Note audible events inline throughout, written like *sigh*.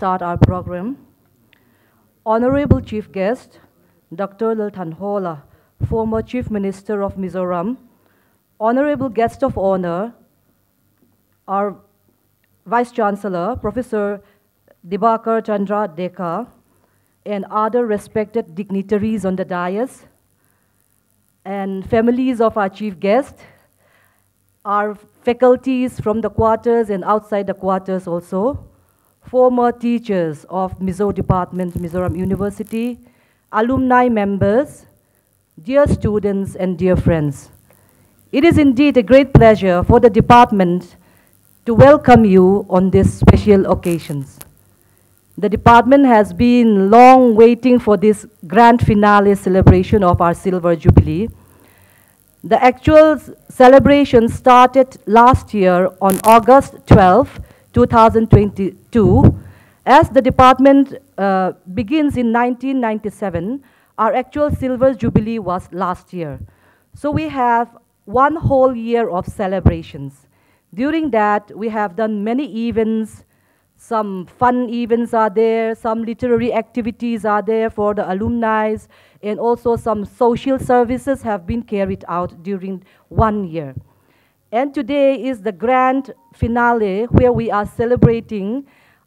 start our program. Honorable Chief Guest, Dr. Lal Thanhawla, former Chief Minister of Mizoram, Honorable Guest of Honor, our Vice Chancellor, Professor Dibakar Chandra Deka, and other respected dignitaries on the dais, and families of our chief guest, our faculties from the quarters and outside the quarters also, former teachers of Mizo Department, Mizoram University, alumni members, dear students and dear friends. It is indeed a great pleasure for the department to welcome you on these special occasions. The department has been long waiting for this grand finale celebration of our Silver Jubilee. The actual celebration started last year on August 12, 2022. As the department uh, begins in 1997, our actual Silver Jubilee was last year. So we have one whole year of celebrations. During that, we have done many events, some fun events are there, some literary activities are there for the alumni, and also some social services have been carried out during one year. And today is the grand finale where we are celebrating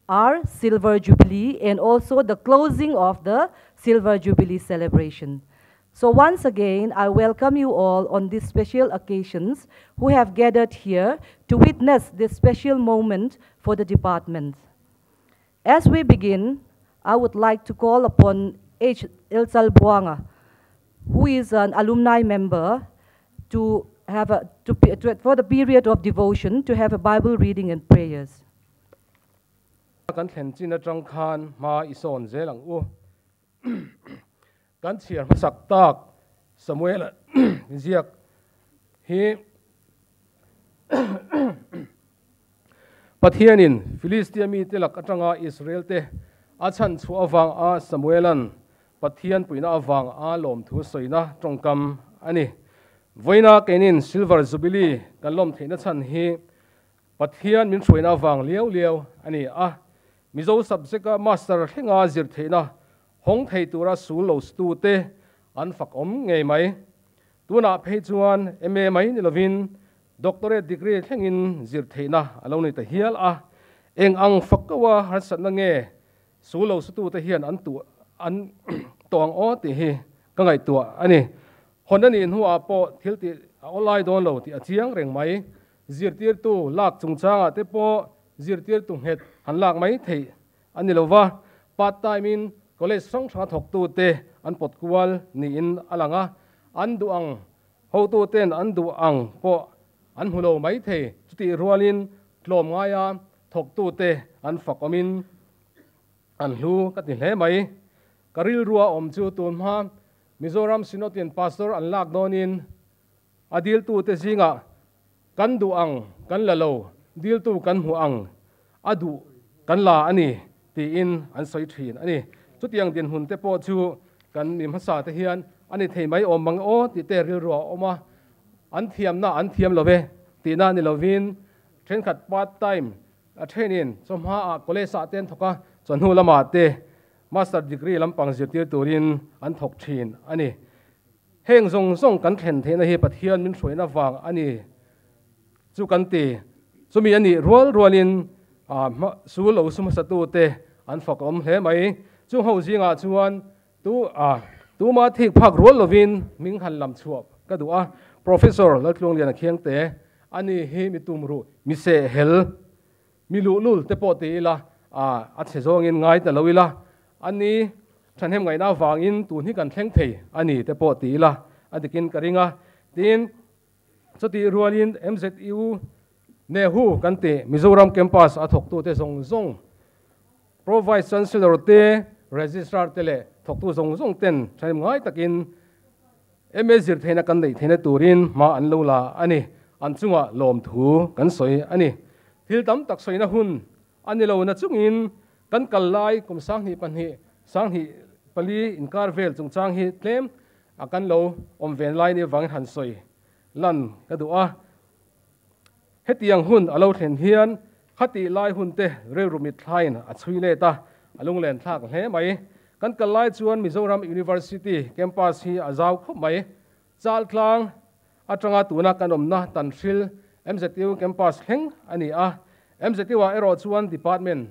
our Silver Jubilee and also the closing of the Silver Jubilee celebration. So once again, I welcome you all on these special occasions who have gathered here to witness this special moment for the department. As we begin, I would like to call upon H. L. Chalbuanga, who is an alumni member, to have a, to, to, for the period of devotion, to have a Bible reading and prayers. kan thlen chin atang khan ma ison zelang u. Kan chiar ma sak tak samuel ziak hi. Pathianin philistia mi te lak atanga israel te achan chu awang a samuelan pathian puina awang a lom thu soina tongkam ani voina kenin silver jubilee kan lom theina chan hi, pathian min throina awang liau mình ani a mizo subject master henga zir theina. Hong thei tura su lo stu te, an fak om ngei mai. Tuna phei chuan ma mai ni lovin, doctorate degree thengin zir theina. Alo ni ta hial a eng ang fakawa har sat na nge. Su lo stu te hian an tu, an *clears throat* tong o ti hi ka ngai tu ani คนนั้นอินหัวปอทิลติออนไลน์โดนโหลติอาเชียงเร่งไหมจีรตีรตูลากจุงช่างอะเตปอจีรตีรตูเห็ดหันลากไหมที่อันนี้เราว่าปาตายมินก็เลยส่งชาถกตูเตอันปดกวลนี่อินอะไรงะอันดูอังเฮตูเตนอันดูอังปออันหูเราไหมที่สติรัวลินกลมง่ายาถกตูเตอันฝักอมินอันรู้กัดนี่ไหมกริลรัวอมจูตูนมา mizoram sinotian pastor an lak donin adil tu te zinga kan du ang kan lalo dil tu kan hu ang adu kan la ani ti in an soi thin ani chu tiang din hun te po chu kan mi masa te hian ani thei mai om mang o ti te ril ro oma an thiam na an thiam love ti na ni lovin train khat part time a train in som ha a college sa ten thoka chon hu lama te master degree lampang zirtir turin an thok thin ani heng zong zong kan thlen the na hi pathian min hroina wang ani chu kan ti chumi ani rual rualin a su lo suma satu te an phok om hle mai chu ho zinga chuan tu a tu ma thik phak rual lovin ming han lam chuap ka du a professor latlong lian khiang te ani hi mi tum ru mi se hel mi lu lul te po te la a a che zong in ngai ta an ni than hem ngai na wang in tu ni kan thleng thei. Ani te po ti la. Adikin karinga tin chati rualin mzu nehu kante mizoram campus a thok tu te zong zong. Provide chancellor te registrar te le thok tu zong zong ten. Thaim ngai takin emezir theina kan dei theina turin ma anlo la. Ani anchunga lom thu kan soi. Ani thil tam tak soina hun. Ani lo na chungin kan kal lai kum sang hi pan hi sang hi pali in kar vel chung chang hi tlem akan lo om ven lai ni wang han soi lan ka du a hetiang hun alo then hian khati lai hun te rel rumit thlain a chui le ta alung len thak hle mai kan kalai chuan mizoram university campus hi azau khop mai chal tlang atanga tuna kanom na tan thil MZTU campus thleng ani a MZTU wa ero chuan department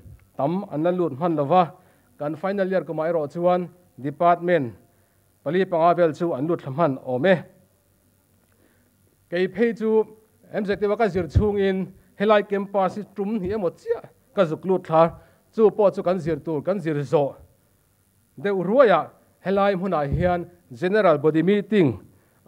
tam an lut man lova kan final year ko mai ro chuan department pali panga vel chu an lut thman ome kei phei chu MZTU wa ka zir chung in helai campus trum hi emo chia ka zuk lut thar chu po chu kan zir tur kan zir zo de uruaya helai huna hian general body meeting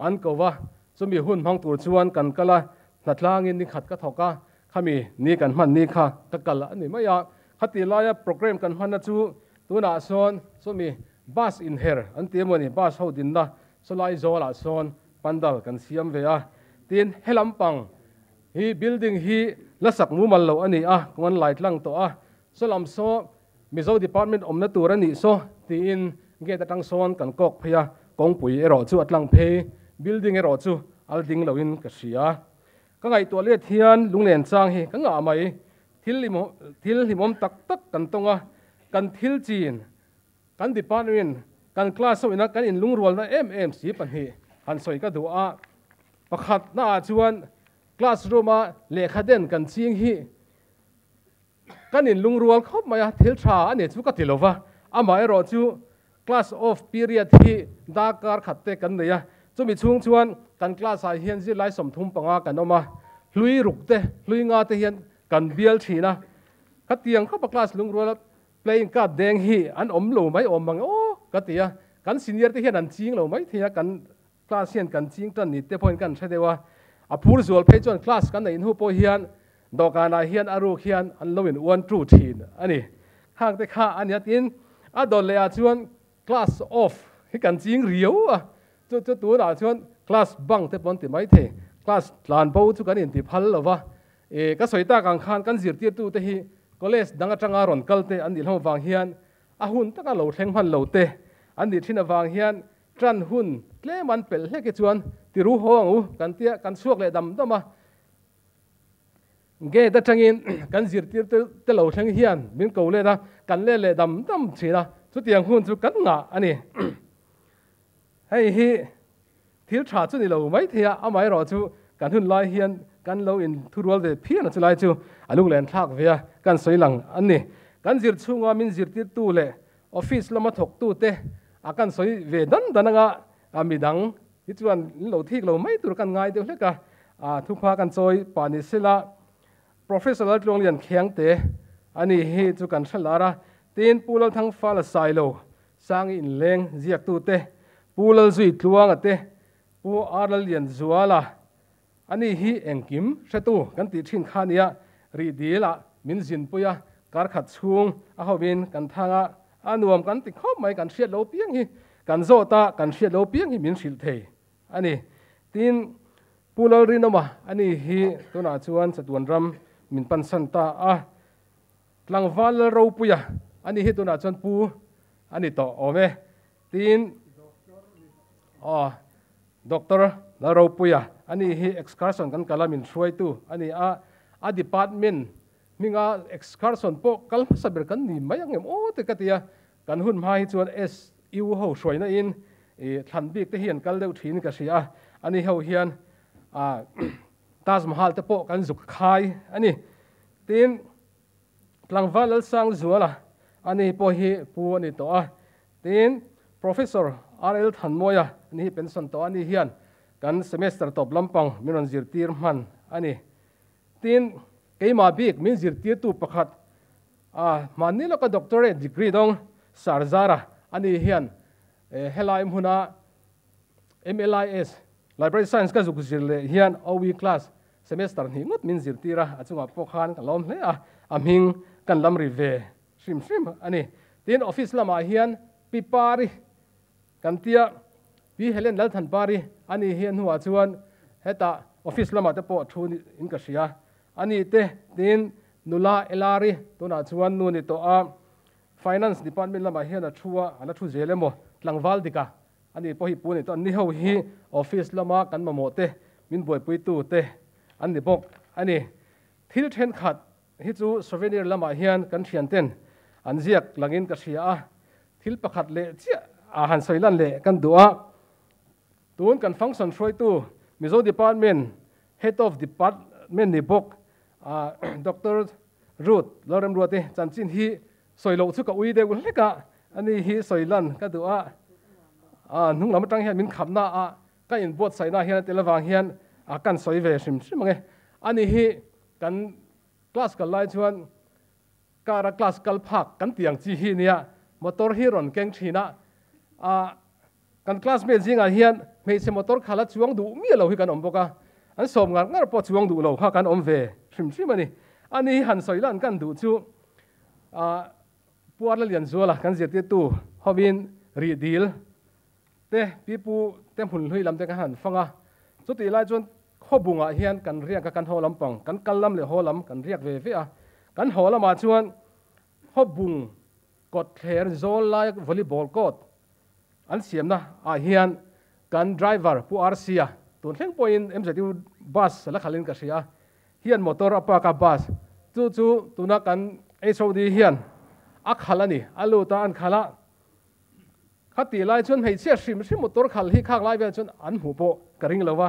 an ko wa chumi hun hang tur chuan kan kala natlang in ni khat ka thoka khami ni kan man ni kha ka kala ni maya khati laya program kan chú chu tuna son chumi bus in her. An ti moni bus ho din na, so lai zo la son, pandal kan siam ve a. Tin helam pang hi building hi lasak mu mal lo ani a kon light lang to a. So lam so mizo department omna tur ani so, ti in ge ta tang son kan kok phia kong pui ero chu atlang phe, building ero chu, al ding lo in ka sia. Ka ngai to le thian lunglen chang hi, ka nga mai. Thil lim thil himom tak tak kan tonga kan thil chin kan department kan class so ina kan in lungrual na em em si pan hi han soi ka du a pakhat na chuan classroom a lekha den kan ching hi kan in lungrual khop maya thil tha ani chu ka tilova ama ero chu class of period hi da kar khatte kan neya chumi chung chuan kan class a hian zi lai som thum panga kan oma hlui ruk te hlui nga te hian กันเบียลทีนะขัเตียงเข้าประลาศลุงรัวแล้วเพลงกาดแดงฮีอันอมหลูไม่อมบังโอ้กัดเตียกันสินียร์ที่เห็นอันจิงหลูไม่เทียกันคลาสเซียนกันจิงตันนิดเตพอนกันใช่ได้ว่ะอภูรจวนเพจวนคลาสกันในอินหูโปเฮียนดอกกานาเฮียนอารูเฮียนอันเลวินอวนตรูทีนอันนี้ข้างแต่ข้าอันนี้ตินอันดอนเลยอาชวนคลาสออฟให้กันจิงเรียวอะจุดจุดตัวอาชวนคลาสบังเตปอนติไม่เทคลาสลานโปทุกันอินติพัลหรอวะ e ka soita kang khan kan zir tir tu te hi college danga tanga ron kal te an dil hom wang hian a hun taka lo thleng man lo te an di thina wang hian tran hun tle man pel he ke chuan ti ru hong u kan tia kan suak le dam dama ge ta changin kan zir tir te lo thleng hian min ko le da kan le le dam dam thina chu tiang hun chu kan nga ani hei hi thil tha chu ni lo mai thia amai ro chu kan hun lai hian kan lo in thurwal de phian chu lai chu alung len thak via kan soilang ani kan zir chunga min zir tir tu le office lama thok tu te akan soi ve dan dananga amidang hi chuan lo thik lo mai tur kan ngai de hleka a thukha kan choi pani sila professional tlong lian khiang te ani hi chu kan thlara tin pulal thang fala sailo sang in leng ziak tu te pulal zui tluang ate pu aral lian zuala ani hi engkim setu kan ti thin khania ri dila min zin puya. Kar khat chung a hobin kan thanga anuam kan ti khop mai kan hriat lo piang hi. Kan zo ta kan hriat lo piang hi min sil thei. Ani, tin pulal rinoma ani hi tuna chuan chatuan ram min pan san ta a. Tlang val ro puya. Ani hi tuna chuan pu. Ani to ome. Tin oh doctor la ro puya ani hi excursion kan kalamin thruai tu ani a a department minga excursion po kal saber kan ni mayang em o te katia kan hun mai chuan s u ho hruaina in e thlan bik te hian kal deuh thin ka sia ani ho hian a Taj Mahal te po kan zuk khai ani tin tlangwal al sang zuala ani po hi pu ani to a tin professor RL Thanmoya ni pension to ani hian kan semester top lampang minon zir tir man. Ani tin keima bik min zir tir tu pakhat a manilo ka doctorate degree dong sarzara ani hian helai huna MLIS library science ka zuk zir le hian OE class semester ni ngot min zir tira achunga pokhan ka lom hle a amhing kan lam ri ve. Shrim shrim ani tin office lama hian pipari kan tia wi helen lal than pari ani hian huwa chuan heta office lama te po thu ni in ka sia. Ani te tin nula elari tuna chuan nu ni to a finance department lama hian a thua ana thu zelemo tlangwal dika ani pohi pu ni to ni ho hi office lama kan ma mo te min boi pui tu te. Ani bok ani thil then khat hi chu souvenir lama hian kan thian ten. An ziak langin ka hria a thil pakhat le chia a han soilan le kan duwa tun kan function throi tu mizo department head of department ni bok a dr ruth lorem ruate chan chin hi soilo chu ka ui de ul leka ani hi soilan ka duwa a nung lam tang hian min khamna a ka in bot sai na hian telawang hian a kan soi ve sim sim nge ani hi kan class kal lai chuan kara class kal phak kan tiang chi hi nia motor hi ron keng thina a kan classmate zinga hian เมเสมอตอร์ขาลัช่วงดูมีเราให้กันอมปกะอันสมงานงานปอช่วงดูเราข้ากันอมเวชิมชิมันนี่อันนี้หันสอยลันกันดูชูอ่าปวดละเลียนซัวละกันเสียที่ตู้ฮอบินรีดีลเตะพี่ปูเต็มหุ่นลุยลำเต็มหันฟังอะสุดที่ไล่จนข้อบุงอะเฮียนกันเรียกกันหอลำปังกันกันลำเหลือหอลำกันเรียกเวฟีอะกันหอลำมาชวนข้อบุงกดเทรนโซลไล่วอลเลย์บอลกดอันเสียมนะอะเฮียน kan driver pu rc a tun thleng point mzu bus la khalin ka sia hian motor apa ka bus? Chu chu tuna kan hod hian. A khalani alu ta an khala khati lai chun hei chia sim sim motor khal hi khak lai ve chun an hu po karing lawa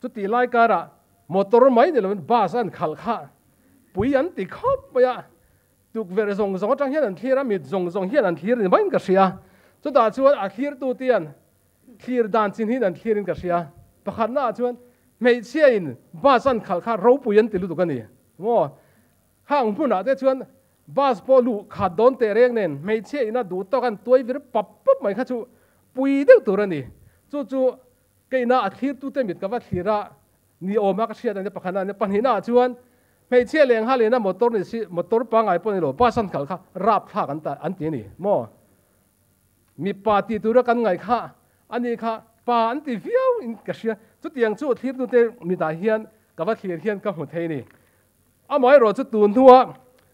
chu ti lai kara motor mai ne lo bus an khal kha. Pui an ti khop ya tuk ver zong zong tang hian an thira mit zong zong hian an thir ni bain ka sia chu da chuan a thir tu tian clear dan chin hin an clear in ka sia pakhat na chuan mei chia in ba san khal kha ro pu yan tilu du kani mo hang pu na te chuan bas po lu kha don te reng nen mei chia ina du to kan tuai vir pap pap mai kha chu pui deu tu rani chu chu keina a clear tu te mit ka wa cleara ni oma ka sia dan pakhat na ne pan hina chuan ม่เชี่ยเลงฮาเลนะมอตอร์นี่สิมอตอร์ปังไอปนี่หรอป้าสันเขาค่ะราบท่ากันแต่อันตีนี่มอมีปาตีตัวกันไงค่ะ อันนี้ค่ะป่าอันตีเฟียวอินกระเชียจุดยังจุดทิพย์นู่นเตมีตาเฮียนกับว่าเขียนเฮียนกับหัวเทนี่อามอยรอจุดตูนทัว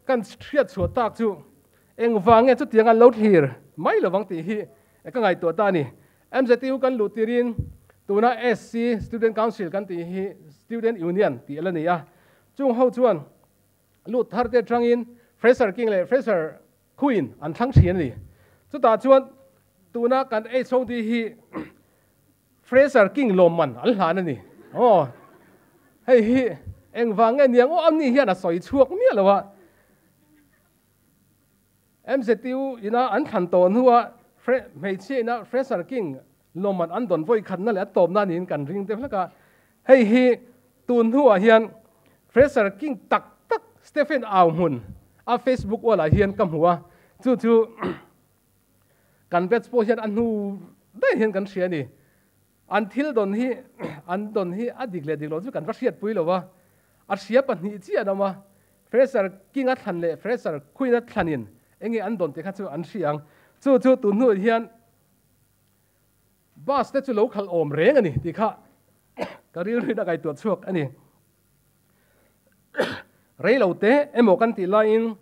กันเชียดสวดตากจุเองฟังเงี้ยจุดยังอันลดฮีร์ไม่หรอวังตีฮีก็ไงตัวตานี่เอ็มจะติวกันลุติรินตัวน่าเอสซีสตูดิโอคัลซิลกันตีฮีสตูดิโอยูเนียนตีอะไรนี่อะจุงเฮาชวนลุดทาร์เตจังอินเฟรเซอร์กิงเลยเฟรเซอร์คุยนอันทั้งเชียนนี่จุดตาชวน ตูนักกันไอ้ทรงที่ฮีเฟรเซอร์กิ้งลมมันอันหลานนี่โอ้ให้ฮีเอ็งฟังเงี้ยโอ้อันนี้เฮียน่ะสอยชวกเมียเลยวะเอ็มเซติวยินะอันขันตอนหัวเฟรไม่ใช่นะเฟรเซอร์กิ้งลมมันอันดอนไว้ขันนั่นแหละตบหน้านี้กันริงเต็มแล้วก็ให้ฮีตูนหัวเฮียนเฟรเซอร์กิ้งตักตักสเตเฟนอาวมุนอาเฟซบุ๊กว่าหลายเฮียนกำหัวจู่จู่ การเวทโพเช่ยนอันนู้นได้เห็นกันเสียนี่อันทิลดนฮีอันดนฮีอดิกเลดิกที่การรัสเซียปุ๋ยหรอวะอาเชียปันฮีเจียนะมาเฟรเซอร์กิงอัดทันเลยเฟรเซอร์คุยนัดทันยินเอ็งอันดนเตคัดจูอันเชียงจูจูตุนนู่เฮียนบ้าสเตจูโลคัลโอมเร่งอันนี้ดีค่ะกรเรื่องนี้นักไอตรวจชวกอันนี้เรื่องเราเตะเอ็มโอกันตีไลน์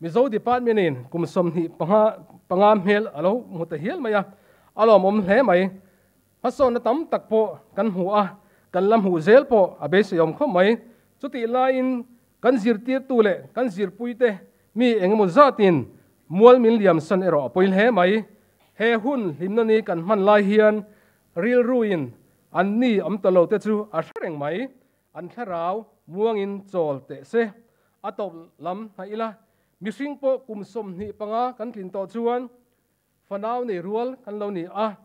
mizo department in kum som hi panga pangam hel alo, mu te hial maya. Alo mom hle mai. Haso na tam tak po, kan hu a, kan lam hu zel po abe se yom kho mai. Chuti la in, kan zir tir tu le, kan zir pui te. Mi engemo zatin mual min liam san ero apoil he mai. He hun himna ni kan man lai hian real ruin an ni am talo te chu a shreng mai. An tharau muang in chol te se. Atop lam ha ila mishing po, kum som ni panga, kan tlin to chuan. Fanau ni rual, kan lo ni a.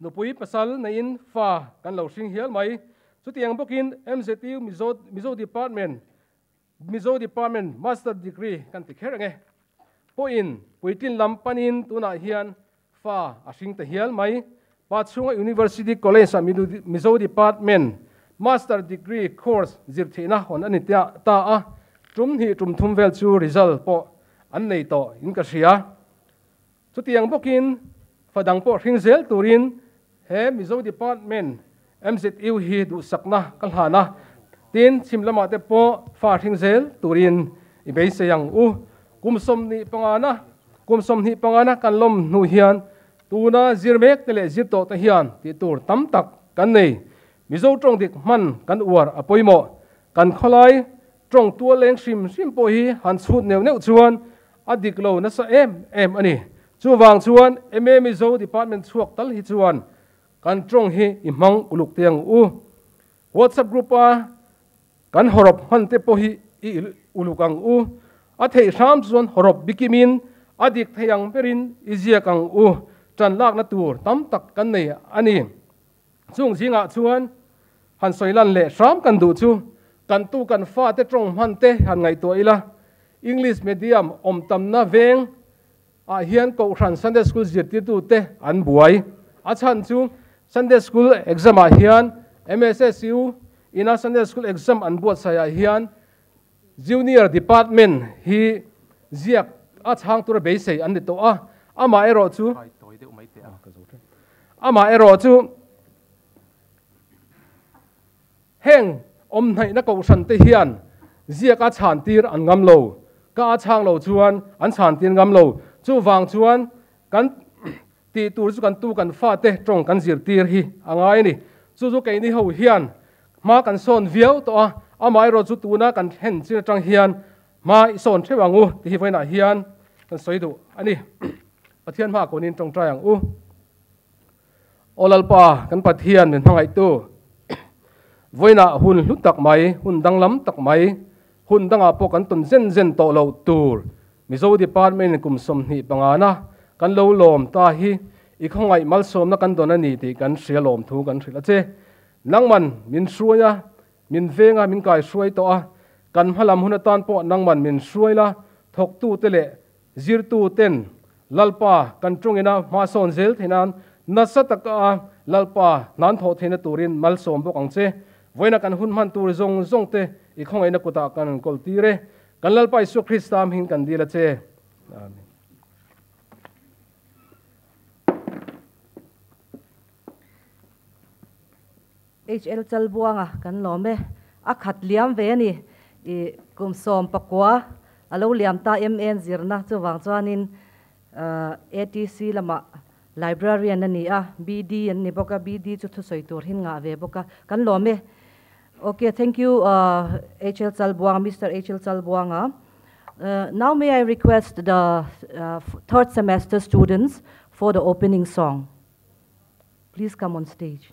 No pui pasal na in fa, kan lo sing hial mai. Chu tiang bokin MZT mizo mizo department. Mizo department, master degree, kan ti kherenge po in puitin lampanin tuna hian fa asing te hial mai. Pachunga university college sa mizo department, master degree course zirthina hon ani ta a trung hi trung thum vel chu result po an nei to in ka sia chu tiang bokin fadang po hring zel turin he mizo department MZU hi du sakna kalhana tin chimlama te po fa hring zel turin ibei se yang u. Kum som ni pangana kum som ni pangana kan lom nu hian tuna zirmek tele zir to ta hian ti tur tam tak kan nei mizo tong dik man kan uar à apoimo kan kholai trong tua leng sim sim po hi, han chut neu neu chuan. Adik lo na sa em em ani. Chu wang chuan mm zo department chuak tal hi chuan. Kan trong hi imang uluk tiang u. Whatsapp group a, kan horop han te po hi, i ulukang u. A thei ram chuan horop bikimin adik theyang perin izia kang u. Tran lak na tur, tam tak kan nei ani. Chung zinga chuan, han soilan le sham kan du chu kan tu kan fa te trong man te han ngai to ila english medium om tam na veng. A hian ko ran sunday school zir ti tu te an buai. A chan chu sunday school exam a hian mssu ina sunday school exam an buat sa hian. Junior department hi ziak a chang tur be sei an to a. Ama ero chu ama ero chu heng om nai na ko san te hian. Zia ka chan tir an ngam lo. Ka chang lo chuan, an chan tin ngam lo. Chu wang chuan, kan *clears throat* ti tur chu kan tu kan fa te trong kan zir tir hi. Angai ni. Chu chu ke ni ho hian. Ma kan son viau to a. Amai ro chu tuna kan hen chi tang hian. Ma son thewangu ti hi vaina hian. Kan soidu ani *clears throat* pathian ma ko nin trong trayang u. Olal pa kan pathian nen hangai tu. Voina hun hlut tak mai hun dang lam tak mai hun danga po kan tun zen zen to lo tur mizo department kum som ni pangana kan lo lom ta hi i khongai mal som na kan don ani ti kan sia lom thu kan thila che nangman min suaya min venga min kai suai to a kan halam huna tan po nangman min suai la thok tu te le zir tu ten lalpa kan ina ma son zel thinan nasa taka lalpa nan tho thena turin mal som bok ang che voina kan hun man tur zong zong te, i khong ina kuta kan kol tire kan lalpa su khristam hin kan dila che. Amen. HL chalbuanga ah, kan lome a khat liam ve ni. I kum som pakwa alo liam ta MN zirna chu wang chuanin uh, ATC lama librarian ani a. BD an ni boka BD chu thu soi tur hin nga ve boka. Kan lome okay thank you uh, HL chalbuanga Mr. HL chalbuanga uh, now may I request the uh, third semester students for the opening song please come on stage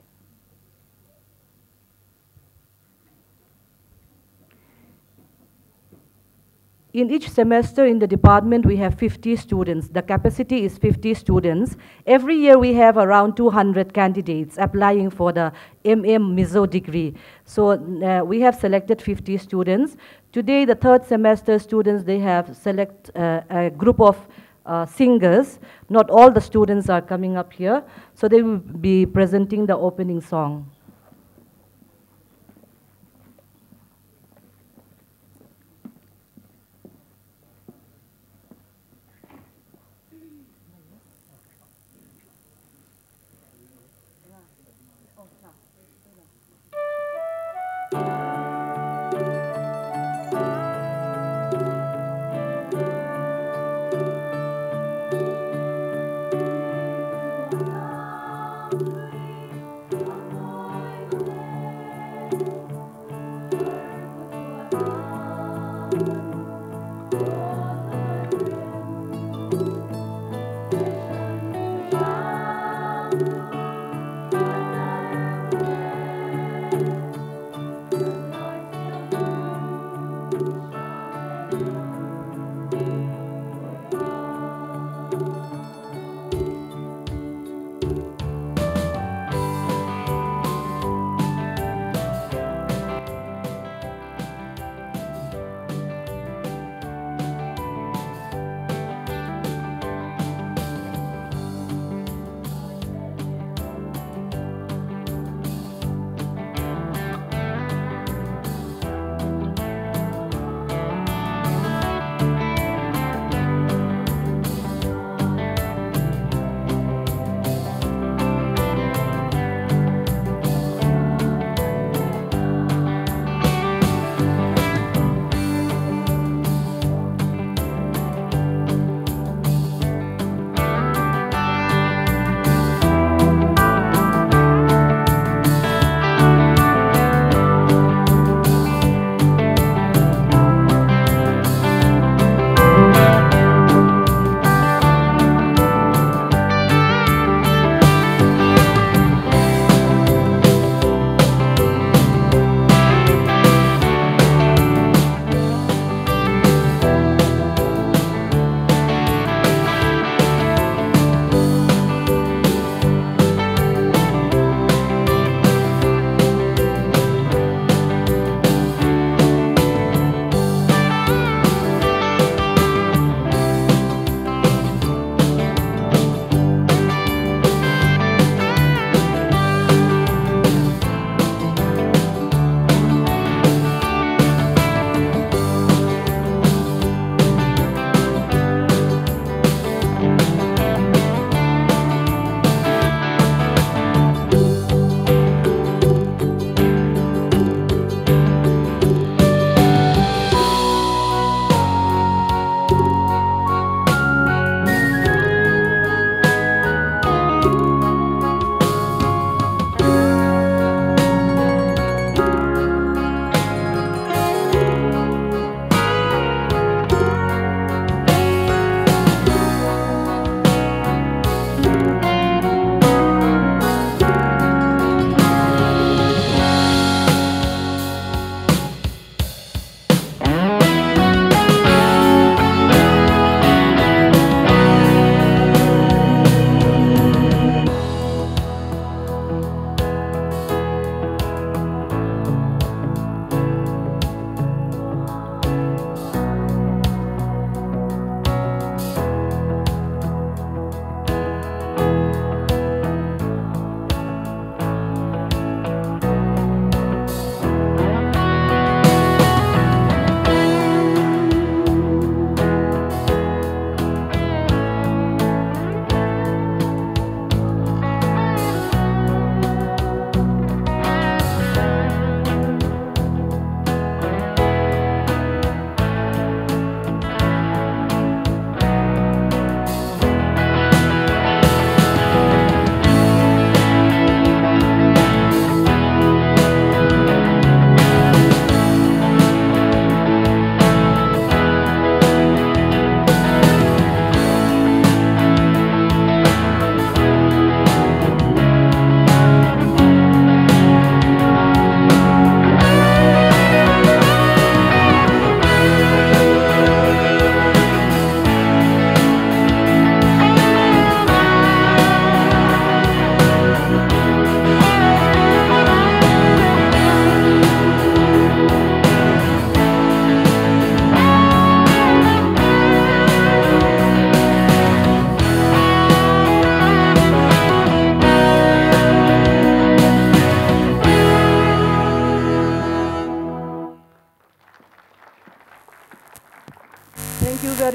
In each semester in the department, we have 50 students. The capacity is 50 students. Every year, we have around 200 candidates applying for the MM Mizo degree. So uh, we have selected 50 students. Today, the third semester students, they have select uh, a group of uh, singers. Not all the students are coming up here. So they will be presenting the opening song.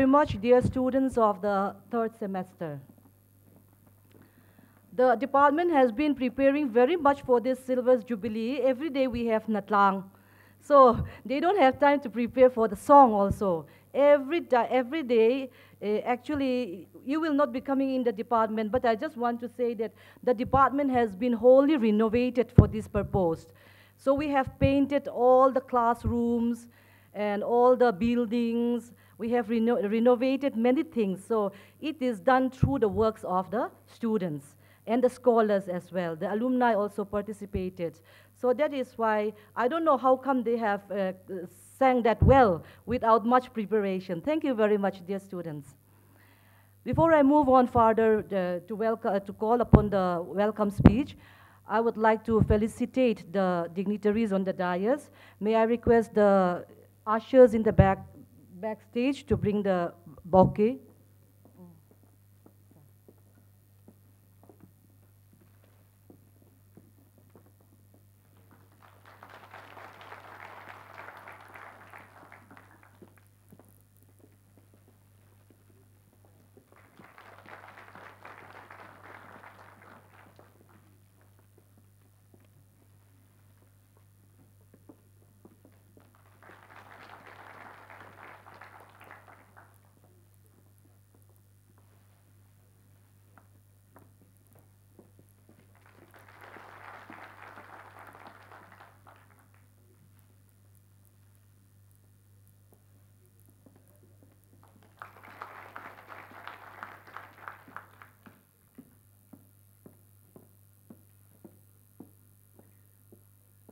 Much, dear students of the third semester. The department has been preparing very much for this Silver Jubilee. Every day we have Natlang. So they don't have time to prepare for the song also. Every, every day, uh, actually, you will not be coming in the department, but I just want to say that the department has been wholly renovated for this purpose. So we have painted all the classrooms and all the buildings. We have reno renovated many things. So it is done through the works of the students and the scholars as well. The alumni also participated. So that is why I don't know how come they have uh, sang that well without much preparation. Thank you very much, dear students. Before I move on further uh, to, welcome, uh, to call upon the welcome speech, I would like to felicitate the dignitaries on the dais. May I request the ushers in the back, backstage to bring the bouquet.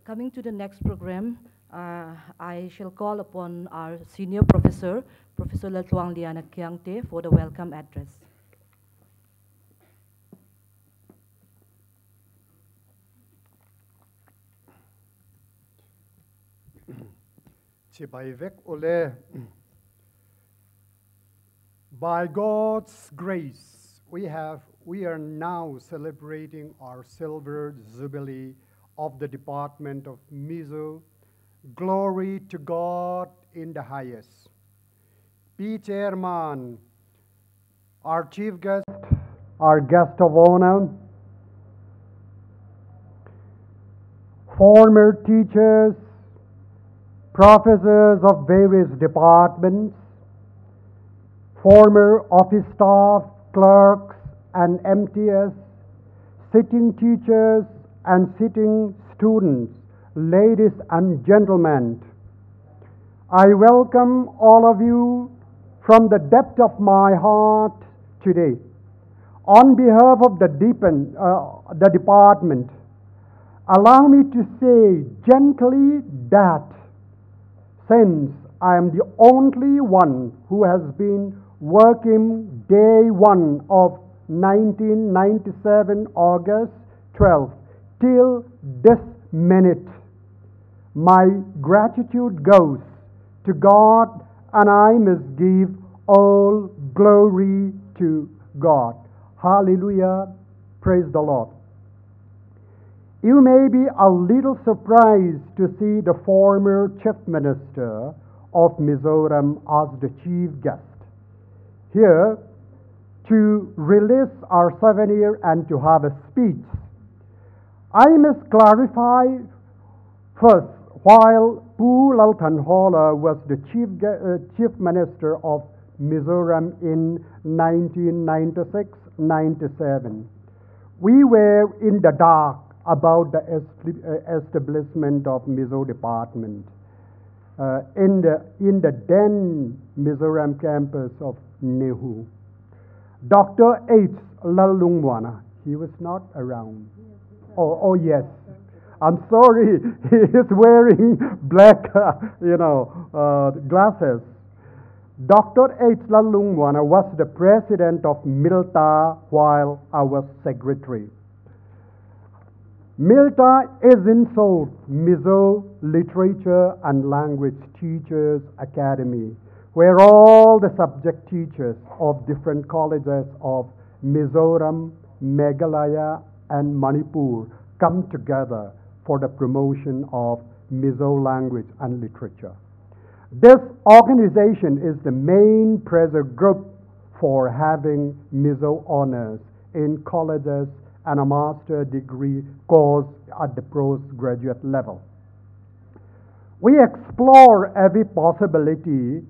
Coming to the next program, uh, I shall call upon our senior professor, Professor Laltluangliana Khiangte, for the welcome address. *clears throat* *clears throat* By God's grace, we have we are now celebrating our silver jubilee of the Department of Mizo. Glory to God in the highest. P. Chairman, our chief guest, our guest of honor, former teachers, professors of various departments, former office staff, clerks, and MTS, sitting teachers, and sitting students, ladies and gentlemen, I welcome all of you from the depth of my heart today. On behalf of the, deepen, uh, the department, allow me to say gently that since I am the only one who has been working day one of 1997 August 12 till this minute. My gratitude goes to God, and I must give all glory to God. Hallelujah. Praise the Lord. You may be a little surprised to see the former chief minister of Mizoram as the chief guest. Here, to release our souvenir and to have a speech I must clarify first, while Pu Lal Thanhawla was the chief, uh, chief minister of Mizoram in 1996-97, we were in the dark about the uh, establishment of Mizo department uh, in the in the then Mizoram campus of Nehu. Dr. H. Lalungwana, he was not around. Oh, oh yes. I'm sorry, *laughs* he is wearing black, *laughs* you know, uh, glasses. Dr. H. Lalungwana was the president of Milta while I was secretary. Milta is in Seoul, Mizo Literature and Language Teachers Academy, where all the subject teachers of different colleges of Mizoram, Meghalaya, and Manipur come together for the promotion of Mizo language and literature. This organization is the main pressure group for having Mizo honors in colleges and a master degree course at the postgraduate level. We explore every possibility,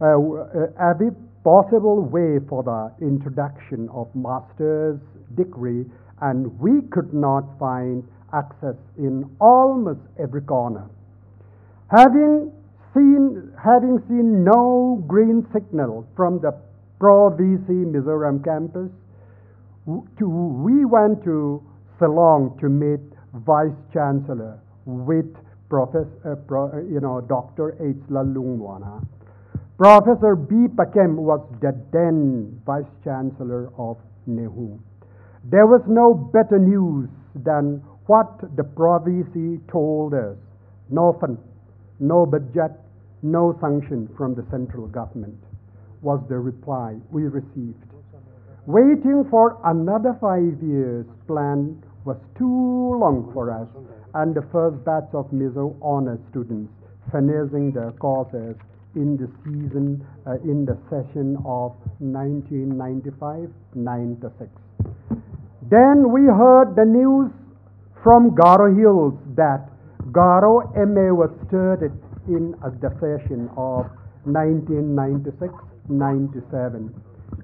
uh, uh, every possible way for the introduction of master's degree, and we could not find access in almost every corner. Having seen, having seen no green signal from the pro VC Mizoram campus, to, we went to Shillong to meet Vice Chancellor with Professor, uh, Pro, uh, you know, Dr. H. Lalungwana. Professor B. Pakem was the then Vice Chancellor of Nehu. There was no better news than what the province told us. No fund, no budget, no sanction from the central government was the reply we received. Waiting for another five years plan was too long for us, and the first batch of Mizo honor students finishing their courses in the season, uh, in the session of 1995-96. Then we heard the news from Garo Hills that Garo MA was started in uh, the session of 1996-97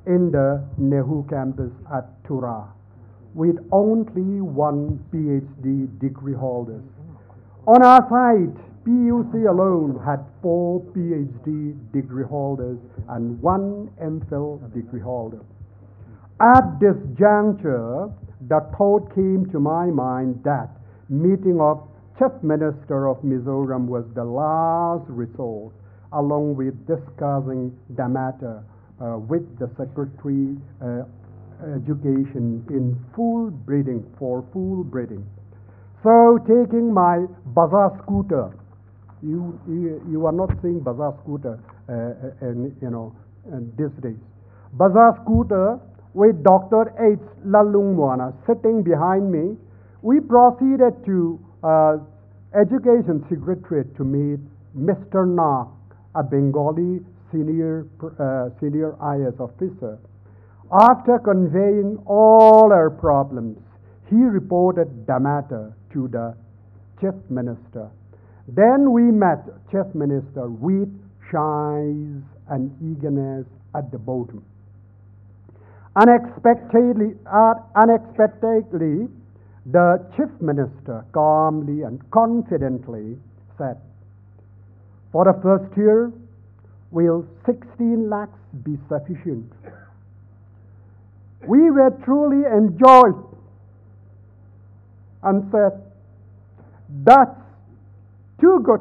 in the Nehu campus at Tura with only one PhD degree holders. On our side, PUC alone had four PhD degree holders and one MPhil degree holder. At this juncture, the thought came to my mind that meeting of Chief Minister of Mizoram was the last resort, along with discussing the matter uh, with the Secretary uh, Education in full breeding, for full breeding. So taking my Bajaj scooter, you, you, you are not seeing Bajaj scooter uh, and, you know, and these days. Bajaj scooter with Dr. H. Lalungwana sitting behind me, we proceeded to uh, Education Secretariat to meet Mr. Nak, a Bengali senior, uh, senior IS officer. After conveying all our problems, he reported the matter to the chief minister. Then we met chief minister with shies and eagerness at the bottom. Unexpectedly, uh, unexpectedly, the chief minister calmly and confidently said, For the first year, will 16 lakhs be sufficient? We were truly enjoyed and said, That's too good.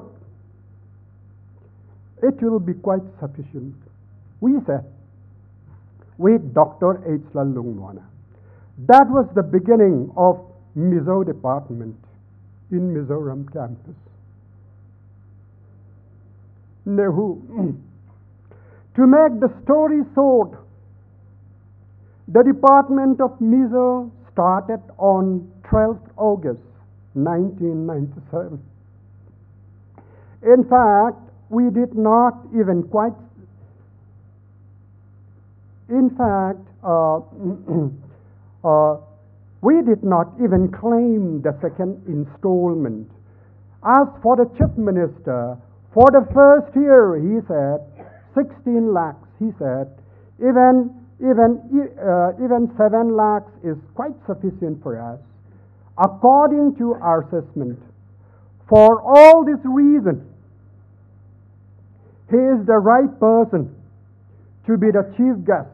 It will be quite sufficient. We said, with Dr. H. Lalungwana. That was the beginning of Mizo department in Mizoram campus. Nehu. *clears throat* to make the story short, the department of Mizo started on 12th August 1997. In fact, we did not even quite in fact, uh, *clears throat* uh, we did not even claim the second installment. As for the chief minister, for the first year, he said, 16 lakhs, he said, even, even, uh, even 7 lakhs is quite sufficient for us. According to our assessment, for all these reason, he is the right person to be the chief guest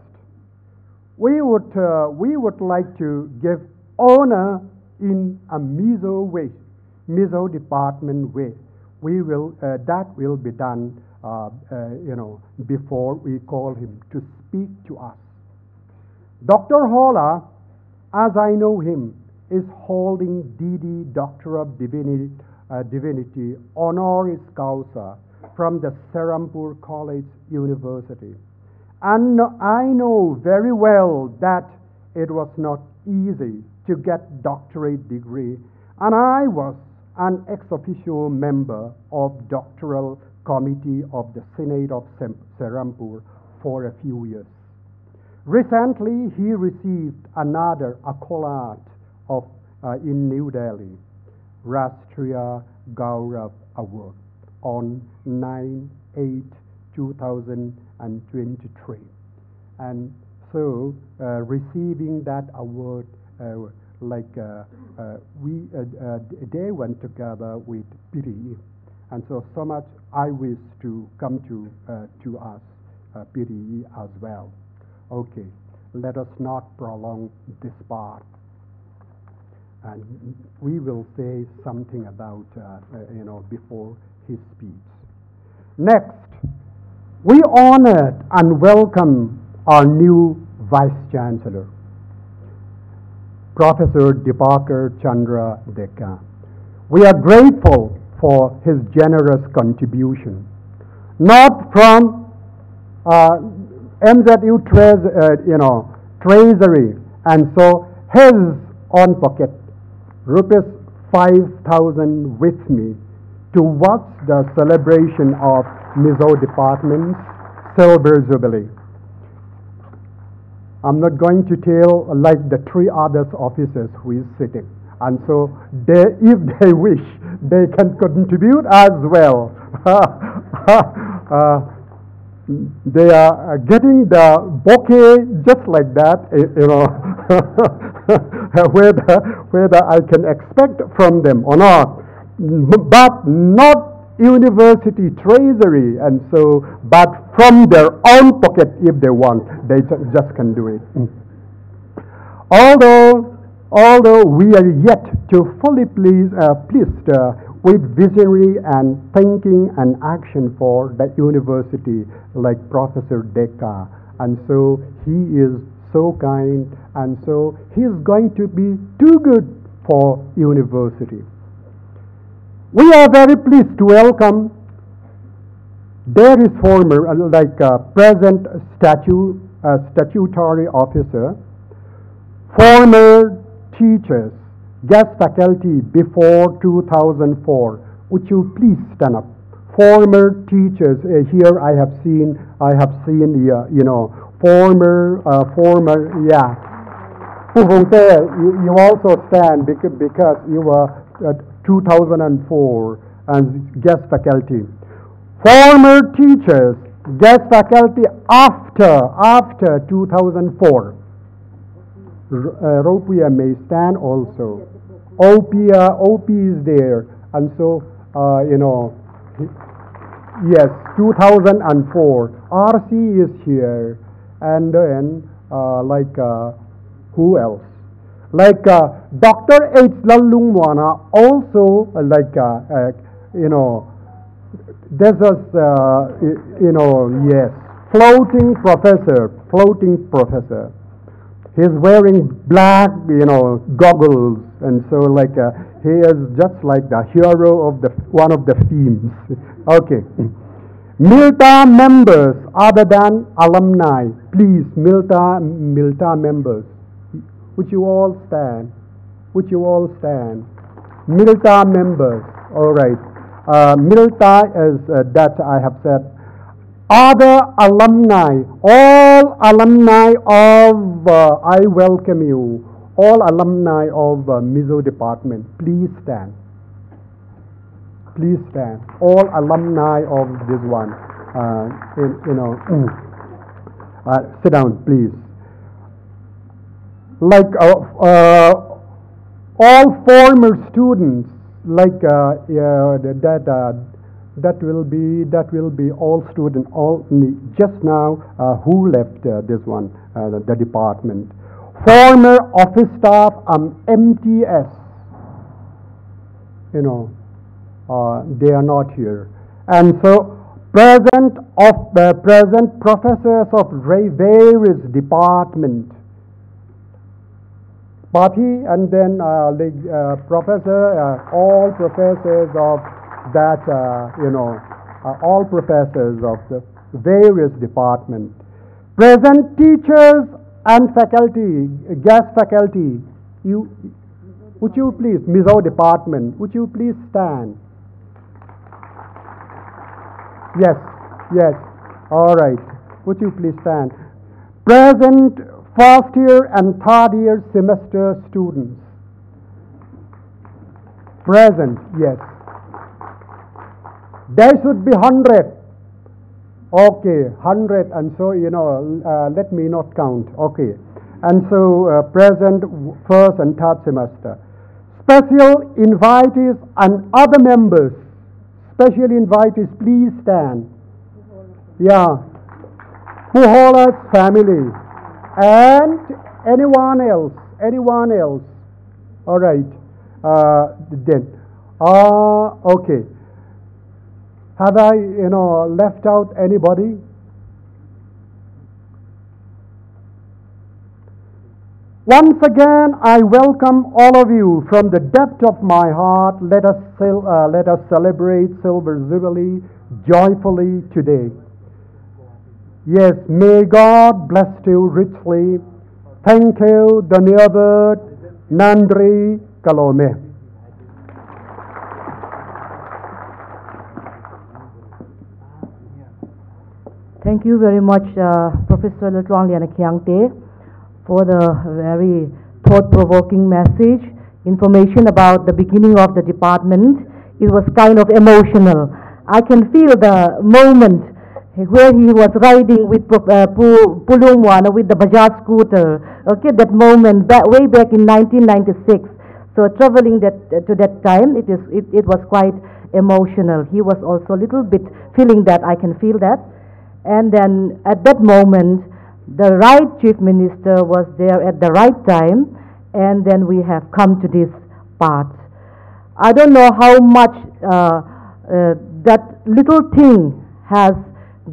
we would, uh, we would like to give honor in a Mizo way, Mizo department way. We will, uh, that will be done, uh, uh, you know, before we call him to speak to us. Dr. Hawla, as I know him, is holding DD Doctor of Divinity, uh, Divinity honoris causa from the Serampore College University. And I know very well that it was not easy to get doctorate degree, and I was an ex officio member of doctoral committee of the Senate of Serampore for a few years. Recently, he received another accolade of, uh, in New Delhi, Rashtriya Gaurav Award on 9 8 2023. And so, uh, receiving that award, uh, like uh, uh, we, uh, they went together with Piri. And so, so much I wish to come to, to us, uh, Piri as well. Okay, let us not prolong this part. And we will say something about, you know, before his speech. Next, we honored and welcome our new Vice Chancellor, Professor Diwakar Chandra Deka. We are grateful for his generous contribution, not from uh, MZU uh, you know, treasury, and so his own pocket, rupees 5,000 with me to watch the celebration of Mizo Department's Silver Jubilee. I'm not going to tell like the three other officers who is sitting. And so they, *laughs* if they wish, they can contribute as well. *laughs* uh, they are getting the bouquet just like that, eh, you know, *laughs* whether, whether I can expect from them or not. But not university treasury. And so but from their own pocket if they want they just can do it. Mm. although although we are yet to fully please, uh, pleased uh, with visionary and thinking and action for the university like professor Deka and so he is so kind and so he is going to be too good for university we are very pleased to welcome there is former, uh, like uh, present statu, uh, statutory officer, former teachers, guest faculty before 2004. Would you please stand up? Former teachers uh, here I have seen, I have seen, uh, you know, former, uh, former, yeah. *laughs* You, you also stand because, because you were 2004 and guest faculty. Former teachers, guest faculty after, after 2004. Uh, Ropia may stand also. Opia, OP is there. And so, uh, you know, yes, 2004. RC is here. And then, uh, like, uh, who else? Like uh, Dr. H. Lalungwana also like uh, uh, you know this is uh, you know yes floating professor floating professor he's wearing black you know goggles and so like uh, he is just like the hero of the one of the themes *laughs* okay milta members other than alumni please milta milta members would you all stand? Would you all stand? Milta members. All right. Uh, Milta is uh, that I have said. Other alumni, all alumni of, uh, I welcome you, all alumni of uh, Mizo department, please stand. Please stand. All alumni of this one, uh, in, you know, uh, sit down, please like uh, uh, all former students, like uh, that that will be that will be all student all just now uh, who left uh, this one uh, the, the, department? Former office staff um, mts you know they are not here. And so present of present professors of various departments party and then uh, the uh, professor, uh, all professors of that, you know, all professors of the various departments. Present teachers and faculty, guest faculty, you, would you please, Mizo department, would you please stand? Yes, yes. All right. Would you please stand? Present first year and third year semester students. Present, yes. There should be 100. Okay, 100, and so, you know, uh, let me not count. Okay. And so, uh, present first and third semester. Special invitees and other members, special invitees, please stand. Yeah. Pu Hawla's family. And anyone else, anyone else. All right. Uh, then. Ah, okay. Have I, you know, left out anybody? Once again, I welcome all of you from the depth of my heart. Let us, uh, let us celebrate Silver Jubilee joyfully today. Yes, may God bless you richly. Thank you, Daniel Nandri Kalome. Thank you very much, uh, Professor Laltluangliana Khiangte, for the very thought-provoking message, information about the beginning of the department. It was kind of emotional. I can feel the moment where he was riding with uh, with the Bajaj scooter. Okay, that moment, back, way back in 1996. So traveling that to that time, it is it, it was quite emotional. He was also a little bit feeling that. I can feel that. And then at that moment, the right chief minister was there at the right time, and then we have come to this part. I don't know how much uh, uh, that little thing has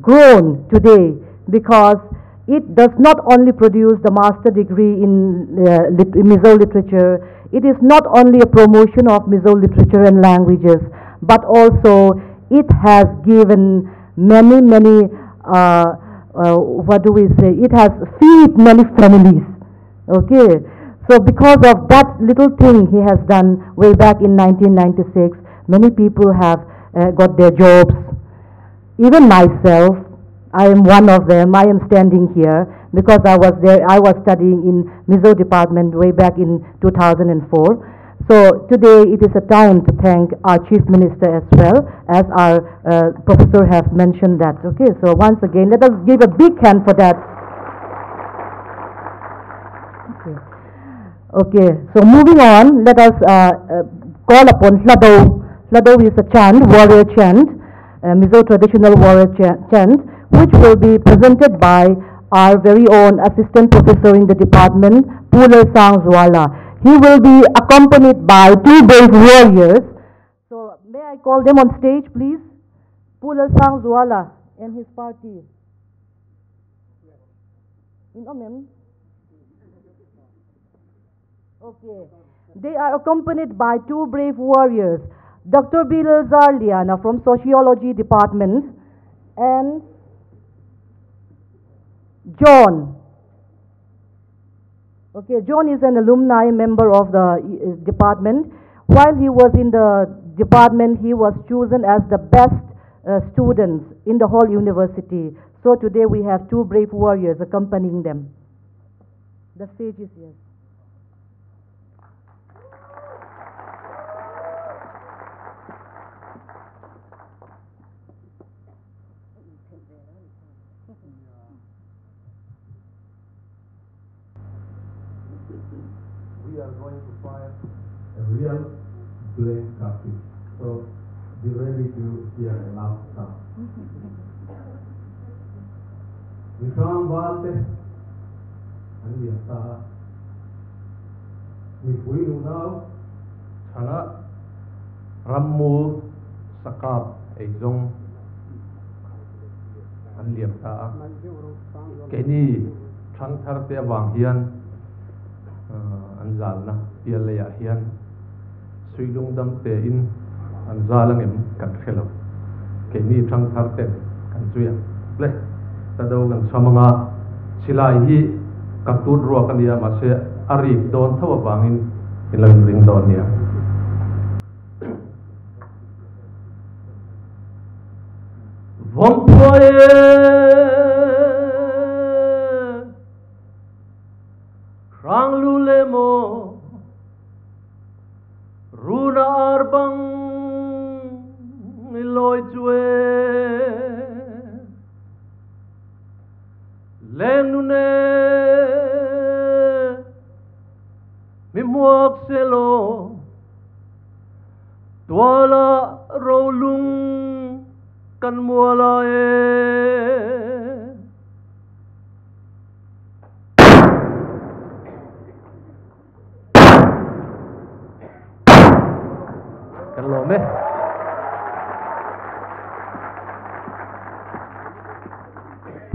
grown today because it does not only produce the master degree in uh, Mizo literature, it is not only a promotion of Mizo literature and languages, but also it has given many, many, uh, uh, what do we say, it has feed many families. Okay, so because of that little thing he has done way back in 1996, many people have uh, got their jobs. Even myself, I am one of them. I am standing here because I was there. I was studying in Mizo department way back in 2004. So today it is a time to thank our chief minister as well as our uh, professor have mentioned that. Okay, so once again, let us give a big hand for that. Okay. Okay, so moving on, let us uh, uh, call upon Hlado. Hlado is a chant, warrior chant, uh, Mizo traditional warrior cha- chant, which will be presented by our very own assistant professor in the department, Pu Lalsangzuala. He will be accompanied by two brave warriors. So, may I call them on stage, please? Pu Lalsangzuala and his party. In Omem. Okay. They are accompanied by two brave warriors, Dr. Bilal Zarliana from Sociology Department and John. Okay, John is an alumni member of the uh, department. While he was in the department, he was chosen as the best uh, students in the whole university. So today we have two brave warriors accompanying them. The stage is yours. real black coffee. So be ready to hear a loud sound. *laughs* Vishwam Bhante Aliyata. If we do now, Chana Rammu Sakab Aizong Aliyata. Kenny Trang Tharte Wang Hian. Uh, anzal na pialaya hian sui dam te in an za lang em kan khelo ke ni thang thar te kan chu ya le ta do gan samanga silai hi kap tur ruak ani ma se ari don thaw bang in ring don ya vom poe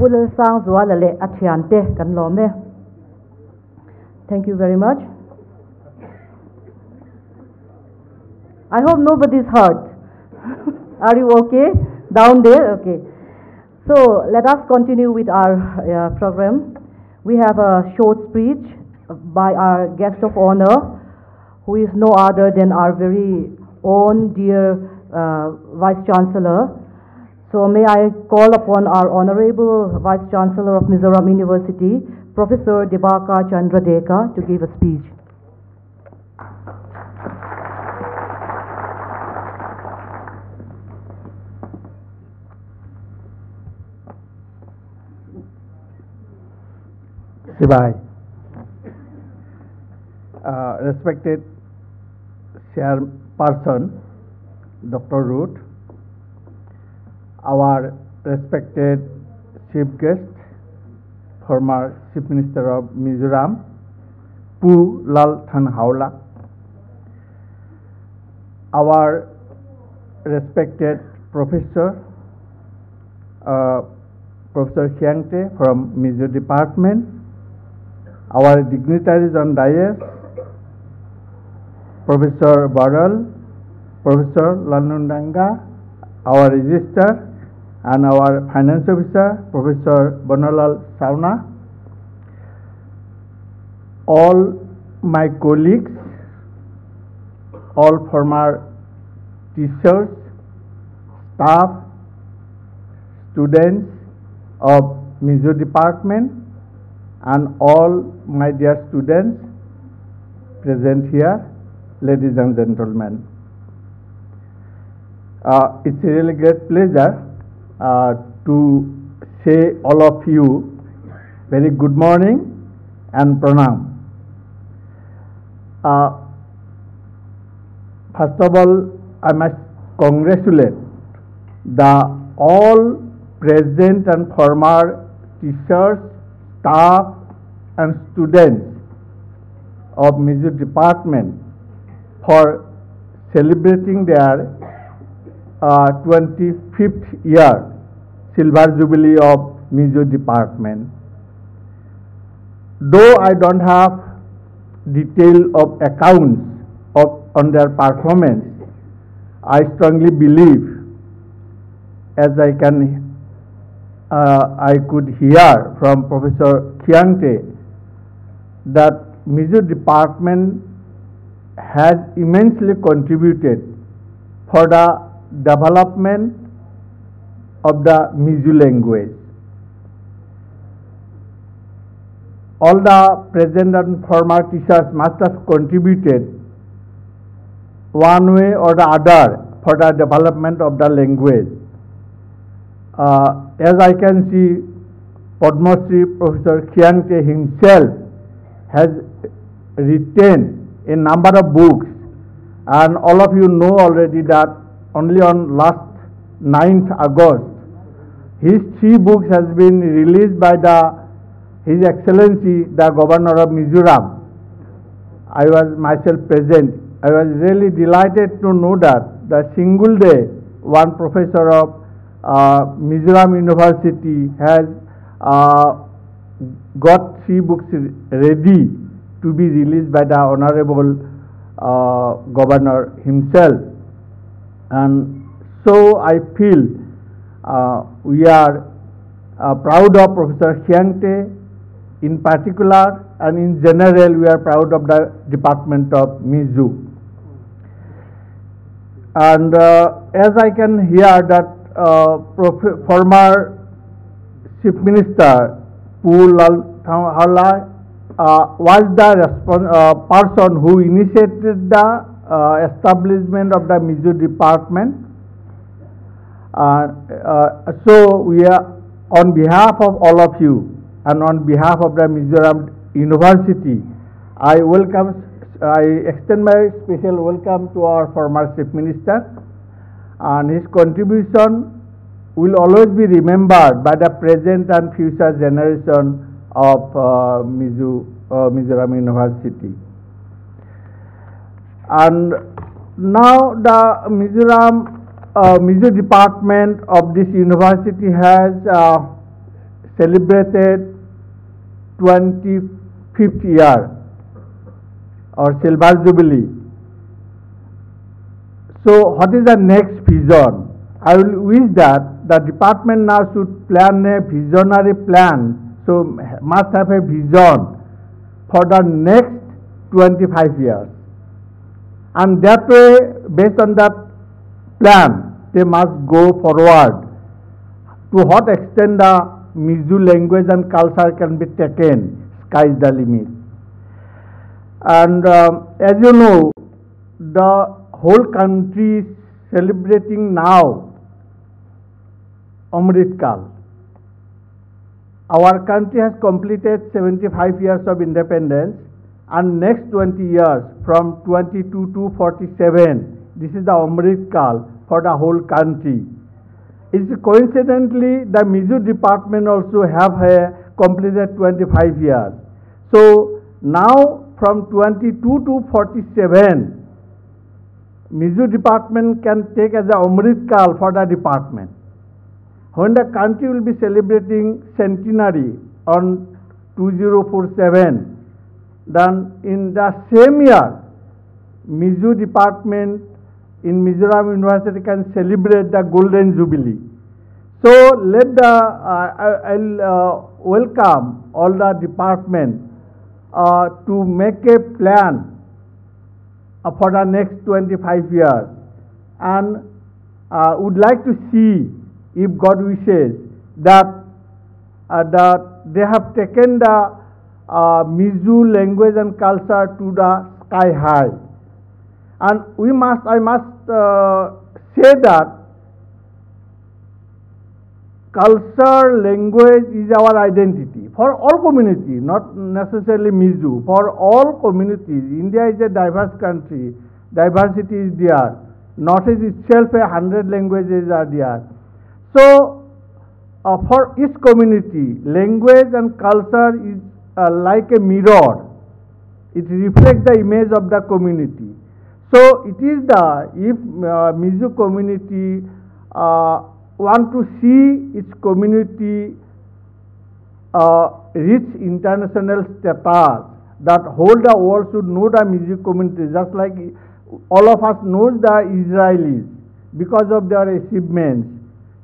Pulal sang zua lale athiante kan lo me. Thank you very much. I hope nobody's hurt. Are you okay? Down there? Okay. So let us continue with our uh, program. We have a short speech by our guest of honor, who is no other than our very own dear uh, Vice Chancellor. So may I call upon our Honorable Vice Chancellor of Mizoram University, Professor Diwakar Chandra Deka, to give a speech. Sibai. Uh, respected chairperson, Dr. Ruth, our respected chief guest, former Chief Minister of Mizoram, Pu Lal Thanhawla, our respected professor, uh, Professor Khiangte from Mizo Department, our dignitaries on dais, Professor Baral, Professor Lanundanga, our registrar, and our finance officer, Professor Banalal Sauna, all my colleagues, all former teachers, staff, students of Mizo department, and all my dear students present here, ladies and gentlemen. Uh, it's a really great pleasure uh, to say all of you very good morning and pranam. Uh, first of all, I must congratulate the all present and former teachers, staff, and students of Mizo department for celebrating their 25th year silver jubilee of Mizo department. Though I don't have detail of accounts of on their performance, I strongly believe, as I can, uh, I could hear from Professor Khiangte, that Mizo department has immensely contributed for the development of the Mizo language. All the present and former teachers must have contributed one way or the other for the development of the language. Uh, as I can see, Padma Shri Professor Khiangte himself has written a number of books and all of you know already that only on last 9th August his three books has been released by the His Excellency the Governor of Mizoram. I was myself present. I was really delighted to know that the single day one professor of uh, Mizoram University has uh, got three books ready to be released by the Honorable uh, Governor himself. And so I feel uh, we are uh, proud of Professor Khiangte in particular and in general we are proud of the Department of Mizo. And uh, as I can hear that uh, former Chief Minister Lal Thanhawla uh, was the uh, person who initiated the uh, establishment of the Mizo department. Uh, uh, so we are on behalf of all of you and on behalf of the Mizoram University, I welcome, I extend my special welcome to our former Chief Minister and his contribution will always be remembered by the present and future generation of uh, Mizo, uh, Mizoram University. And now the Mizoram uh, department of this university has uh, celebrated 25th year or silver jubilee. So what is the next vision? I will wish that the department now should plan a visionary plan, so must have a vision for the next 25 years. And that way, based on that plan, they must go forward. To what extent the Mizo language and culture can be taken, sky is the limit. And um, as you know, the whole country is celebrating now Amrit Kal. Our country has completed 75 years of independence and next 20 years from 22 to 47, this is the Amrit Kal for the whole country. It's coincidentally the Mizo department also have completed 25 years. So now from 22 to 47, Mizo department can take as the Amrit Kal for the department. When the country will be celebrating centenary on 2047, then in the same year, Mizo department in Mizoram University can celebrate the Golden Jubilee. So let the, uh, I'll uh, welcome all the department uh, to make a plan uh, for the next 25 years and uh, would like to see if God wishes that, uh, that they have taken the uh, Mizo language and culture to the sky high. And we must, I must uh, say that culture, language is our identity for all community, not necessarily Mizo, for all communities. India is a diverse country, diversity is there. Northeast itself, a hundred languages are there. So, uh, for each community, language and culture is uh, like a mirror. It reflects the image of the community. So it is the, if uh, Mizo community uh, want to see its community uh, reach international status, that whole the world should know the Mizo community, just like all of us knows the Israelis because of their achievements.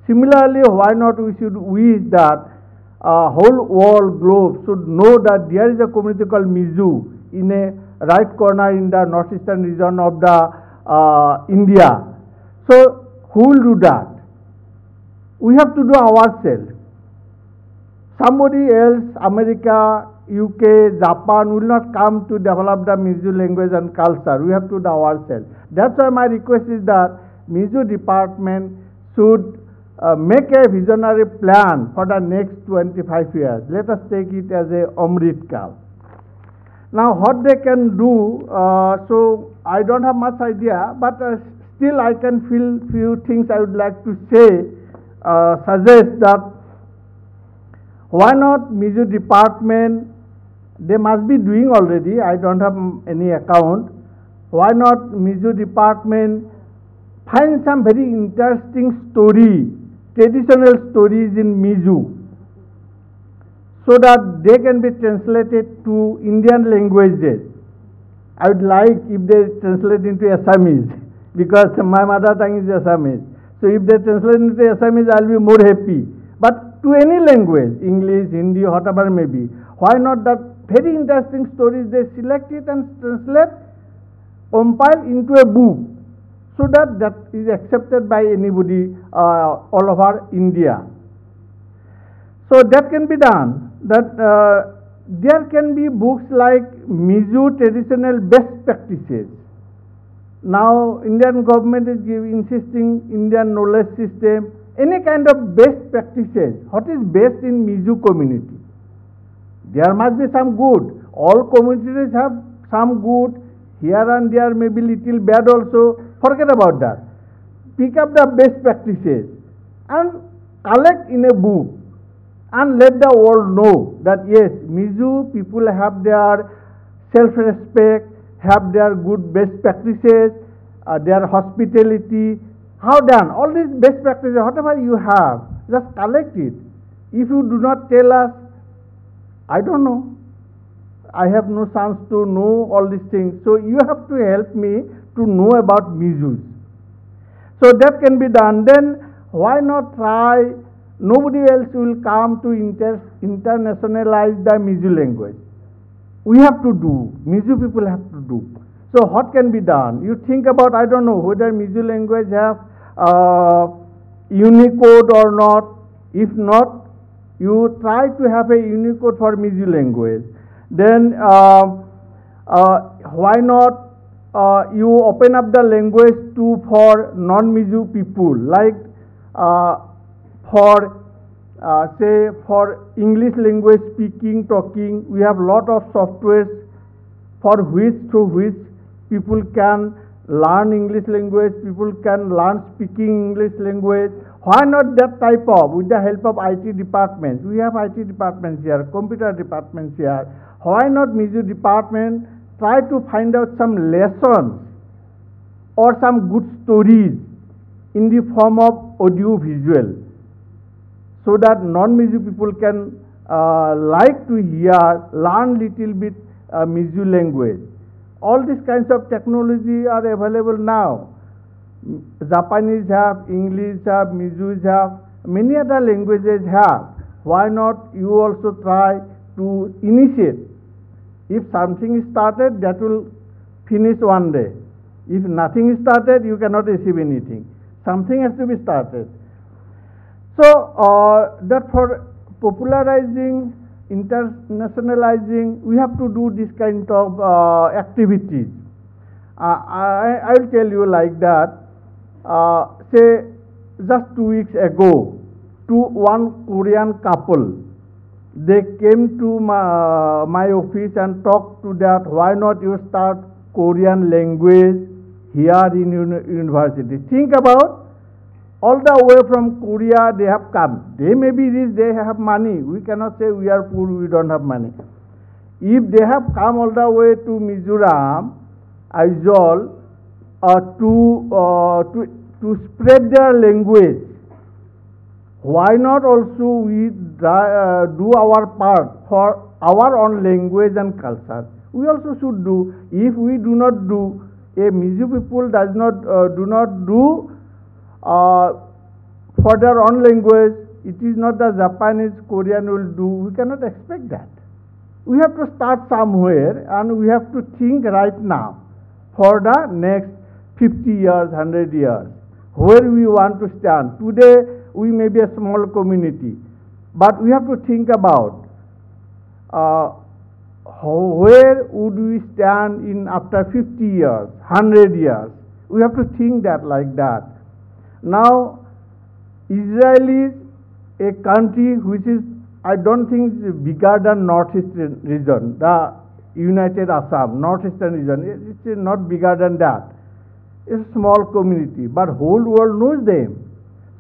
Similarly, why not we should wish that uh, whole world globe should know that there is a community called Mizo in a right corner in the northeastern region of the uh, India. So who will do that? We have to do ourselves. Somebody else, America, UK, Japan will not come to develop the Mizo language and culture. We have to do ourselves. That's why my request is that Mizo department should uh, make a visionary plan for the next 25 years. Let us take it as a Amrit Kal. Now, what they can do, uh, so I don't have much idea, but uh, still I can feel few things I would like to say, uh, suggest that why not Mizo department, they must be doing already, I don't have any account, why not Mizo department find some very interesting story, traditional stories in Mizo so that they can be translated to Indian languages. I would like if they translate into Assamese *laughs* because my mother tongue is Assamese. So if they translate into Assamese, I'll be more happy. But to any language, English, Hindi, whatever may be, why not that very interesting stories they select it and translate, compile into a book. So that that is accepted by anybody uh, all over India. So that can be done. That uh, there can be books like Mizo traditional best practices. Now Indian government is giving, insisting Indian knowledge system, any kind of best practices. What is best in Mizo community? There must be some good. All communities have some good. Here and there may be little bad also. Forget about that. Pick up the best practices and collect in a book and let the world know that yes, Mizo people have their self-respect, have their good best practices, uh, their hospitality. How done? All these best practices, whatever you have, just collect it. If you do not tell us, I don't know. I have no chance to know all these things. So you have to help me to know about Mizos. So that can be done. Then why not try nobody else will come to inter internationalize the Mizo language. We have to do, Mizo people have to do. So what can be done? You think about, I don't know whether Mizo language have uh, Unicode or not. If not, you try to have a Unicode for Mizo language. Then uh, uh, why not uh, you open up the language to for non-Mizo people like uh, for uh, say for English language speaking, talking, we have lot of softwares for which through which people can learn English language, people can learn speaking English language. Why not that type of, with the help of IT departments? We have IT departments here, computer departments here. Why not Mizo department try to find out some lessons or some good stories in the form of audio visual so that non-Mizo people can uh, like to hear, learn little bit uh, Mizo language. All these kinds of technology are available now. Japanese have, English have, Mizos have, many other languages have. Why not you also try to initiate? If something is started, that will finish one day. If nothing is started, you cannot receive anything. Something has to be started. So, uh, that for popularizing, internationalizing, we have to do this kind of uh, activities. Uh, I, I will tell you like that. Uh, say, just two weeks ago, to one Korean couple, they came to my, my office and talked to that, why not you start Korean language here in uni university. Think about all the way from Korea they have come. They may be rich, they have money. We cannot say we are poor, we don't have money. If they have come all the way to Mizoram, Aizawl, uh, to, uh, to, to spread their language, why not also we uh, do our part for our own language and culture? We also should do. If we do not do, a Mizu people does not uh, do not do uh, for their own language, it is not the Japanese, Korean will do. We cannot expect that. We have to start somewhere and we have to think right now for the next 50 years, 100 years, where we want to stand. Today, we may be a small community, but we have to think about uh, where would we stand in after 50 years, 100 years. We have to think that like that. Now, Israel is a country which is, I don't think, bigger than northeastern region, the United Assam, northeastern region. It's not bigger than that. It's a small community, but whole world knows them.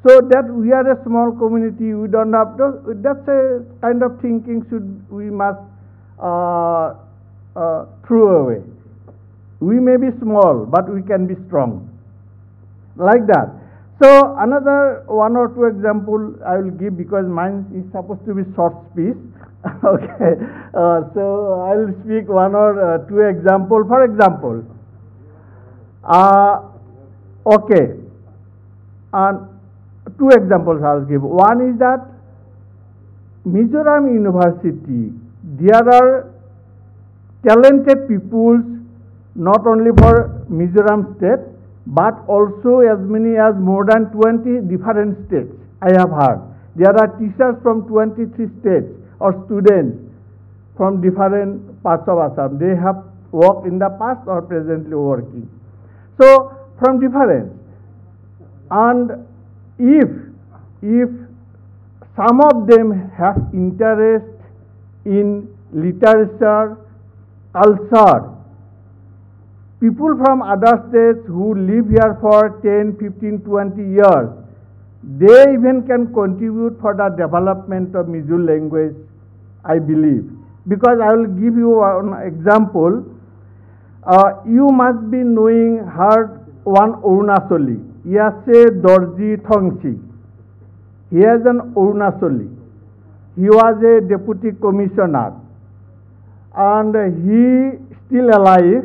So that we are a small community, we don't have to, that's a kind of thinking should we must uh, uh, throw away. We may be small, but we can be strong. Like that. So another one or two example I will give because mine is supposed to be short speech. *laughs* okay, uh, so I will speak one or uh, two example. For example, uh, okay, and two examples I will give. One is that Mizoram University, there are talented people not only for Mizoram state, but also as many as more than 20 different states. I have heard. There are teachers from 23 states or students from different parts of Assam. They have worked in the past or presently working. So, from different. And if, if some of them have interest in literature, culture, people from other states who live here for 10, 15, 20 years, they even can contribute for the development of Mizo language, I believe. Because I will give you an example. Uh, you must be knowing her one Arunachali, Yase Dorji Thongsi. He is an Arunachali. He was a deputy commissioner and he still alive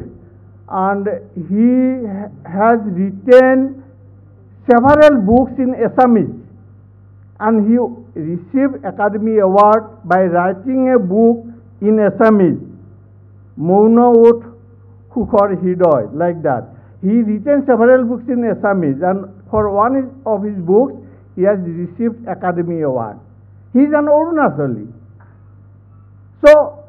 and he has written several books in Assamese and he received Academy Award by writing a book in Assamese, Mauna Ot Hukor Hidoy, like that. He has written several books in Assamese and for one of his books he has received Academy Award. He is an Arunachali. So,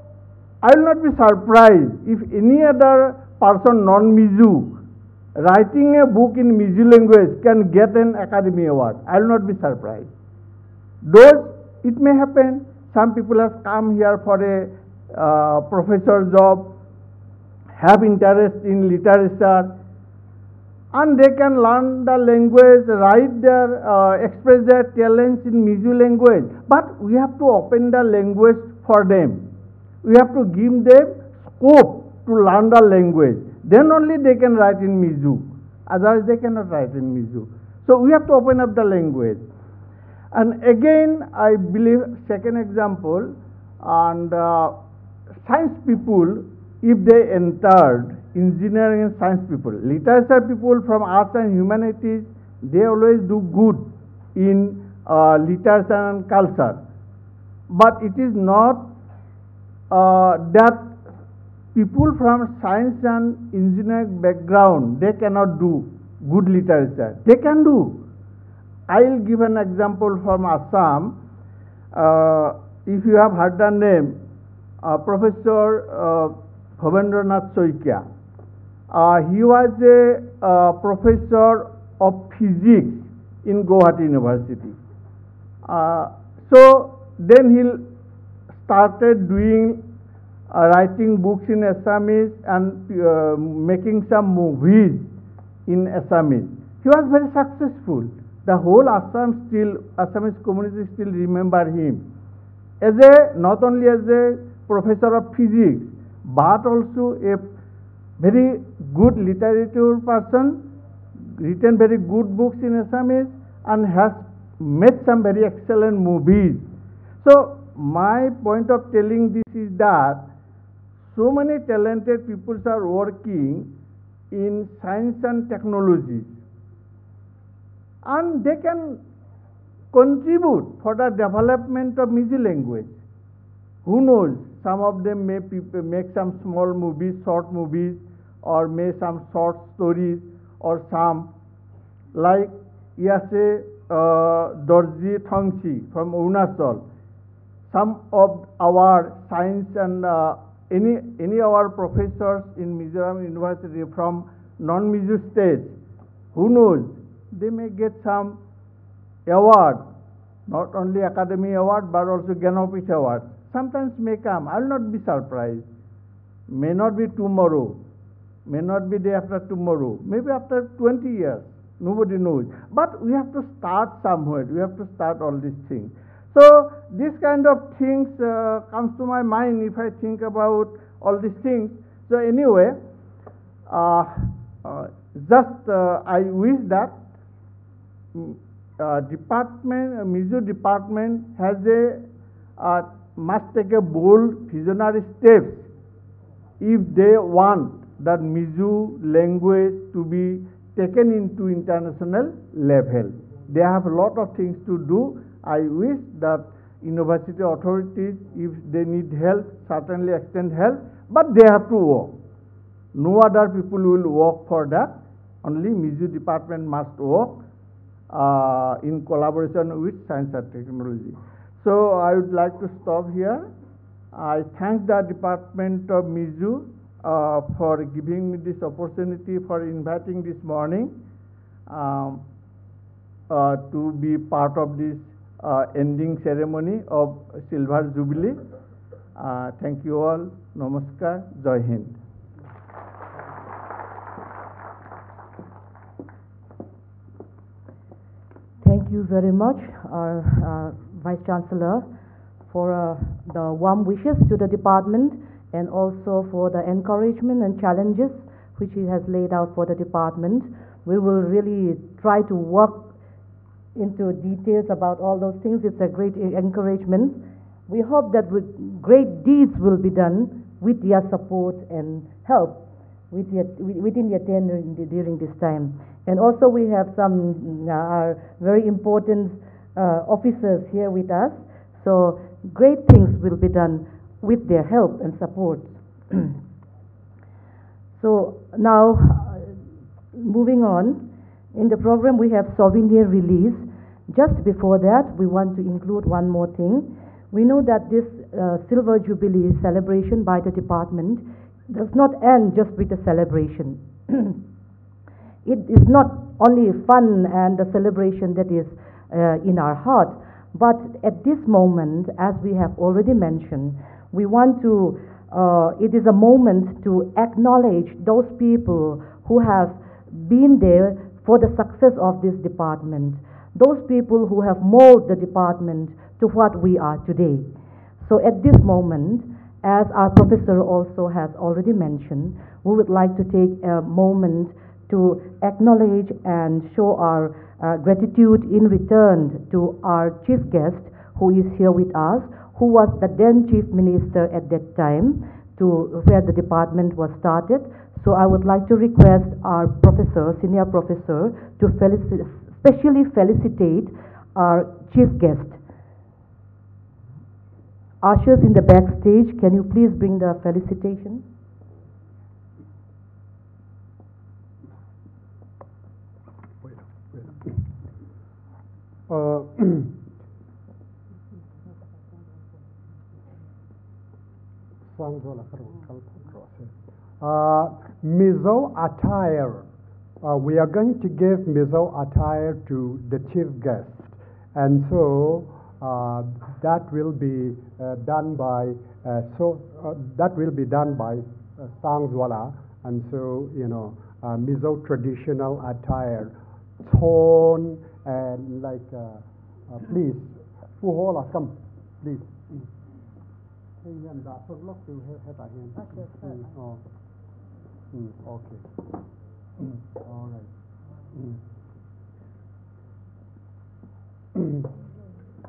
I will not be surprised if any other person non-Mizu writing a book in Mizu language can get an Academy Award. I will not be surprised. Though it may happen, some people have come here for a uh, professor job, have interest in literature, and they can learn the language, write their, uh, express their talents in Mizo language. But we have to open the language for them. We have to give them scope to learn the language. Then only they can write in Mizo. Otherwise, they cannot write in Mizo. So we have to open up the language. And again, I believe second example, and uh, science people, if they entered engineering and science people, literature people from arts and humanities, they always do good in uh, literature and culture. But it is not uh, that people from science and engineering background they cannot do good literature they can do i will give an example from assam uh, if you have heard the name uh, professor uh, Bhabendra Nath Saikia. Uh, he was a uh, professor of physics in Gauhati University. Uh, so then he started doing uh, writing books in Assamese and uh, making some movies in Assamese. He was very successful. The whole Assam still, Assamese community still remember him as a, not only as a professor of physics, but also a very good literature person, written very good books in Assamese and has made some very excellent movies. So my point of telling this is that so many talented people are working in science and technology and they can contribute for the development of Mizo language. Who knows, some of them may make some small movies, short movies, or make some short stories, or some like Yeshe uh, Dorjee Thongchi from Arunachal. Some of our science and uh, any, any of our professors in Mizoram University from non-Mizo states, who knows, they may get some award, not only Academy Award, but also Jnanpith Award. Sometimes may come, I will not be surprised. May not be tomorrow, may not be day after tomorrow, maybe after 20 years, nobody knows. But we have to start somewhere, we have to start all these things. So this kind of things uh, comes to my mind if I think about all these things. So anyway, uh, uh, just uh, I wish that mm, uh, department, uh, Mizo department has a must take a bold visionary steps if they want that Mizo language to be taken into international level. They have a lot of things to do I wish that university authorities, if they need help, certainly extend help, but they have to work. No other people will work for that. only Mizo department must work uh, in collaboration with science and technology. So I would like to stop here. I thank the department of Mizo uh, for giving me this opportunity for inviting this morning um, uh, to be part of this uh, ending ceremony of Silver Jubilee. Uh, thank you all. Namaskar. Jai Hind. Thank you very much, our uh, Vice Chancellor, for uh, the warm wishes to the department and also for the encouragement and challenges which he has laid out for the department. We will really try to work into details about all those things. It's a great encouragement. We hope that great deeds will be done with your support and help within your tenure during this time. And also we have some mm, our very important uh, officers here with us. So great things will be done with their help and support. *clears throat* so now, uh, moving on, in the program we have souvenir release. Just before that, we want to include one more thing. We know that this uh, Silver Jubilee celebration by the department does not end just with a celebration. *clears throat* it is not only fun and the celebration that is uh, in our heart, but at this moment, as we have already mentioned, we want to, uh, it is a moment to acknowledge those people who have been there for the success of this department, those people who have molded the department to what we are today. So at this moment, as our professor also has already mentioned, we would like to take a moment to acknowledge and show our uh, gratitude in return to our chief guest who is here with us, who was the then chief minister at that time to where the department was started. So I would like to request our professor, senior professor, to felici- specially felicitate our chief guest. Ushers in the backstage, can you please bring the felicitation? Uh, *clears throat* Uh, Mizo attire. Uh, we are going to give Mizo attire to the chief guest, and so uh, that will be uh, done by uh, so that will be done by uh, Sangzuala, and so you know Mizo traditional attire, tone and like please, Fuhola, come, please. 생략한다. 서글럭도 해봐. 음, 어. 음, okay. Mm. mm, mm All right. Mm. mm.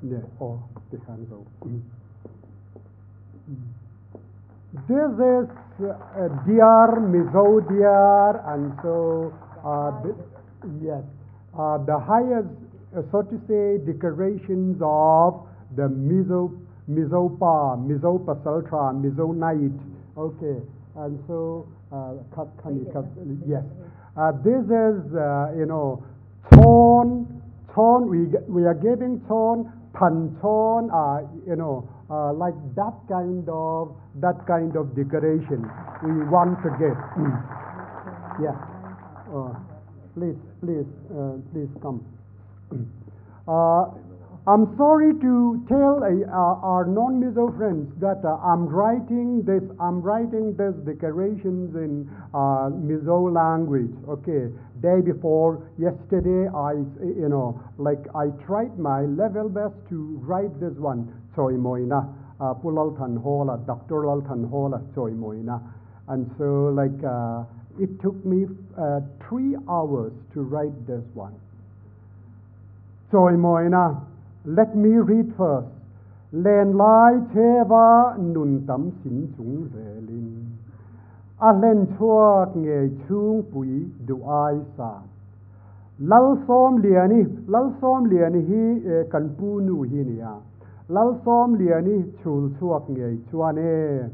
yeah, oh, the hands out. Mm. This is uh, dear, Mizo dear, and so, uh, the, yes, uh, the highest, uh, so to say, decorations of the Mizo Mizo Pa, Mizo Pasaltha, Mizo Night. Okay, and so uh, can you cut, yes, uh, this is uh, you know tone, tone. We we are giving tone, pan tone. Uh, you know, uh, like that kind of that kind of decoration we want to give. *clears throat* yeah. Uh, please, please, uh, please come. *clears throat* I'm sorry to tell uh, uh, our non-Mizo friends that uh, I'm writing this. I'm writing this decorations in uh, Mizo language. Okay, day before yesterday, I you know like I tried my level best to write this one. Choi moina, uh, Pu Lal Thanhawla, doctoral tan hola, choi moina, and so like uh, it took me three hours to write this one. Choi moina. Let me read first. Len lai cheva nun tam sin chung zelin. A len chuak nghe chung pui du ai sa. Lal som liani, lal som liani hi e kan pu nu hi ni ya. Lal som liani chul chuak nghe chuane.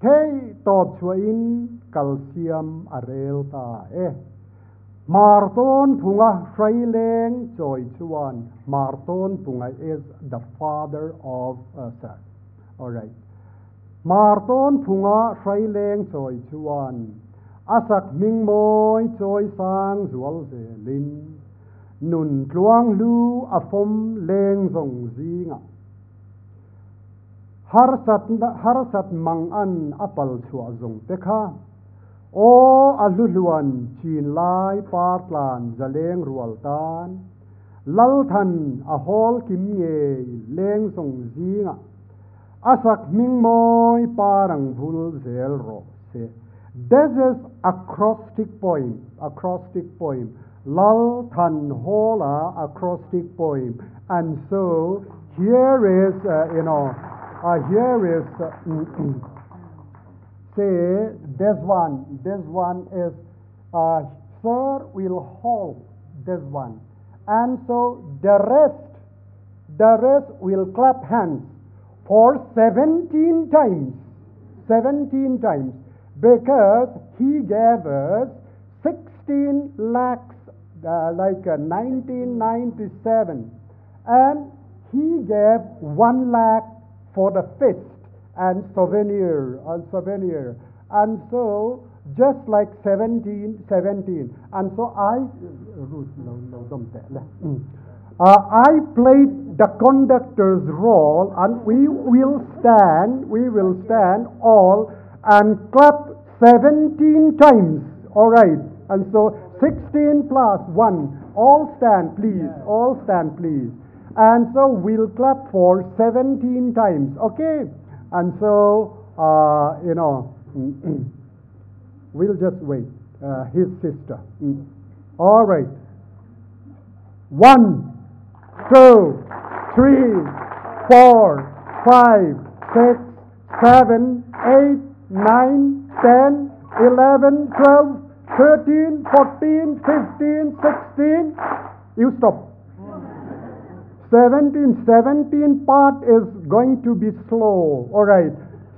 Thei top chua in calcium arel ta eh. Marton Punga Freileng Choi Chuan. Marton Punga is the father of uh, sir. All right. Marton Punga Freileng Choi Chuan. Asak Ming Moi Choi Sang Zual Ze Lin. Nun Tluang Lu Afom Leng Zong Zinga. Har sat har sat mang an apal chua zong tekha. O aluluan chin lai partlan zaleng rual tan. Lal than a hol kim nge leng zong zinga. Asak ming moi parang vul zel ro se. This is acrostic poem, acrostic poem. Lal Than Hola acrostic poem. And so here is, uh, you know, uh, here is, uh, *clears throat* say, this one, this one is, uh, Sir will hold this one. And so the rest, the rest will clap hands for 17 times. 17 times. Because he gave us 16 lakhs, uh, like uh, 1997. And he gave 1 lakh for the fist and souvenir, and souvenir. And so, just like 17, 17. And so I, uh, I played the conductor's role, and we will stand, we will stand all and clap 17 times. All right. And so 16 plus 1. All stand, please. All stand, please. And so we'll clap for 17 times. Okay? And so, uh, you know, *clears throat* we'll just wait. Uh, his sister. All right. One, two, three, four, five, six, seven, eight, nine, ten, eleven, twelve, thirteen, fourteen, fifteen, sixteen. You stop. 17, 17 part is going to be slow. All right.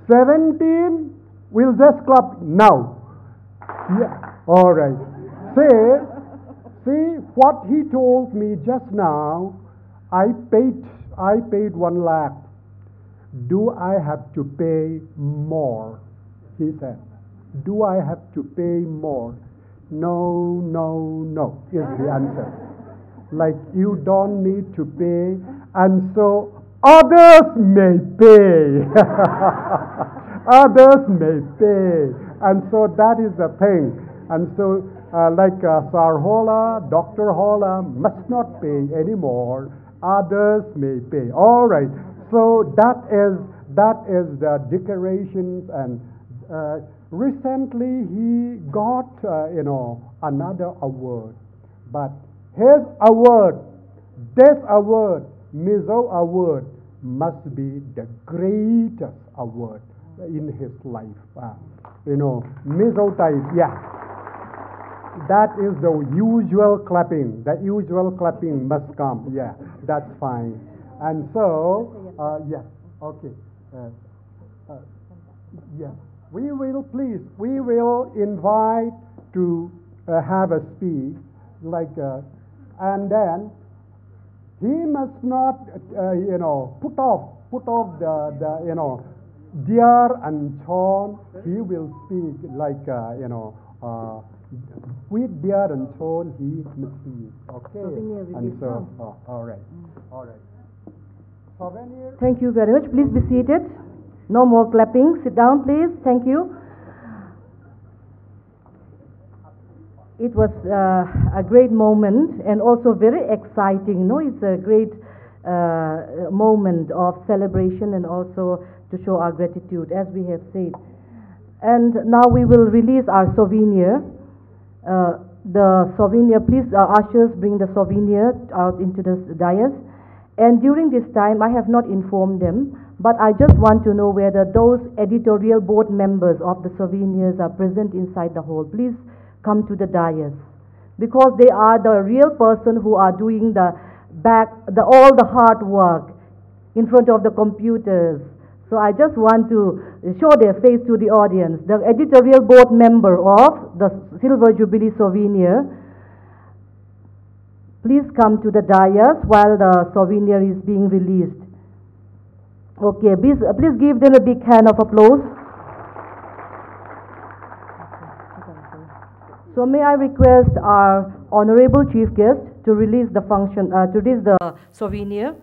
17, we'll just clap now. Yeah. All right. See, see what he told me just now. I paid, I paid one lakh. Do I have to pay more? He said. Do I have to pay more? No, no, no, is the answer like you don't need to pay, and so others may pay. *laughs* others may pay. And so that is the thing. And so, uh, like uh, Sar Hawla, Dr. Hawla must not pay anymore. Others may pay. All right. So that is that is the decorations and uh, recently he got uh, you know another award but his award, this award, Mizo award, must be the greatest award in his life. Uh, you know, Mizo type, yeah. That is the usual clapping. The usual clapping must come. Yeah, that's fine. And so, uh, yeah, okay. Uh, uh, yeah, we will please, we will invite to uh, have a speech like uh, and then he must not, uh, you know, put off, put off the, the, you know, dear and John. He will speak like, uh, you know, uh, with dear and John. He must speak. Okay. And so, oh, all right, all right. Thank you very much. Please be seated. No more clapping. Sit down, please. Thank you. It was uh, a great moment and also very exciting. No, it's a great uh, moment of celebration and also to show our gratitude, as we have said. And now we will release our souvenir. Uh, the souvenir, please, uh, ushers, bring the souvenir out into the dais. And during this time, I have not informed them, but I just want to know whether those editorial board members of the souvenirs are present inside the hall. Please come to the dais because they are the real person who are doing the back the all the hard work in front of the computers so i just want to show their face to the audience the editorial board member of the silver jubilee souvenir please come to the dais while the souvenir is being released. Okay, please, please give them a big hand of applause. So may I request our honorable chief guest to release the function, uh, to release the souvenir.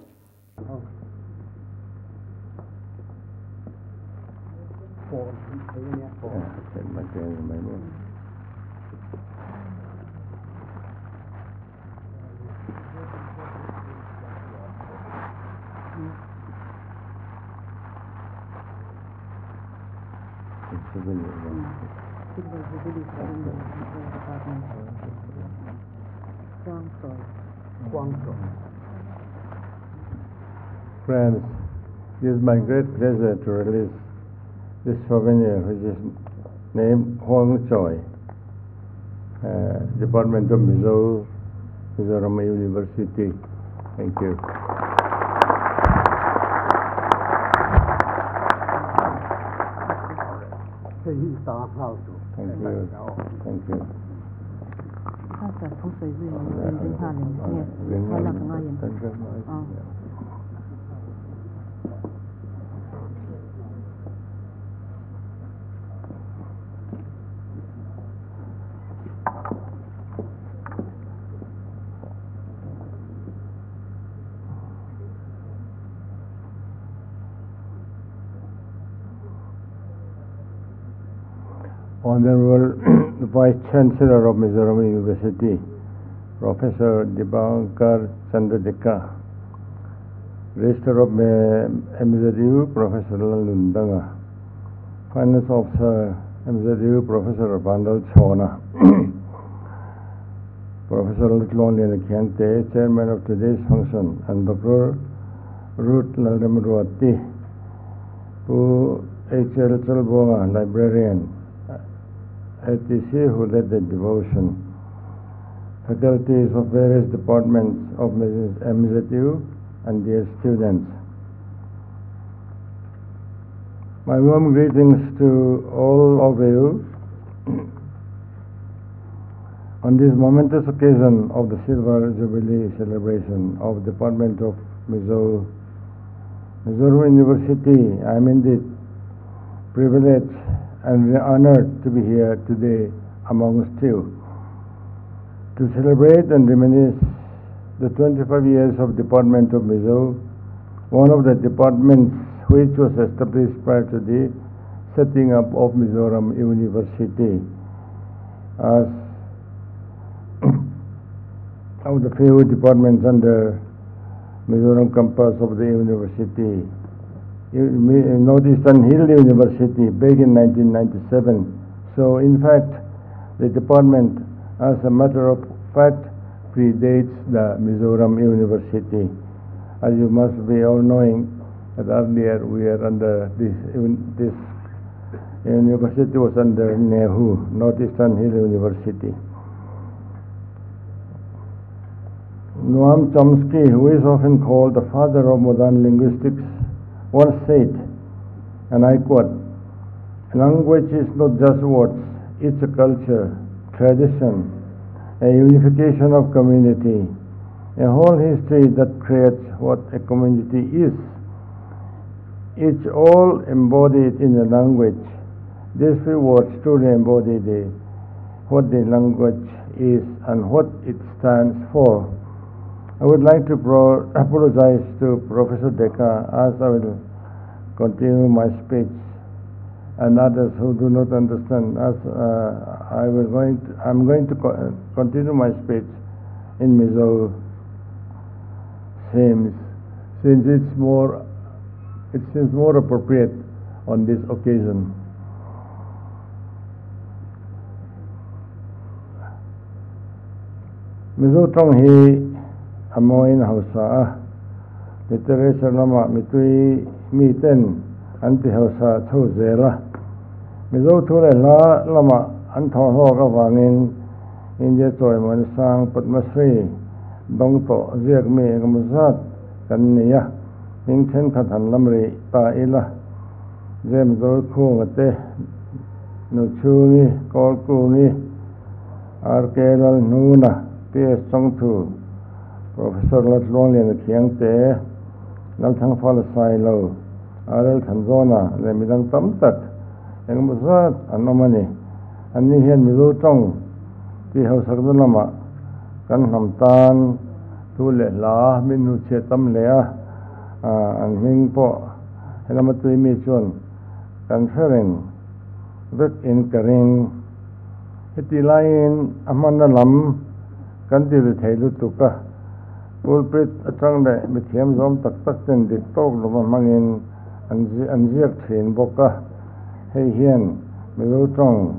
Friends, it is my great pleasure to release this souvenir which is named Huang Choi, uh, Department of Mizo, Mizoram University. Thank you. Thank 看，从水里，眼睛，看眼睛？啊。Honorable *clears throat* Vice Chancellor of Mizoram University, Professor Dibankar Chandradeka, Registrar of MZU, Professor Lundanga, Finance Officer, MZU, Professor Bandal Chona, *clears throat* Professor Laltluangliana Khiangte, Chairman of today's function, and Dr. Ruth Lalremruati, who H. L. Chalbuanga, librarian, ATC who led the devotion, faculties of various departments of Mrs. MZU, and dear students. My warm greetings to all of you *clears throat* on this momentous occasion of the Silver Jubilee celebration of Department of Mizo, Mizoram University. I am indeed privileged and we are honored to be here today amongst you to celebrate and reminisce the 25 years of Department of Mizo, one of the departments which was established prior to the setting up of Mizoram University as *coughs* of the few departments under Mizoram campus of the university. Uh, Northeastern Hill University back in 1997. So, in fact, the department, as a matter of fact, predates the Mizoram University. As you must be all knowing, that earlier we are under this, this university was under NEHU, Northeastern Hill University. Noam Chomsky, who is often called the father of modern linguistics, once said, and I quote, language is not just words, it's a culture, tradition, a unification of community, a whole history that creates what a community is. It's all embodied in the language. These few words truly embody the, what the language is and what it stands for. I would like to apologize to Professor Deka as I will continue my speech and others who do not understand as uh, I will going to, I'm going to co- continue my speech in Mizo seems since it's more it seems more appropriate on this occasion. Mizo Trong He amoin hausa ah literature nama mitui mi ten anti hausa tho zera mi zo thu le la lama an tho ho ka wangin india choi mon sang patma sri dong to ziak mi ngam zat kan ni ya ning then kha than lam ri ta ila zem zo khu ma te nu chu ni kol ku ni ar kelal nu na te song thu professor lat long le thiang te lam thang fal sai lo arel than zona le midang tam tak eng mu zat an omani an ni hian mi zo tong ti ho sak dun lama kan nam tan tu le la min nu che tam le a an hing po helama tui mi chuan kan fereng vek in karing heti lain amana lam kan ti le thei lu tu ka pulpit atang le mi thiam zom tak tak ten dik tok lo mangin an ji an ziak thin boka hei hian mi lo tong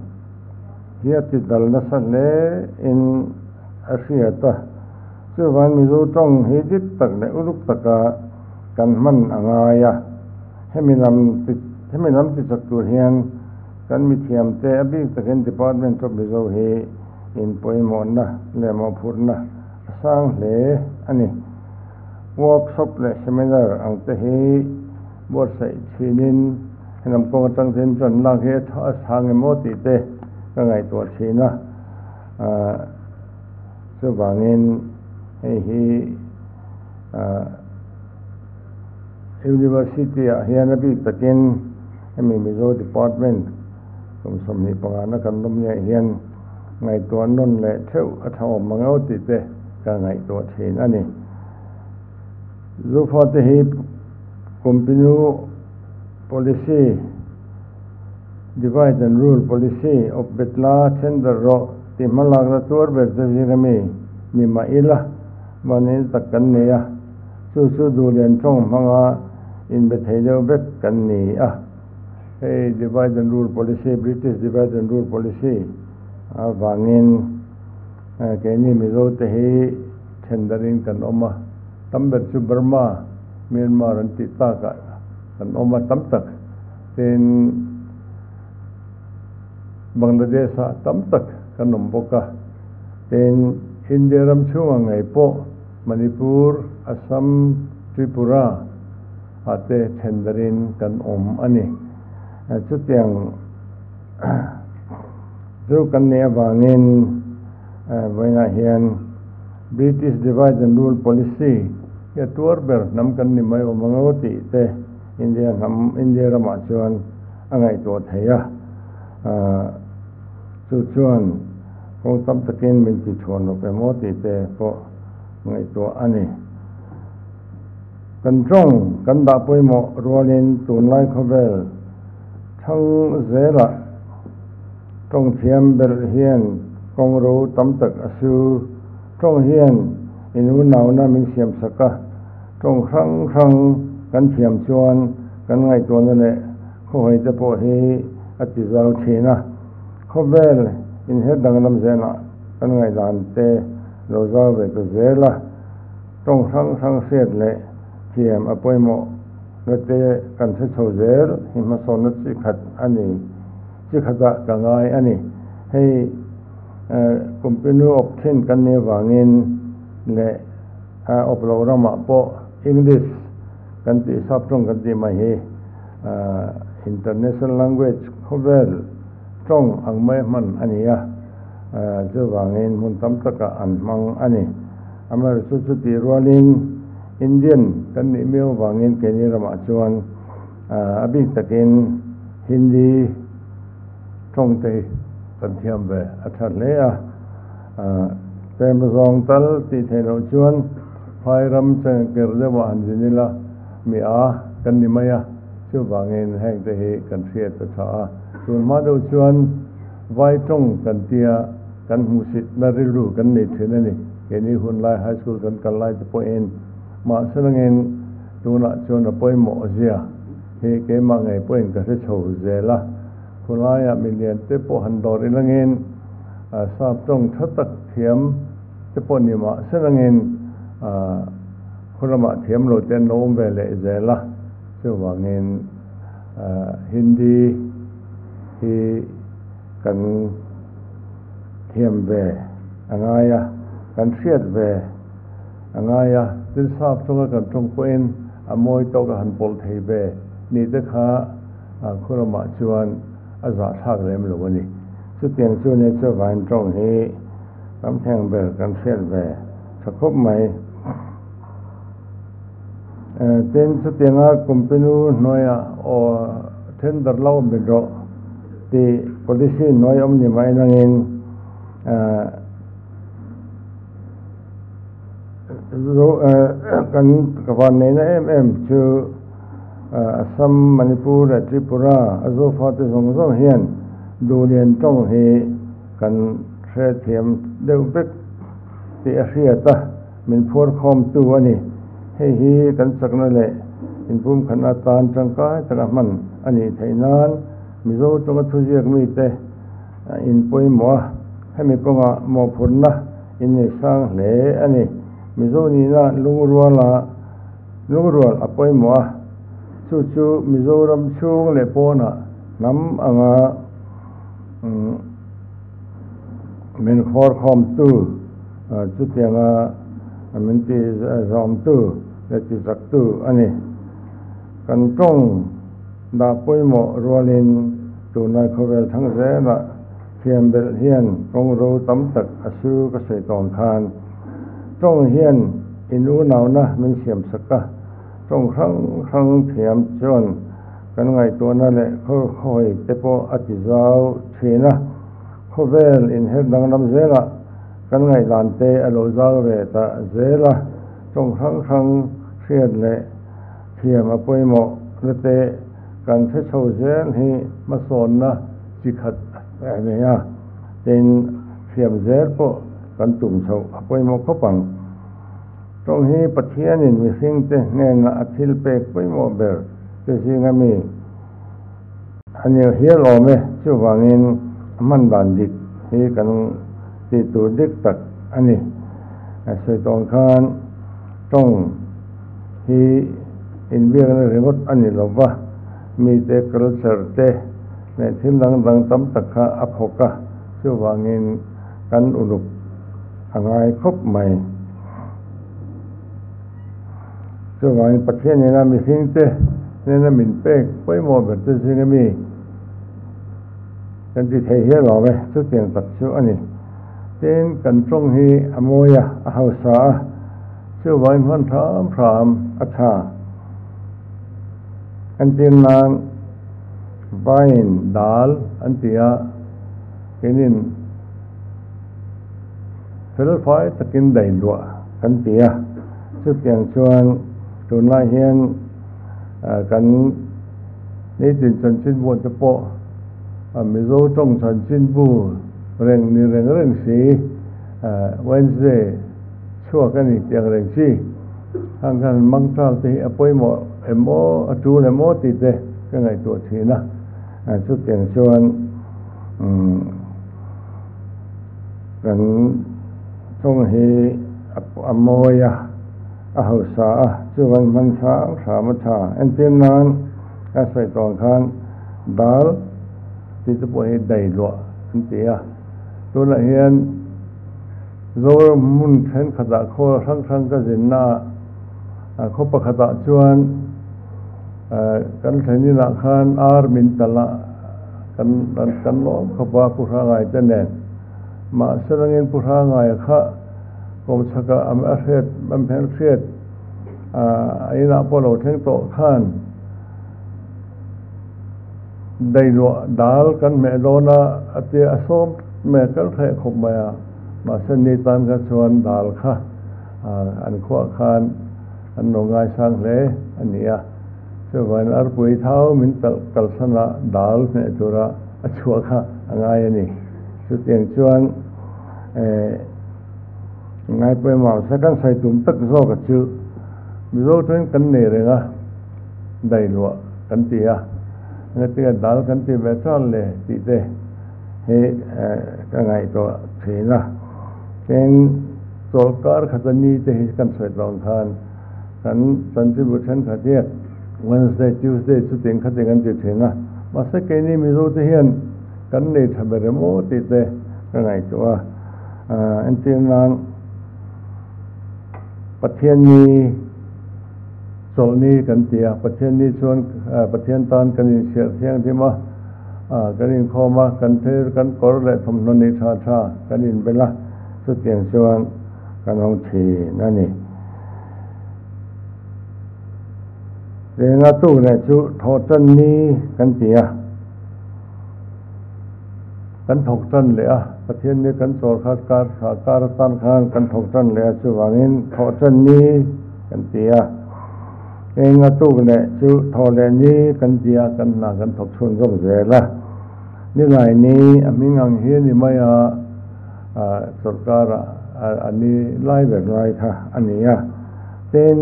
hiya ti dal na sa le in a hria ta chu van mi zo tong hi dit tak le uluk taka kan man angaya hemi lam ti hemi lam ti sak tur hian kan mi thiam te abi taken department of mizo hi in poimon na le mo phur na sang hle ani workshop le seminar ang te hi bor sai thinin nam ko tang ten chon la he tha sang mo ti te ka ngai to thina a so bangin hei hi university a hian a bik takin emi mizo department kum som ni panga na kan lum ne hian ngai to non le theu a thaw mangau ti te ka ngai to the na ni zu pho te hi continue policy divide and rule policy of betla tender ro ti malag ra tur ber te jirami ni ma ila mani takkan ne ya su su du len chong manga in be thei lo be kan ni a hey divide and rule policy british divide and rule policy a wangin ke ni mizo te he kan oma tambet su burma myanmar nanti tak kan oma Tamtak ten bangladesh sa tam kan nom ten india ram chu ngai po manipur assam tripura ate chandarin kan om ani chutyang tu *clears throat* kan ne abangin. Ờ, vaina hian british divide and rule policy ya tour ber nam kan ni mai o mangoti te india nam india rama chuan angai to theya chu chuan ko tam takin min ti chuan no pe mo ti te po ngai to ani kan trong kan da poi mo rolin tun lai khovel thang zera trong thiam ber hian công rú tấm tật sư trong hiền in u nào na mình xiêm sắc cả trong khăng khăng กันเสียมชวนกันไงตัวนั่นแหละเขาให้จะพอให้อติจาวเทนะเขาเวลอินเฮดังลำเสนากันไงลานเตเราจะไปก็เจละต้องทั้งทั้งเสียเลยเฉียมอปวยโมนั่นเตกันเสชเจลหิมะสนจิขัดอันนี้จิขัดกังไงอันนี้ให้ kumpinu op thin kan ne wangin le a op lo rama po english kan ti sap trong kan ti ma international language khovel trong ang mai man ani ya chu wangin mun tam taka an mang ani amar su chu ti rolin indian kan ni meu wangin ke ni rama chuan abi takin hindi trong te kan thiam về. A thật le à. Tem zong tal ti the lo chuan phai ram chang ker de wa an jinila mi a kan ni maya chu wangin hang te he kan thriat ta tha chuan ma do chuan vai tong kan tia kan hu sit na ri rilu kan ni thina ni ke ni hun lai high school kan kan lai te po in ma sanangin tuna chuan a poi mo zia he ke ma ngai poin ka se chho zela Kulaya million tepo handor ilangin sabtong tatak thiam tepo nima serangin kulama thiam lo ten nom vele izela sewangin Hindi hi kan thiam ve angaya kan thiet ve angaya tin sabtong kan tong poin amoy to ka hanpol thei ve ni te kha kulama chuan a za thak lem lo ni chu tiang chu ne chu van trong hi kam thang be kan thiat ve sa khop mai tên chu tenga kumpinu noya o tender lau bedro ti policy noi om ni mai nangin zo kan kawan này na em em chu Assam, Manipur, Tripura, so fort so so hian du lian tong he kan tre thiam deu pek ti asia ta min phor khom tu ani he hi kan sakna le in pum khana tan tangka tara man ani thainan mizo to ga thu jek mi te in poi mo he mi ponga mo phurna in ne sang le ani mizo ni na lu ruwa la lu ruwa apoi mo chu chu mizoram chung le pona nam anga min khor khom tu chu tianga min ti zom tu le ti zak tu ani kan tong da poimo rualin tu nai khovel thang ze na thiam bel hian tong ro tam tak asu ka sei tong khan tong hian in u nau na min siam saka tong khang khang thiam chon kan ngai to na le kho khoi te po ati zau thina khovel in her dang lam zela kan ngai dan te alo zau ve ta zela tong khang khang khiat le thiam a poimo le te kan the chho zen hi ma son na chi khat a ne ya tin thiam zer po kan tum chho a poimo kho pang ตรงนี้ปะเทียนินมีสิ่งเตเงินอาทิล เปกไปโมเบลเจสิงมีอันนี้เฮียรอเมชื่อว่าเงินมันบานดิกที่กันติดตัวดิกตักอันนี้สวยตรงคานต รงที่อินเบียนเรื่องอันนี้เราว่ามีเตกระเสรเตในทิมดังดังตั้มตะคะอภกะชื่อว่าเงินกันอุลุกหางายครบใหม่ so wang pathian ni na mi sing te ne na min pe poi mo ber te sing mi kan ti thei he lo me chu tiang tak chu ani ten kan trong hi amoya a hausa chu wang han tham phram a tha an tin nang vain dal an tia kenin fel phai takin dai lua kan tia chu tiang chuan ตุนลาเฮียนกันนี่ตินจันชินบวนจะโปะมิโซจงจันชินบูเร่งนี่เร่งเร่งสีวันเสาร์ชั่วกันอีกอย่างเร่งสีทางการมังทาที่อภัยหมอเอ็มโอจูเลมโอติดเดก็ไงตัวทีนะชุดเตียงชวนกันช่วงฮีอโมยา Ahusa, Suvan Mansa, Samata, and Pinan, Asai Tongkhan, Dal, Titapohe Daidwa, and Tia. Tuna Hien, Zor Mun Ten Kata Ko, Sang Sang Kazina, Kopa Kata Chuan, Kan Tenina Khan, Ar Mintala, Kan Kan Lo, Kopa Pusha Ngai Tenen, Ma Serangin Pusha Ngai Kha, กรมสกาอเมริกบำเพ็ญเสียดไอ้นาพอเราเทงโตข้านได้รัวดาลกันแม่โดนาอติอาสมแม่กัน ngai pe ma sa kan sai tum tak zo ka chu mi zo tuen kan ne re nga dai đào kan ti ya nga ti dal kan ti ve chal le ti te he ka ngai to the na ten solkar khatani te he kan sai dong khan kan contribution kha te wednesday, tuesday chu ting kha te kan ti the na ma sa ke ni mi zo te hian kan ne thabe re mo ti te ka ngai to a anh tiên nang ประเทศนี้โซนี้กันเตียประเทศนี้ชวนประเทศตอนกันเสียเที่ยงที่มากันอินคอมากันเทกันกอรและทมนนิชาชากันอินเบละสุดเตียงชวนกันองทีนั่นนี่เรื่องตู้เนี่ยชุทอจันนี้กันเตีย กันถกจันเลยอะประเทศนี้กันโสดขาดการขาการตันขานกันถกจันเลยชุวางินทอจันนี้กันเตียเองตู้เนี่ยชุทอเลนี้กันเตียกันหนากันถกชนก็เสียละนี่หลายนี้มิงังเฮียนี่ไม่อะสุดการอันนี้ไล่แบบไรค่ะอันนี้อะเป็น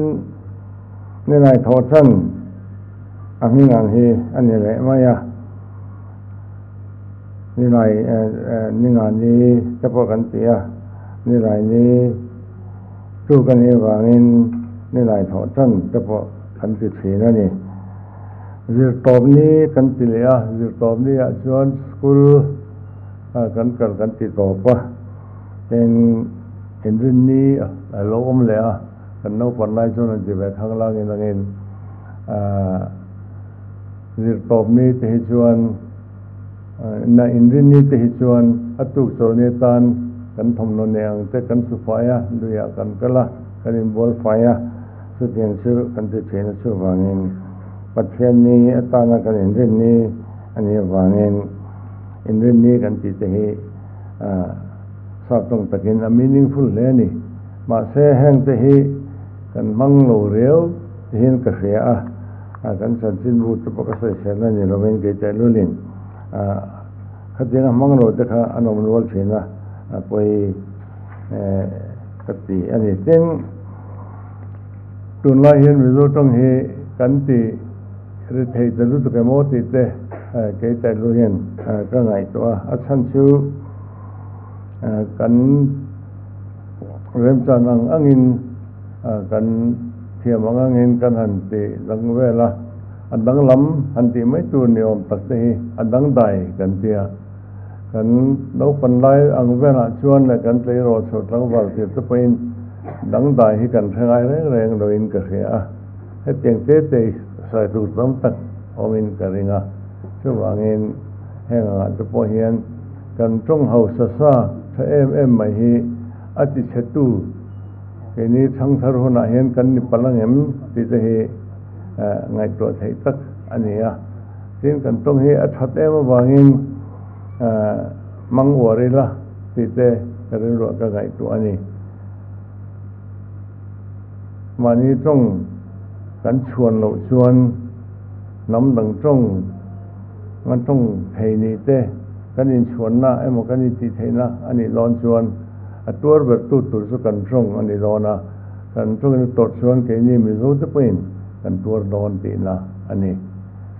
นี่นายโทษท่านอันนี้งานเฮอันนี้แหละไม่อะ นิรัยนี่งานนี้เฉพาะกันเสียนี่ไยนี้สู้กันนี้ว่างินนี่ไยถอดสั้นเฉพาะขันสิทธินั่นนี่จิตตอบนี้กันติเลยอะยจิตอบนี้ชวนสกูลกันกันกันติดตอบปะเป็นเห็นรินนี้โล้มเลยอะกันนกปันไล่ชวนจิตไปข้างล่างเงินเงินจิตตอบนี้จะให้ชวน นาอินรินีเตหิชวนอตุกโซเนตันกันทมนนเองเตกันสุฟายะดุยากันกละกันอินบอลฟายะสุเทียนชื่อกันเตเชนชื่อวางินปัจเจนีอัตานากันอินรินีอันนี้วางินอินรินีกันติเตหิสาตรงตะกินอันมีนิ่งฟุ่นเลนี่มาเสแห่งเตหิกันมังโลเรียวเห็นกระเสียอ่ะกันสันสินบูตุปกเสเชนนั่นเองเราเป็นเกจัลุลิน khát tiếng à măng rồi tức là anh em nuôi phi na bồi khát tì anh ấy tiếng tuần lai hiện ví dụ trong hệ cắn tì rồi thầy từ lúc cái mốt thì tê cái tài lưu hiện các ngày tòa ắt sanh chú cắn rem tràn Năng Anh in cắn thiềm ăn ăn in cắn hẳn tì lắng về là อันดังล้ำอันที่ไม่จูเนียมตักตีอันดังใดกันเตียกันนกปันไลอังเวลาชวนและกันเตยรอสดลังวัลเสียจะไปดังใดให้กันทางไอแรงแรงโดยอินกระเสียให้เตียงเตเตใส่ถูกต้องตักอมินกระริงะช่วงเงินแห่งอาจจะพอเห็นกันจงเฮาซาซาถ้าเอ็มเอ็มไม่ฮีอติเชตูกันนี้ทั้งทารุณเห็นกันนี่พลังเห็นที่จะเห Ờ, ngày tổ thấy tất, anh ấy à tin cần trong hi ở thật em và hình ờ, mang ủa đi là, thì tê, cái rồi cái ngày tổ anh ấy. Mà như trong cắn chuồn lậu chuồn, nắm đằng trong ngăn trong thầy này tê cái nhìn chuồn na, em một cái nhìn thì thấy na, anh ấy lon chuồn. À tuột vật tuột tuột số cắn trong anh ấy lon à cắn trong cái tổ chuồn, cái gì mình rốt tới bên kan tuar don ti na ani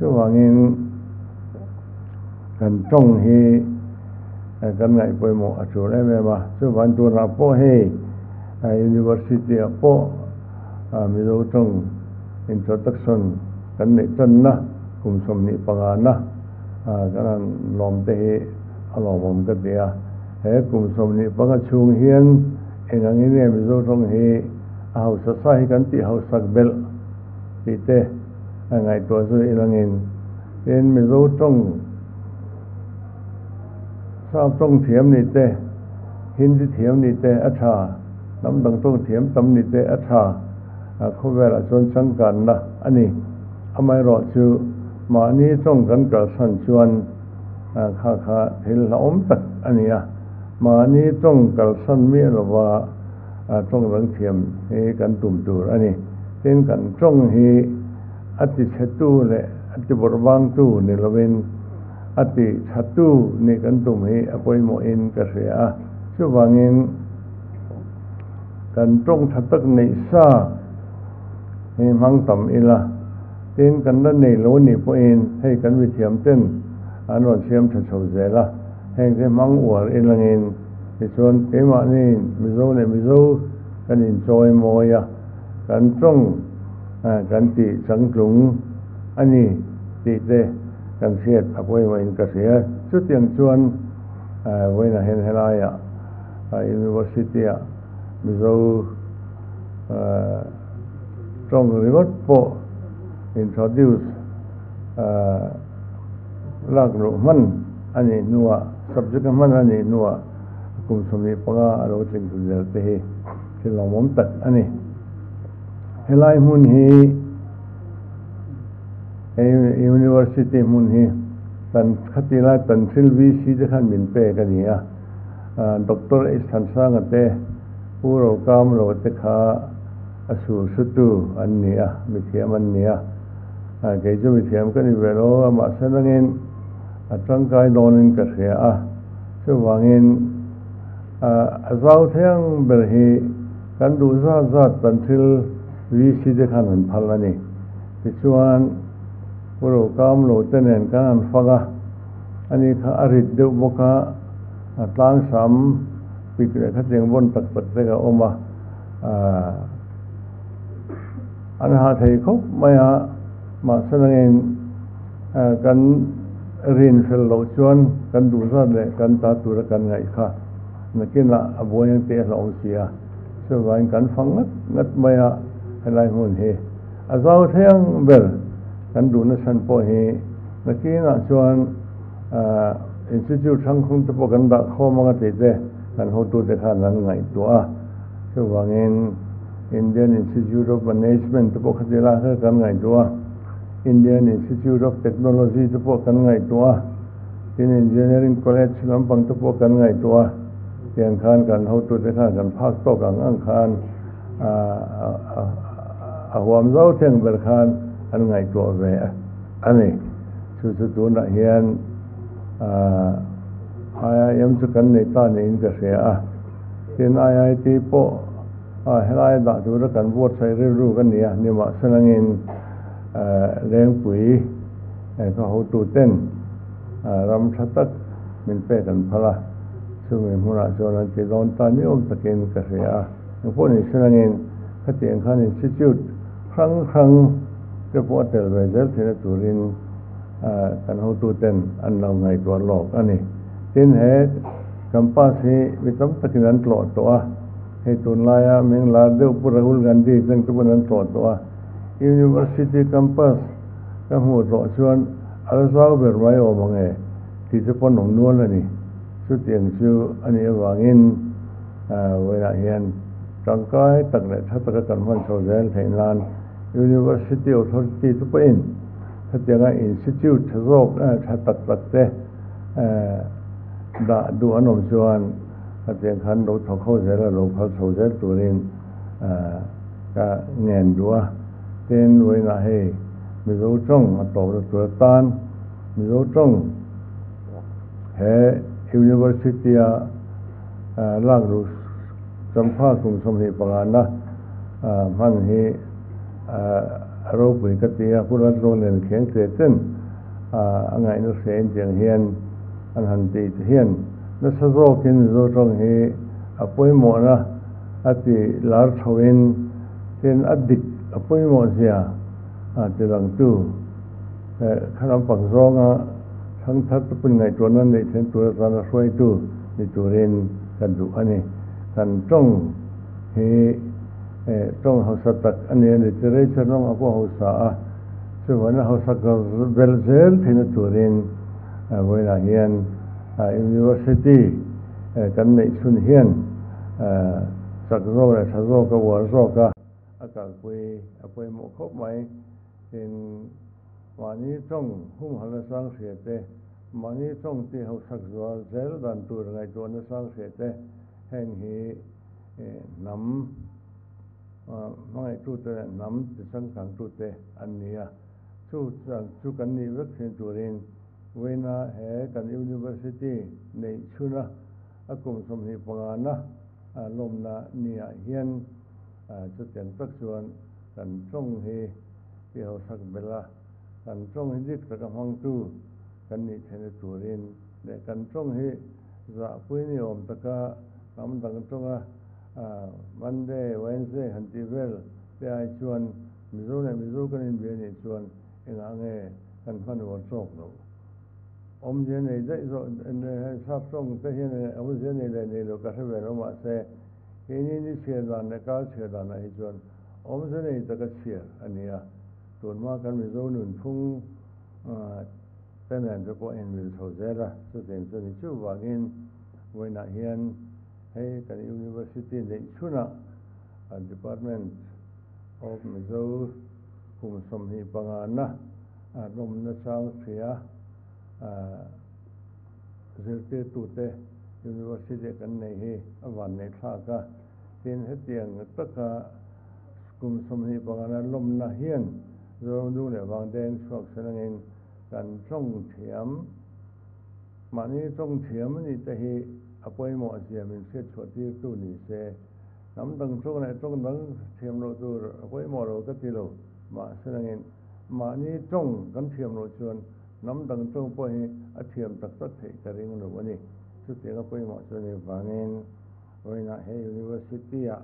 chuwangin kan tong hi kan ngai poi mo achu le me ma chuwan tu po he university po mi lo tong introduction kan ne chan na kum som ni panga na kan lom te he alom ka te a he kum som ni panga chung hian engang ni mi lo tong he hausa sai kan ti hausak bel ti te ngai to zo ilang in en mi zo tong sa tong thiam ni te hin di thiam ni te a tha nam dang tong thiam tam ni te a tha a kho vel a chon chang kan na ani amai ro chu ma ni tong kan ka san chuan kha kha thil la om tak ani a มานี้ต้องกัลสันเมีย tên kan trong hi ati chatu le ati borbang tu Nên là ni lovin ati chatu ni kan tum hi apoi mo in cả ka se a chu wangin kan trong thatak nei sa he mang in là. tên kan đó nei lo ni po in hay kan vi anh nói anon thật sâu chau là, heng te mang uar ilangin thì chôn cái mà này mizo này mizo cái nhìn chơi mồi à. อินกระเสียชื่อว่าเงินกันจ้องทัตกในซาให้มังต่ำอีละเต้นกันนั่นในโลนี่พอเองให้กันวิเทียมเต้นอันวันเทียมชัดเฉยละ heng te mang war ilangin ti chuan ema ni mizo ne mizo kan enjoy mo ya kan trong kan ti chang tlung ani ti te kan siat apoi ma in ka sia chu tiang chuan voina hen helaya university a mizo trong remote po introduce lak ro man ani nuwa subject man ani nuwa kum sumi panga alo ting tu zel te he ke lo mom tak ani helai mun hi university mun hi tan khatila tan thil vc de khan min pe ka ni a doctor is than sang ate puro kam ro te kha asu sutu an ni a mi thiam an ni a ke ju mi thiam ka ni velo ma sanangin atangkai donin ka hria a chu wangin a zau thiang ber hi kan du za za tan thil 위시득하는 팔라니 비추한 우로 까음로 때는 가난 파가 아니 아리드 보카 땅삼 비그레 같은 본 딱딱대가 오마 아 안하테이코 마야 마 선행인 간 rinfel lo chuan kan du sa le kan ta tu ra kan ngai kha na kina aboyang te lo sia so vain kan fangat ngat maya lai mun he a zau theng ber kan du na san po he na ki na chuan institute thang khung te po kan ba kho ma ga te te kan ho tu te khan nan ngai tu a chu wangin Indian Institute of Management te po khate la ka kan ngai tu a Indian Institute of Technology te po kan ngai tu a tin engineering college lampang te po kan ngai tu a เตียงคานกันเขาตุดได้ข้ากันภาคตกกังอังคานอ่า huam zau theng ber khan an ngai tu ve ani chu chu tu na hian ai yam chu kan nei ta nei in ka se a tin ai ai ti po a helai da tu ra kan vot sai re ru kan nia ni ma sanangin leng pui ka ho tu ten ram thatak min pe kan phala chu me mura so na ti don ta ni om takin ka se a ni po ni sanangin ka tiang khan institute Khăng reported results in Turin uh, and how to ten and now ngai to log ani tin he kampas he vitam patinan tlo to a he tun laya ming la de upur rahul gandhi tang tu panan tlo to a university campus kam hu ro chuan alsao ber mai o bange ti te pon hom nual ani chu tiang chu ani wangin wera hian tangkai takle thataka kanwan chawzel thailand university authority tu pa in. Thatianga institute, thazok uh, tha tak tak te uh, da du anom chuan thatiang khan lo thok ho zela, lo phal so zel turin uh, ka ngen dua. Ten wena he mi zo chong a to da tu tan mi zo chong he, university a lang ru sampha kum somni pangana man hi Europa kat dia pura ronen ken seten anga ino sen jeng hian an han te hian na sa zo ken zo trong he apoi mo na ati lar thowen ten adik apoi mo sia a te lang tu khanam pang zo nga thang that pun ngai to na nei ten tu ra na swai tu ni tu ren kan du ani kan trong he trong hausa tak ane literature long apo hausa a chu wana hausa ka bel zel thina turin với na hian university kan nei sun hian sak zo ra sa zo ka war zo ka aka pui apoi mo khop mai tin mani trong hum hala sang khete mani trong ti hausa zo zel dan tur ngai to na sang khete hẹn hi nam māngai chū tē nām tīsāṅ kāṅ chū tē anīyā chū tsāṅ chū kāni vaksīn chū rīṅ wē nā hē kān university nē chū na akum sum hī pāngā na lōm na nīyā hiān chū tēn tāk chūwan kān chōng hī pī hau sāk bēlā kān chōng hī dīk tā kā māng chū kāni tēne chū rīṅ nē kān chōng hī zā pui nī om tā kā nām tāng chōng uh, Monday, Wednesday and Tivel, they are chuan, Mizo na Mizo kan in bien chuan, in ange kan fan wa chok no. Om jen ne da iso ne sap song pe hin ne om jen ne da ne lo ka se ve no ma se, in in ni che da ne ka che da na chuan, om jen ne da ka che ania. Don ma kan Mizo nun phung uh, tenen de ko en vil so zera, so den so ni chu wa ngin, when I hear Hey, the university, the Ichuna uh, Department of Missouri, whom some he pangana, and from the Sang Tria, Zirte Tute, University Kanehi, Avane Taka, Tin Hetiang, Taka, Skum some he pangana, Lom Nahian, Zorundu, Vang Den, Swak Senangin, Dan Song Tiam, Mani Song Tiam, Nitahi, apoi mo siam in se choti tu ni se nam dang trong ne trong dang thiam lo tu apoi mo ro ka ti lo ma sanangin mani trong kan thiam lo chuan nam dang trong po hi a thiam tak tak thei ka ring lo ani chu te ka poi mo chuan ni wangin oina he university a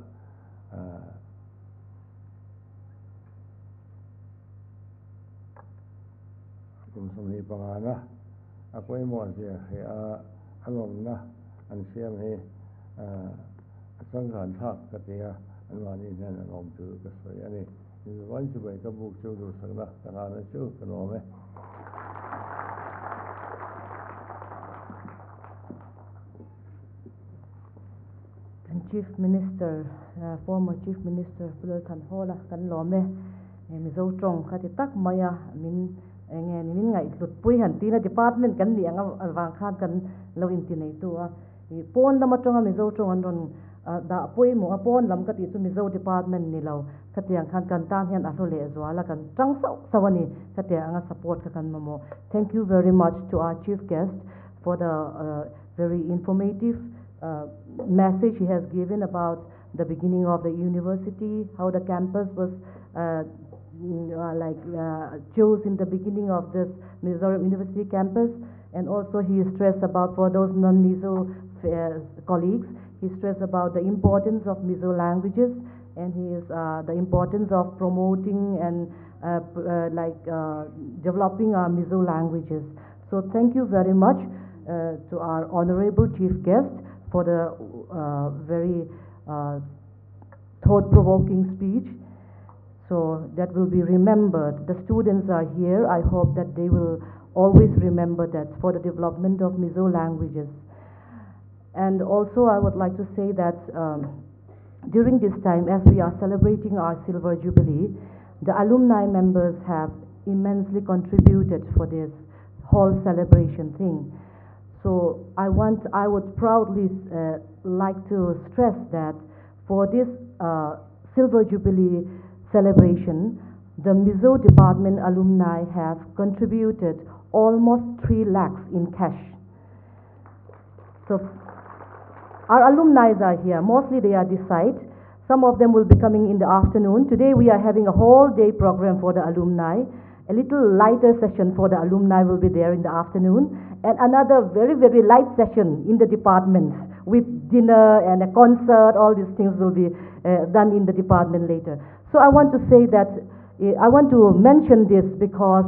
kum som hi pangana a poi mo sia he a alom na an siam he sang khan thak ka te ya an wa ni na lom tu ka so ya ni. Ni wan chu bai ka buk chu du sang na ka na na chu ka no me. And Chief Minister, uh, former Chief Minister Phulal than Hola kan lo me. E, mi zo trong kha ti tak maya min e, nge ni min ngai lut pui han ti na department kan ni anga wang khan kan lo in ti nei tu a. pon lama tonga mi zo trong an ron da pui mo a pon lam ka ti chu mi zo department ni lo ka ti ang khan kan tan hian a lo le zwala kan tang so sawani ka ti anga support ka kan mamo thank you very much to our chief guest for the uh, very informative uh, message he has given about the beginning of the university, how the campus was uh, like uh, chose in the beginning of this Mizoram University campus, and also he stressed about for those non-Mizo colleagues, he stressed about the importance of Mizo languages and he is uh, the importance of promoting and uh, uh, like uh, developing our Mizo languages. So thank you very much uh, to our honorable chief guest for the uh, very thought-provoking speech. So that will be remembered. The students are here. I hope that they will always remember that for the development of Mizo languages. And also, I would like to say that um, during this time, as we are celebrating our Silver Jubilee, the alumni members have immensely contributed for this whole celebration thing. So I want, I would proudly uh, like to stress that for this uh, Silver Jubilee celebration, the Mizo Department alumni have contributed almost 3 lakhs in cash. So our alumni are here. Mostly they are this side. Some of them will be coming in the afternoon. Today we are having a whole day program for the alumni. A little lighter session for the alumni will be there in the afternoon. And another very, very light session in the department with dinner and a concert. All these things will be uh, done in the department later. So I want to say that, uh, I want to mention this because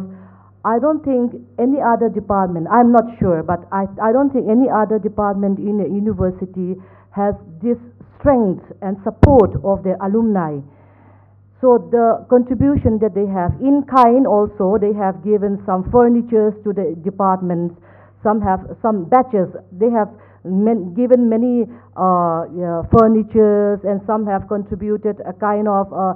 I don't think any other department, I'm not sure, but I, I don't think any other department in a university has this strength and support of their alumni. So the contribution that they have in kind also, they have given some furnitures to the departments, some have some batches, they have men, given many uh, furnitures and some have contributed a kind of uh,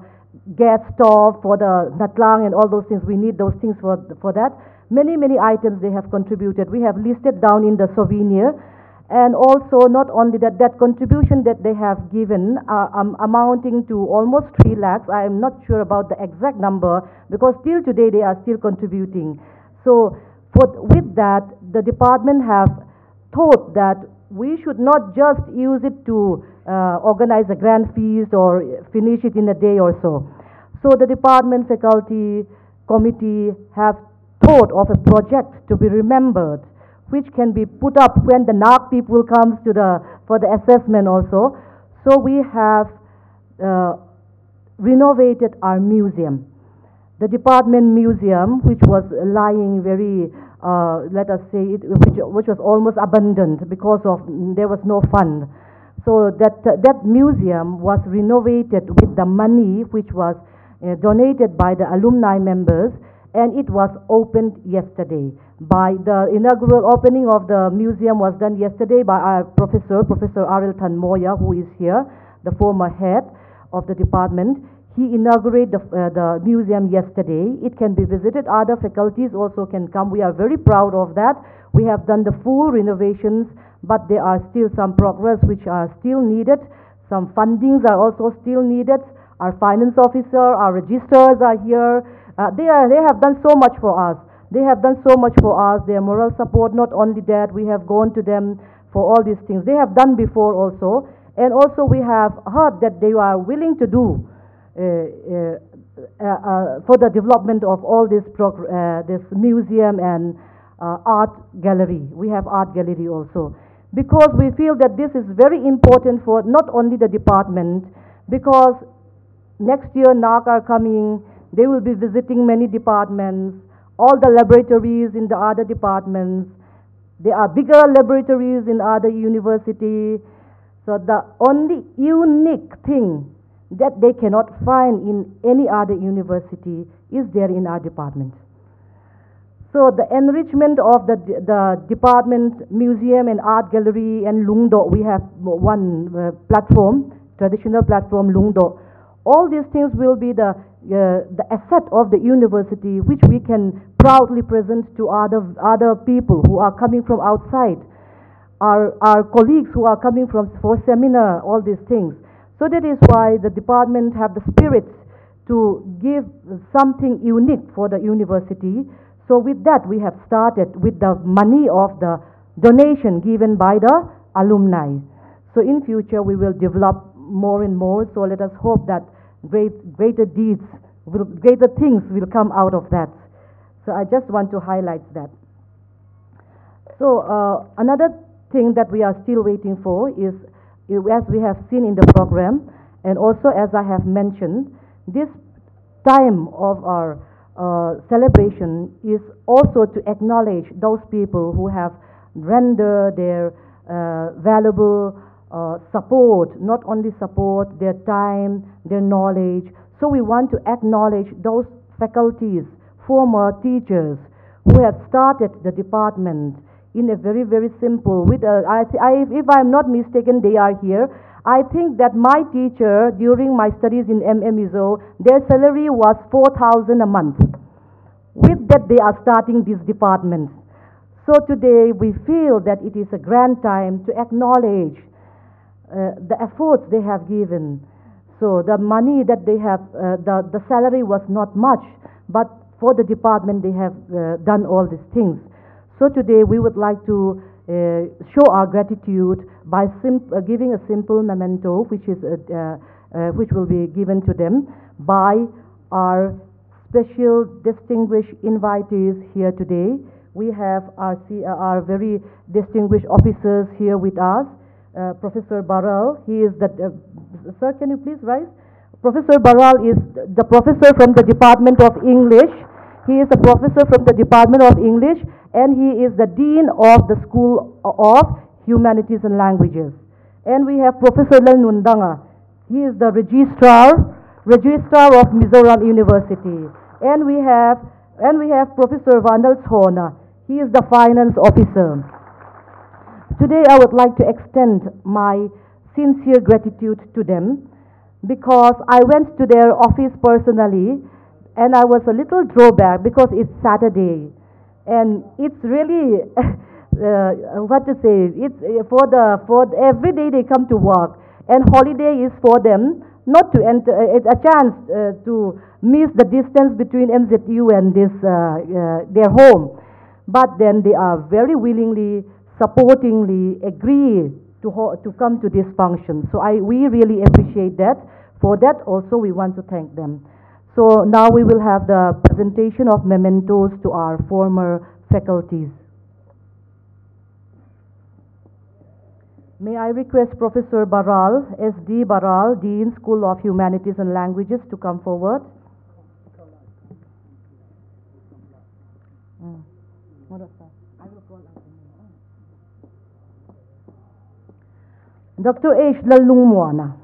gas stove for the natlang and all those things. We need those things for, for that. Many, many items they have contributed. We have listed down in the souvenir. And also, not only that, that contribution that they have given, uh, um, amounting to almost 3 lakhs. I am not sure about the exact number because till today they are still contributing. So, for, with that, the department have thought that we should not just use it to uh, organize a grand feast or finish it in a day or so. So the department, faculty, committee have thought of a project to be remembered, which can be put up when the NAAC people comes to the for the assessment also. So we have uh, renovated our museum. The department museum, which was lying very uh, let us say, it, which, which was almost abandoned because of there was no fund. So that uh, that museum was renovated with the money which was uh, donated by the alumni members, and it was opened yesterday. By the inaugural opening of the museum was done yesterday by our professor, Professor R. L. Thanmawia, who is here, the former head of the department. He inaugurated the, uh, the museum yesterday. It can be visited. Other faculties also can come. We are very proud of that. We have done the full renovations, but there are still some progress which are still needed. Some fundings are also still needed. Our finance officer, our registrars are here. Uh, they, are, they have done so much for us. They have done so much for us. Their moral support, not only that, we have gone to them for all these things. They have done before also. And also we have heard that they are willing to do uh, uh, uh, for the development of all this, uh, this museum and uh, art gallery. We have art gallery also. Because we feel that this is very important for not only the department, because next year NAAC are coming, they will be visiting many departments, all the laboratories in the other departments. There are bigger laboratories in other university. So the only unique thing that they cannot find in any other university is there in our department. So the enrichment of the, the department, museum and art gallery and Lungdo, we have one uh, platform, traditional platform Lungdo. All these things will be the, uh, the asset of the university which we can proudly present to other, other people who are coming from outside. Our, our colleagues who are coming from for seminar, all these things. So that is why the department have the spirit to give something unique for the university. So with that, we have started with the money of the donation given by the alumni. So in future, we will develop more and more. So let us hope that great, greater deeds, will, greater things will come out of that. So I just want to highlight that. So uh, another thing that we are still waiting for is, as we have seen in the program, and also as I have mentioned, this time of our uh, celebration is also to acknowledge those people who have rendered their uh, valuable uh, support, not only support, their time, their knowledge. So we want to acknowledge those faculties, former teachers who have started the department in a very, very simple, with I, if I'm not mistaken, they are here. I think that my teacher during my studies in MMISO, their salary was 4,000 a month. With that, they are starting this department. So today, we feel that it is a grand time to acknowledge uh, the efforts they have given. So the money that they have, uh, the, the salary was not much, but for the department, they have uh, done all these things. So today, we would like to uh, show our gratitude by uh, giving a simple memento, which is uh, uh, which will be given to them by our special distinguished invitees here today. We have our, our very distinguished officers here with us. Professor Baral, he is the sir. Can you please rise? Professor Baral is the professor from the Department of English. He is a professor from the Department of English and he is the Dean of the School of Humanities and Languages. And we have Professor Lalnundanga. He is the Registrar, Registrar of Mizoram University. And we have, and we have Professor Vandal Hona. He is the Finance Officer. Today I would like to extend my sincere gratitude to them because I went to their office personally and I was a little drawback because it's Saturday and it's really *laughs* uh, what to say it's uh, for the for every day they come to work and holiday is for them not to enter uh, a chance uh, to miss the distance between MZU and this uh, uh, their home. But then they are very willingly supportingly agree to to come to this function. So I we really appreciate that. For that also we want to thank them so now we will have the presentation of mementos to our former faculties. May I request Professor Baral, S.D. Baral, Dean, School of Humanities and Languages, to come forward. Mm. Dr. H. Lalungmuana.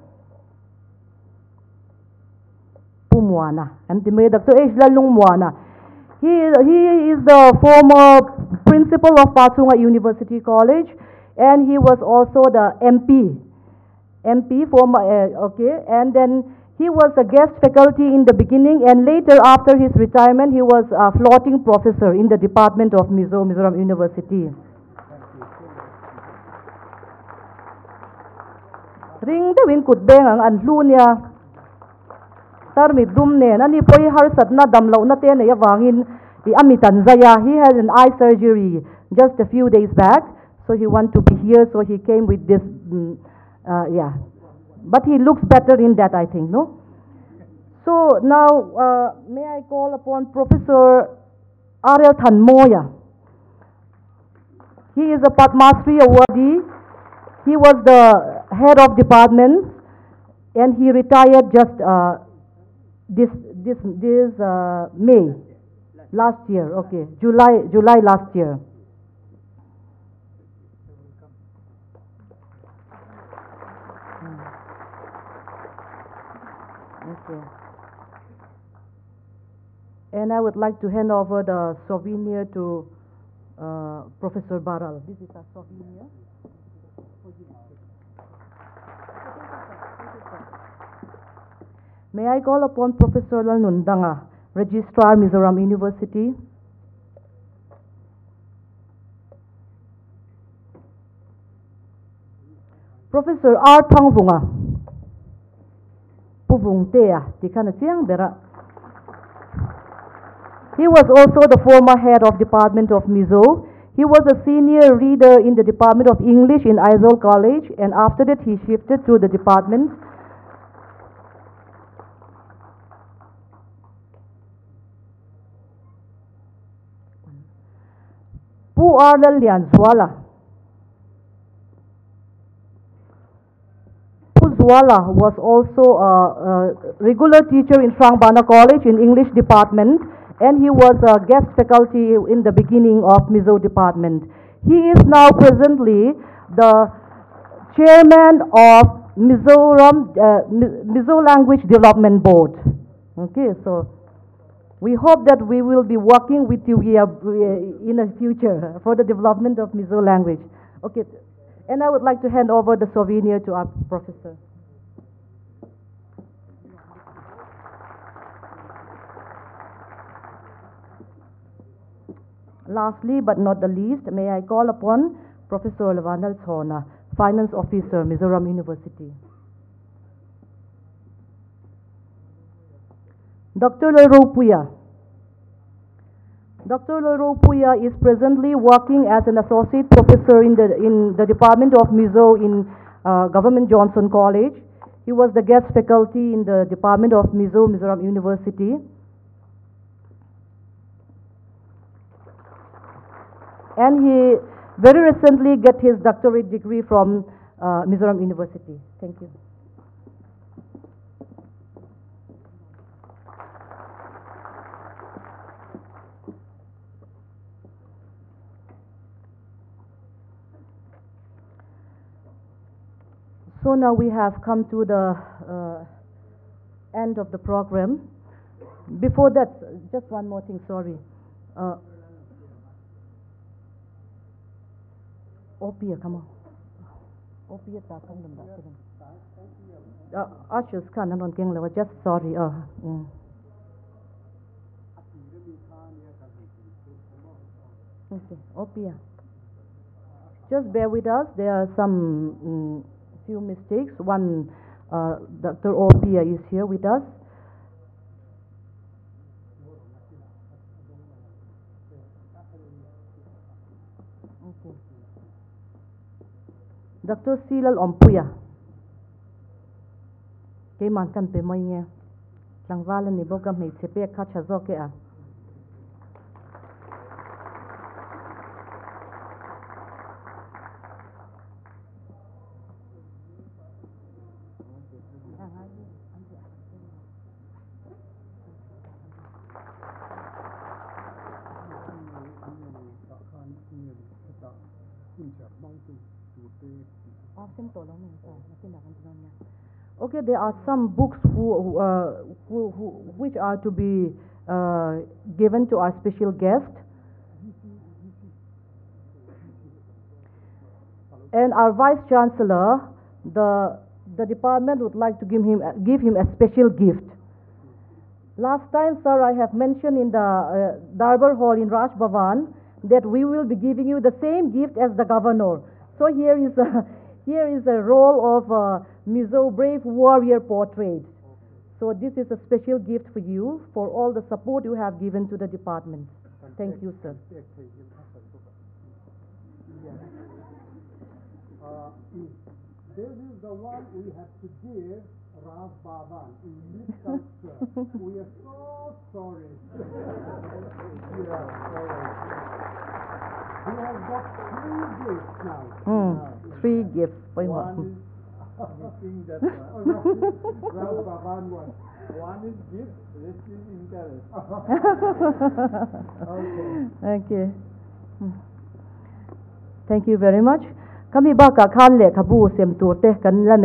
Moana, and Dr. H. Lalungmuana. He, he is the former principal of Pachhunga University College, and he was also the MP. MP former, uh, okay, and then He was a guest faculty in the beginning, and later, after his retirement, he was a floating professor in the Department of Mizo, Mizoram University. Ring de win kut beng ang an hlu nia. Tar mi dum ne na ni poi har sat na dam lau na te ami. He had an eye surgery just a few days back, so he want to be here, so he came with this, mm, uh, yeah. But he looks better in that, I think, no? So now, uh, may I call upon Professor R. L. Thanmawia. He is a Padmasri awardee. He was the head of department, and he retired just uh, this this this uh, May last year. Okay, July July last year. Okay. And I would like to hand over the souvenir to uh, Professor Baral. This is a souvenir. May I call upon Professor Lalnundanga, Registrar, Mizoram University? Professor R. Pangvunga. Puvung Tea, Bera. He was also the former head of Department of Mizo. He was a senior reader in the Department of English in Aizawl College, and after that he shifted to the department. Pu Arlal Lian Zwala. Pu was also a, a regular teacher in Hrangbana College in English department and he was a guest faculty in the beginning of Mizo department. He is now presently the chairman of Mizoram uh, Mizo Language Development Board. Okay, so we hope that we will be working with you uh, in the future for the development of Mizo language. Okay, and I would like to hand over the souvenir to our professor. Lastly, but not the least, may I call upon Professor Levanal Thona, Finance Officer, Mizoram University. Dr. Leropuya. Dr. Leropuya is presently working as an associate professor in the, in the Department of Mizo in uh, Government Johnson College. He was the guest faculty in the Department of Mizo, Mizoram University. and he very recently got his doctorate degree from uh, Mizoram University. Thank you. So now we have come to the uh, end of the program. Before that, just one more thing, sorry. Uh, Opia, come on. Opia ta kang lam da kiran. Uh, Ushers kan nanon keng lewa, just sorry. Uh, mm. Okay, Opia. Just bear with us. There are some mm, few mistakes. One, uh, Dr. Opia is here with us. Okay. Dr. Silal Ompuya. Cái màn cần phải mây nghe. Lăng va lên này bốc găm hãy chế there are some books who, uh, who, who, which are to be uh, given to our special guest. And our Vice Chancellor, the the department would like to give him, give him a special gift. Last time, sir, I have mentioned in the uh, Darbar Hall in Raj Bhavan that we will be giving you the same gift as the governor. So here is a, here is a roll of uh, Mizo brave warrior portrait. So this is a special gift for you for all the support you have given to the department. Thank you, sir. Uh, this is the one we have to give Raj Bhavan in this culture. we are so sorry. *laughs* yeah, right. He has got three gifts now. Hmm, three gifts for him. One is anything that Raj oh, Baban one. One is gift, rest is interest. *laughs* okay. Okay. Thank you very much. Kami ba ka khan le khabu sem tur te kan la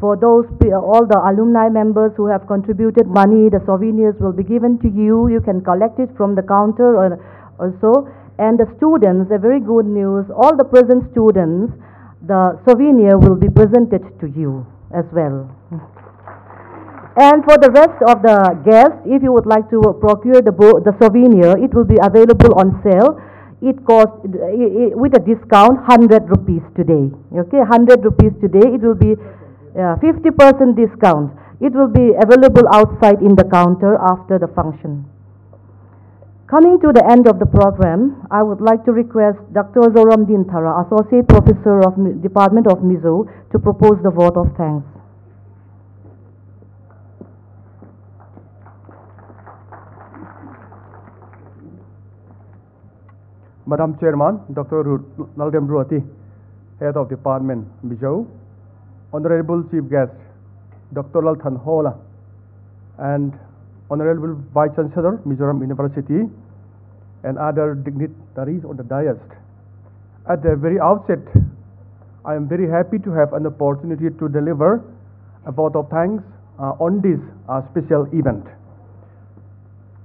for those all the alumni members who have contributed money the souvenirs will be given to you you can collect it from the counter or also and the students a very good news all the present students the souvenir will be presented to you as well and for the rest of the guests, if you would like to procure the, the souvenir, it will be available on sale. It costs, with a discount, 100 rupees today. Okay, 100 rupees today. It will be uh, 50% discount. It will be available outside in the counter after the function. Coming to the end of the program, I would like to request Dr. Zoram Thara, Associate Professor of Mi- Department of Mizo, to propose the vote of thanks. Madam Chairman, Dr. Lalremruati, Head of Department, Bijau, Honorable Chief Guest, Dr. Lal Thanhawla, and Honorable Vice Chancellor, Mizoram University, and other dignitaries on the dais. At the very outset, I am very happy to have an opportunity to deliver a vote of thanks uh, on this uh, special event.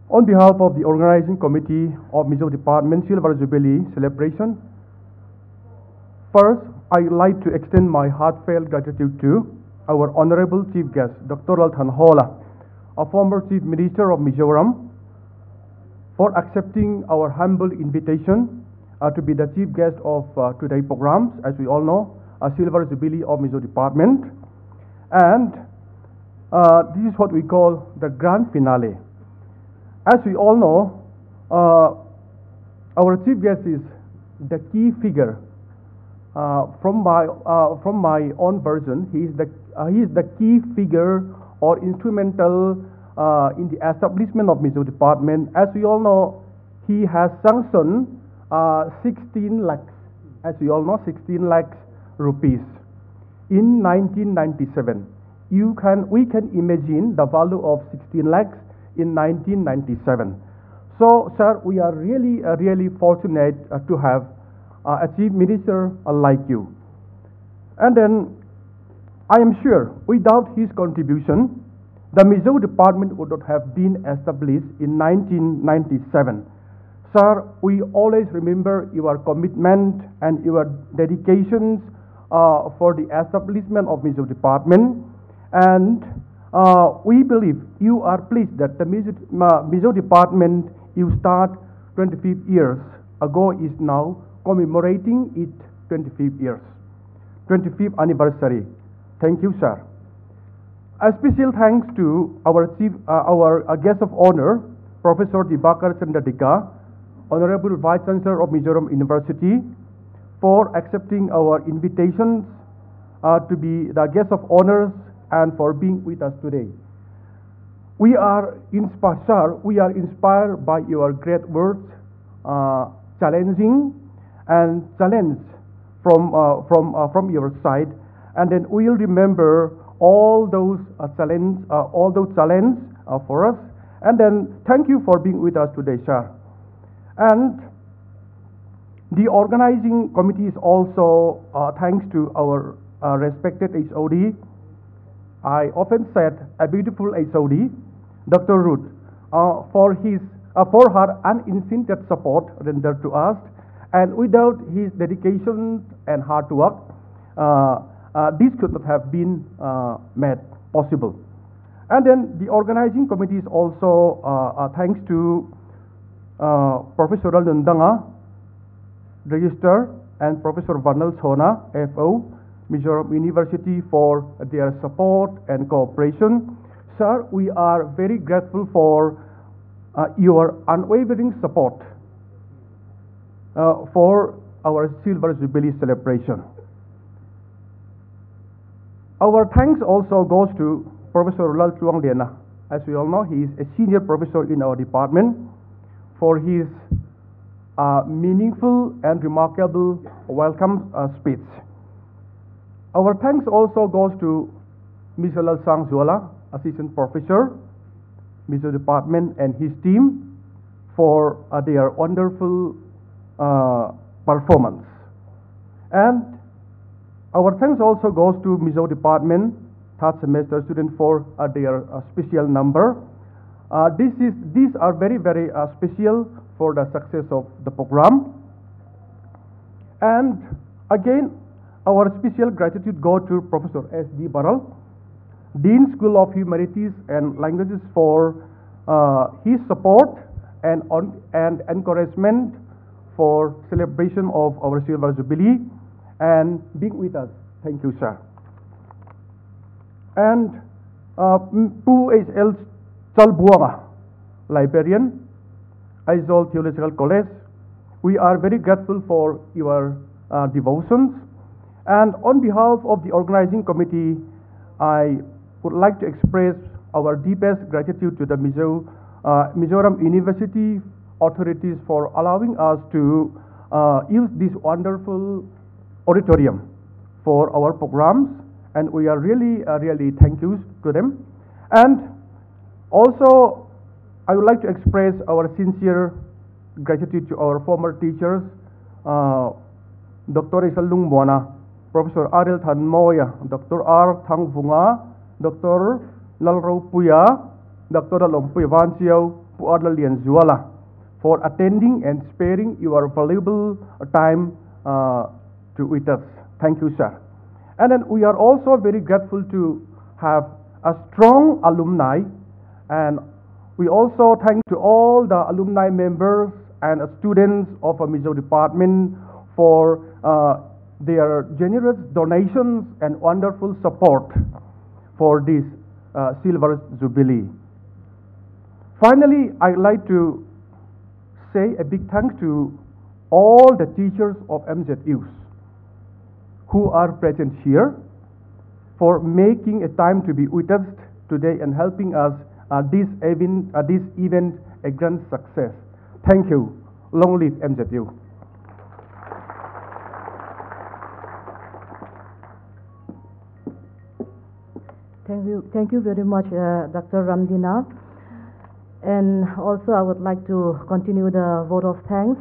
On behalf of the organizing committee of Mizoram Department Silver Jubilee celebration, first I would like to extend my heartfelt gratitude to our honorable chief guest, Dr. Lal Thanhawla, a former chief minister of Mizoram, for accepting our humble invitation uh, to be the chief guest of uh, today's programs, as we all know, a Silver Jubilee of Mizo Department. And uh, this is what we call the grand finale. As we all know, uh, our chief guest is the key figure. Uh, from my uh, from my own version, he is the uh, he is the key figure or instrumental uh, in the establishment of Mizo Department. As we all know, he has sanctioned uh, 16 lakhs. As we all know, 16 lakhs rupees in 1997. You can we can imagine the value of 16 lakhs in 1997. So, sir, we are really, uh, really fortunate uh, to have uh, a chief minister like you. And then, I am sure, without his contribution, the Mizo department would not have been established in 1997. Sir, we always remember your commitment and your dedications uh, for the establishment of Mizo department, and uh, we believe you are pleased that the Mizo, uh, Mizo department you start 25 years ago is now commemorating its 25 years, 25th anniversary. Thank you, sir. A special thanks to our chief, uh, our uh, guest of honor, Professor Diwakar Chandra Deka, Honorable Vice Chancellor of Mizoram University, for accepting our invitations uh, to be the guest of honors and for being with us today. We are inspired, sir, we are inspired by your great words, uh, challenging and challenge from, uh, from, uh, from your side. And then we'll remember all those uh, challenge, uh, all those challenges uh, for us. And then thank you for being with us today, sir. And the organizing committee is also uh, thanks to our uh, respected HOD. I often said a beautiful HOD, Dr. Ruth, uh, for his for her uninterrupted support rendered to us, and without his dedication and hard work, uh, this could not have been uh, made possible. And then the organizing committee is also uh, uh, thanks to uh, Professor Nundanga, Register, and Professor Varnal Sona, FO, Mizoram University for their support and cooperation. Sir, we are very grateful for uh, your unwavering support for our Silver Jubilee celebration. Our thanks also goes to Professor Laltluangliana. As we all know, he is a senior professor in our department for his uh, meaningful and remarkable welcome uh, speech. Our thanks also goes to Mr. Lalsangzuala, Assistant Professor, Mr. Department and his team for uh, their wonderful uh, performance. And our thanks also goes to Mizo Department, third semester student for uh, their uh, special number. Uh, this is, these are very, very uh, special for the success of the program. And again, our special gratitude go to Professor S.D. Baral, Dean School of Humanities and Languages for uh, his support and, on, and encouragement for celebration of our Silver Jubilee and being with us. Thank you, sir. And uh, H.L. Chalbuanga, librarian, Aizawl Theological College. We are very grateful for your uh, devotions. And on behalf of the organizing committee, I would like to express our deepest gratitude to the Mizo, uh, Mizoram University authorities for allowing us to uh, use this wonderful auditorium for our programs. And we are really, uh, really thank you to them. And also, I would like to express our sincere gratitude to our former teachers, uh, Dr. Isalung Mona, Professor Ariel Moya, Dr. R. Thang Vunga, Dr. Lalro Puya, Dr. Lompuy Vanciao, Puadla Lian Zuala, for attending and sparing your valuable time uh, to with us. Thank you, sir. And then we are also very grateful to have a strong alumni, and we also thank to all the alumni members and students of a department for uh, their generous donations and wonderful support for this uh, Silver Jubilee. Finally, I'd like to say a big thanks to all the teachers of MZUs who are present here for making a time to be with us today and helping us uh, this, event, uh, this event a grand success. Thank you. Long live MZU. Thank you, thank you very much, uh, Dr. Ramdina. And also, I would like to continue the vote of thanks.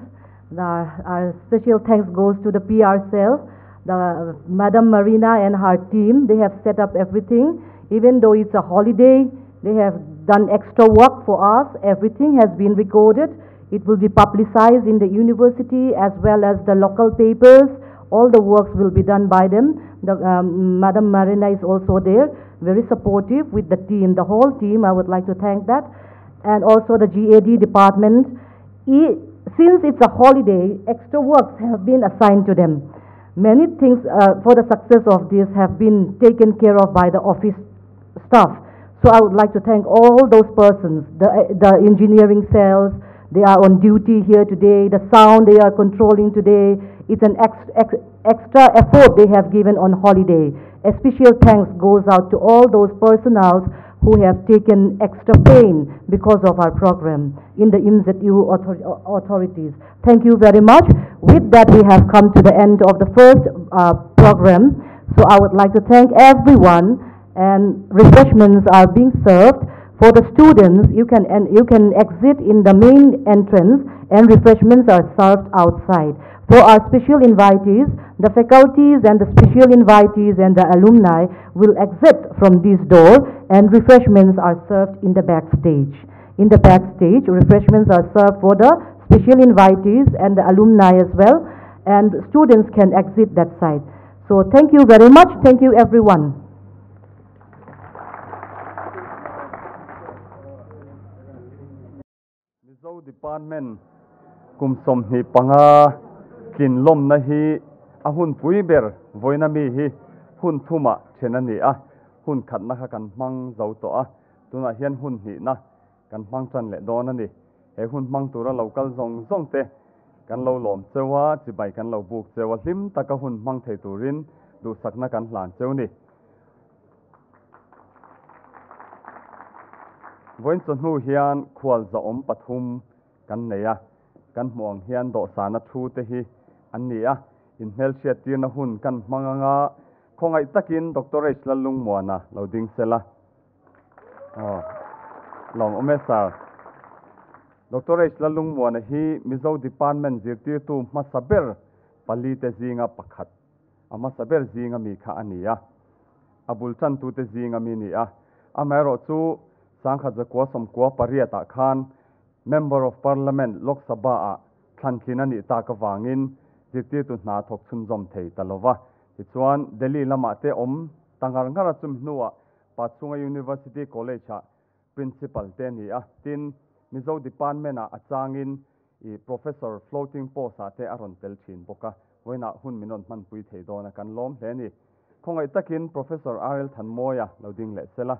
The, our special thanks goes to the PR cell, the Madam Marina and her team. They have set up everything. Even though it's a holiday, they have done extra work for us. Everything has been recorded. It will be publicized in the university as well as the local papers. All the works will be done by them. The, um, Madam Marina is also there, very supportive with the team, the whole team. I would like to thank that. And also the GAD department. Since it's a holiday, extra works have been assigned to them. Many things uh, for the success of this have been taken care of by the office staff. So I would like to thank all those persons, the, the engineering cells, they are on duty here today, the sound they are controlling today. It's an ex, ex, extra effort they have given on holiday. A special thanks goes out to all those personnels who have taken extra pain because of our program in the MZU author authorities. Thank you very much. With that, we have come to the end of the first uh, program. So I would like to thank everyone, and refreshments are being served. For the students, you can, and you can exit in the main entrance, and refreshments are served outside. For our special invitees, the faculties and the special invitees and the alumni will exit from this door and refreshments are served in the backstage. In the backstage, refreshments are served for the special invitees and the alumni as well and students can exit that side. So thank you very much. Thank you, everyone. Hi panga na hi a hun pui ber voina mi hi hun thuma a hun kha kan mang to a tuna hian hun hi na kan mang chan le don ani เฮหุนมังตัวเรากัลซองสองเตกันเราหลอมเจว่าจิไปกันเราบุกเจว่าซิมตะกะหุนมังเทตุรินดูสักนักันหลานเจ้านี่วันสนุเฮียนควรจะอมปฐุมกันเนี่ยกันมองเฮียนดอกสานทูเตหีอันเนี้อะอินเฮลเชียตีนหุ่นกันมังงะคงไอตะกินดอกเตอร์เอชลลุงมัวนะเราดิ้งเซละอ๋อลองอเมซ่า Dr. H. Lalung wana hi Mizo Department zirti tu ma saber pali te zinga pakhat. Ama saber zinga mi kha aniya. Abul chan tu te zinga mi niya. Amero chu sangha zakwa somkwa pariyata khan Member of Parliament Lok Sabha a thanklina ni ta ka wangin zirti tu na thok chun zom thei talova. Tichuan Delhi lama te om tangar ngara chum nuwa Patsunga University College a principal te niya. Tin mizo department a achangin i professor floating post a te aron tel thin boka voina hun minon man pui thei dona kan lom hle ni. Khongai takin professor rl thanmoya loading le sela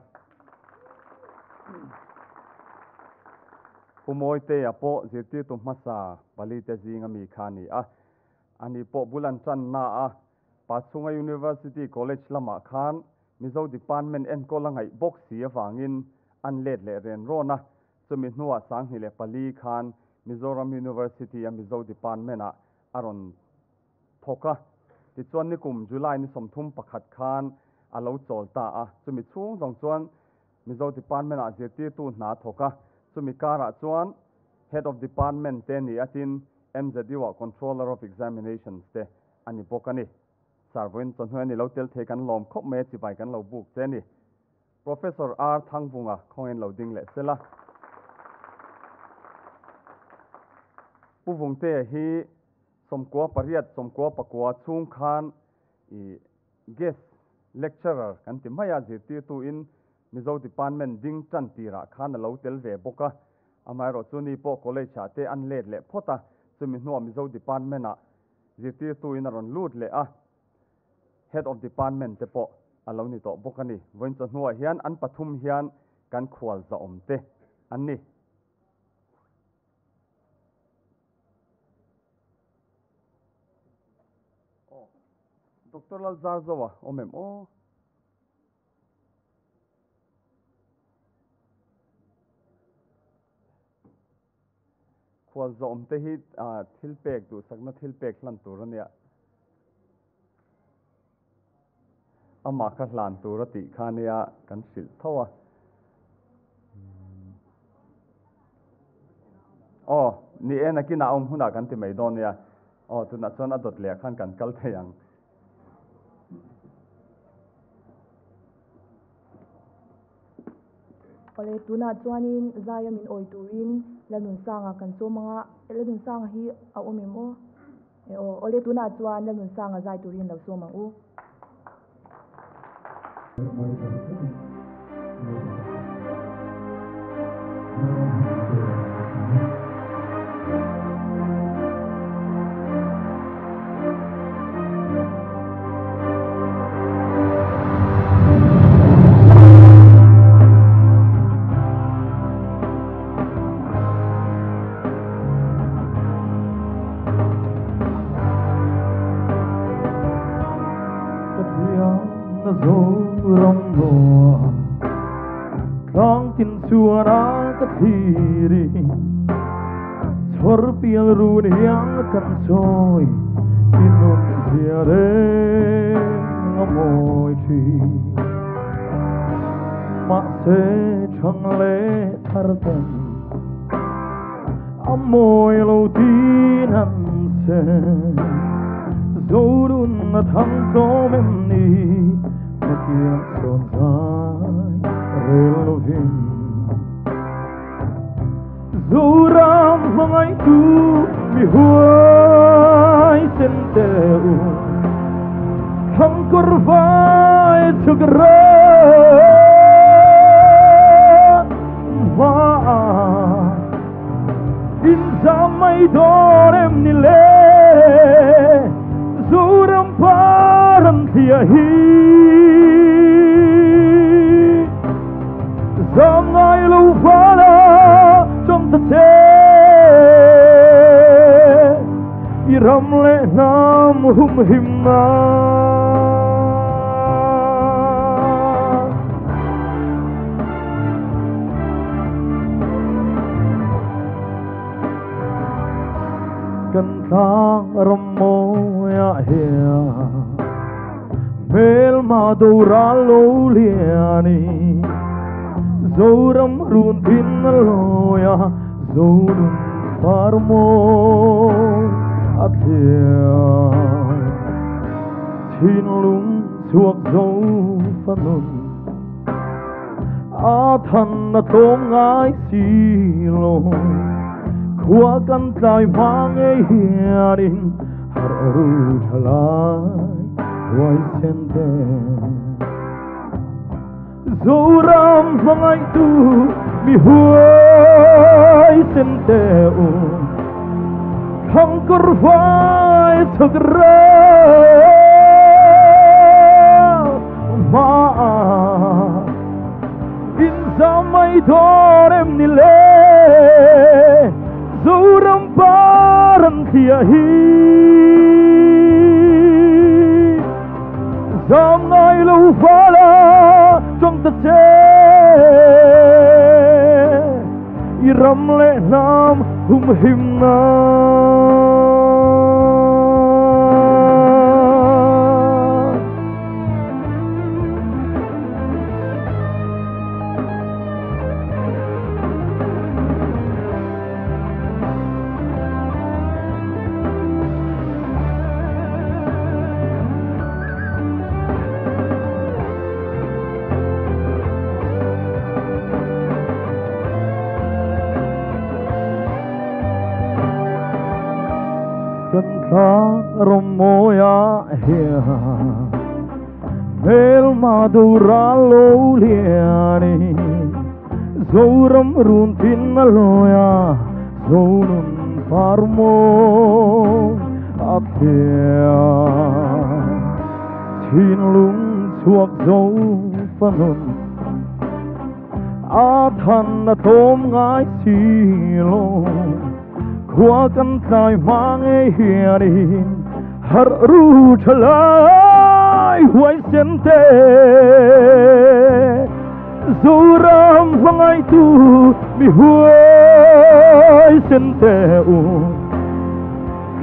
humoi te a po zirti tu masa pali te zinga mi khani a. Ani po bulan chan na a. Pachunga university college lama khan mizo department en ko langai box si awangin an let le ren rona chumi hnuwa sang hi le pali khan mizoram university a mizo department a aron thoka ti chuan ni kum july ni somthum pakhat khan alo chol ta a chumi chung jong chuan mizo department a zirti tu hna thoka chumi kara chuan head of department te ni atin mzdiwa controller of examinations te ani pokani sarvoin chonhoi ni lo tel the kan lom khop me chi bai kan lo buk te ni professor r thangvunga khongen lo ding le sela ผู้วงเตฮีสมกัวปริยัดสมกัวปกัวชุงคานอีเกสเลคเชอร์กันติมายาจิตีตัวอินมิโซติปานเมนดิ้งจันทีระคานเลาเตลเวบกะอามายรจุนีปอกเลชเตอันเลดเลพอตาสมิโนัมิโซติปานเมนะจิตีตัวอินรอนลูดเลอะ head of department te po alo ni to bokani voin chon huwa hian an pathum hian kan khwal za omte นนี้ Dr. Lalzar o omem, oh. khwal zom te hi thil pek tu sakna thil pek hlan tur ania ama kha hlan tur ti khania kan sil thawa oh ni ena ki om huna kan ti mai don ya oh tu na chon adot le khan kan kal thayang pale tuna chuanin zai amin oi turin la sanga kan sawmanga eh, la nun sanga hi a awm em aw e aw ole tuna chuan la nun sanga zai turin lo sawm ang u. diri Sorpial run yang kan soi Tinun siare ngomoi chi. Mà thế chẳng lẽ Mak se chang le tartan Amoi lo tinan se. Zorun thang to men đi, Mekien son suram mengaiku mihuai senteu hangkur vai sugera ma in zamai dorem nile suram param tiahi رم لئنام هم همنا Cần thang rầm mô ya hia Mel ma đâu ra lô liani Dâu rầm rùn tin lô ya Dâu đừng parmo điều Chín lúng chuộc dấu phân hồn A thần là tôm ngái xì lồn, khóa căn trai hoa nghe hiền đình Hà rù thà lai Hoài sen đen Dấu ram hoa ngay tu Mi huay sen đen không có vai thật ra. Mà in ra mây đó em đi lê, dù râm ba răng thịa hi. Dòng ngay lâu phá la trong tất chế i râm lệ nam hum him na صار muoia nel madura l'oliani. Zoram runtin loya. Zonun farmo atia Chin lung suak dấu fanun A than na tom ngai si lông Kuakan tai mange hiari Har ru chalai huai sente Zuram vangai tu mi huai sente u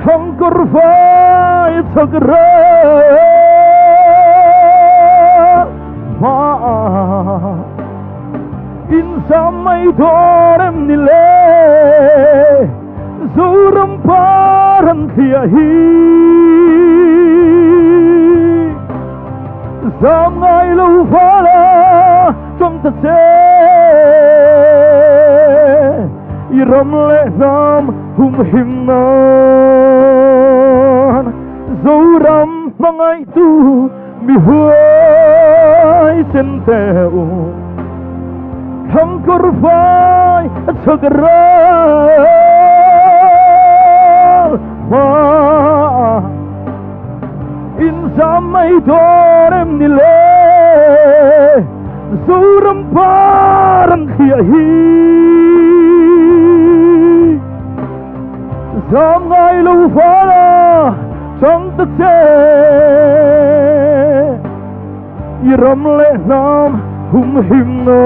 Thang korvai thagrai Insam mai dorem nile தூரம் பாரந்தியஹி Samnai lufala Tom ta se Iram lehnam hum himnan Zoram mangai tu mihuai senteu Kham kurvai chagrai fa insomma i torem ni le suram param khia hi sam ngai lu fa la trong tức se i rom le nam hum him no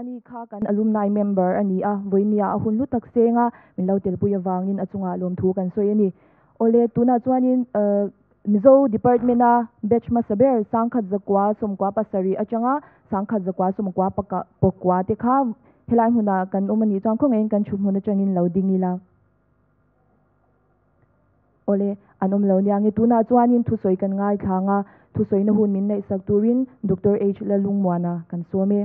ani kha kan alumni member ani a voinia a hun lu tak senga min lo tel puya wangin achunga lom thu kan soi ani. Ole tuna chuanin mizo department a batch ma saber sangkhat zakwa somkwa pasari achanga sangkhat zakwa somkwa paka pokwa te kha helai huna kan umani chang khong eng kan chum huna changin lo dingila ole anom lo niang niangi tuna chuanin thu soi kan ngai thanga thu soi na hun min nei sak turin dr h. La lungmwana kan some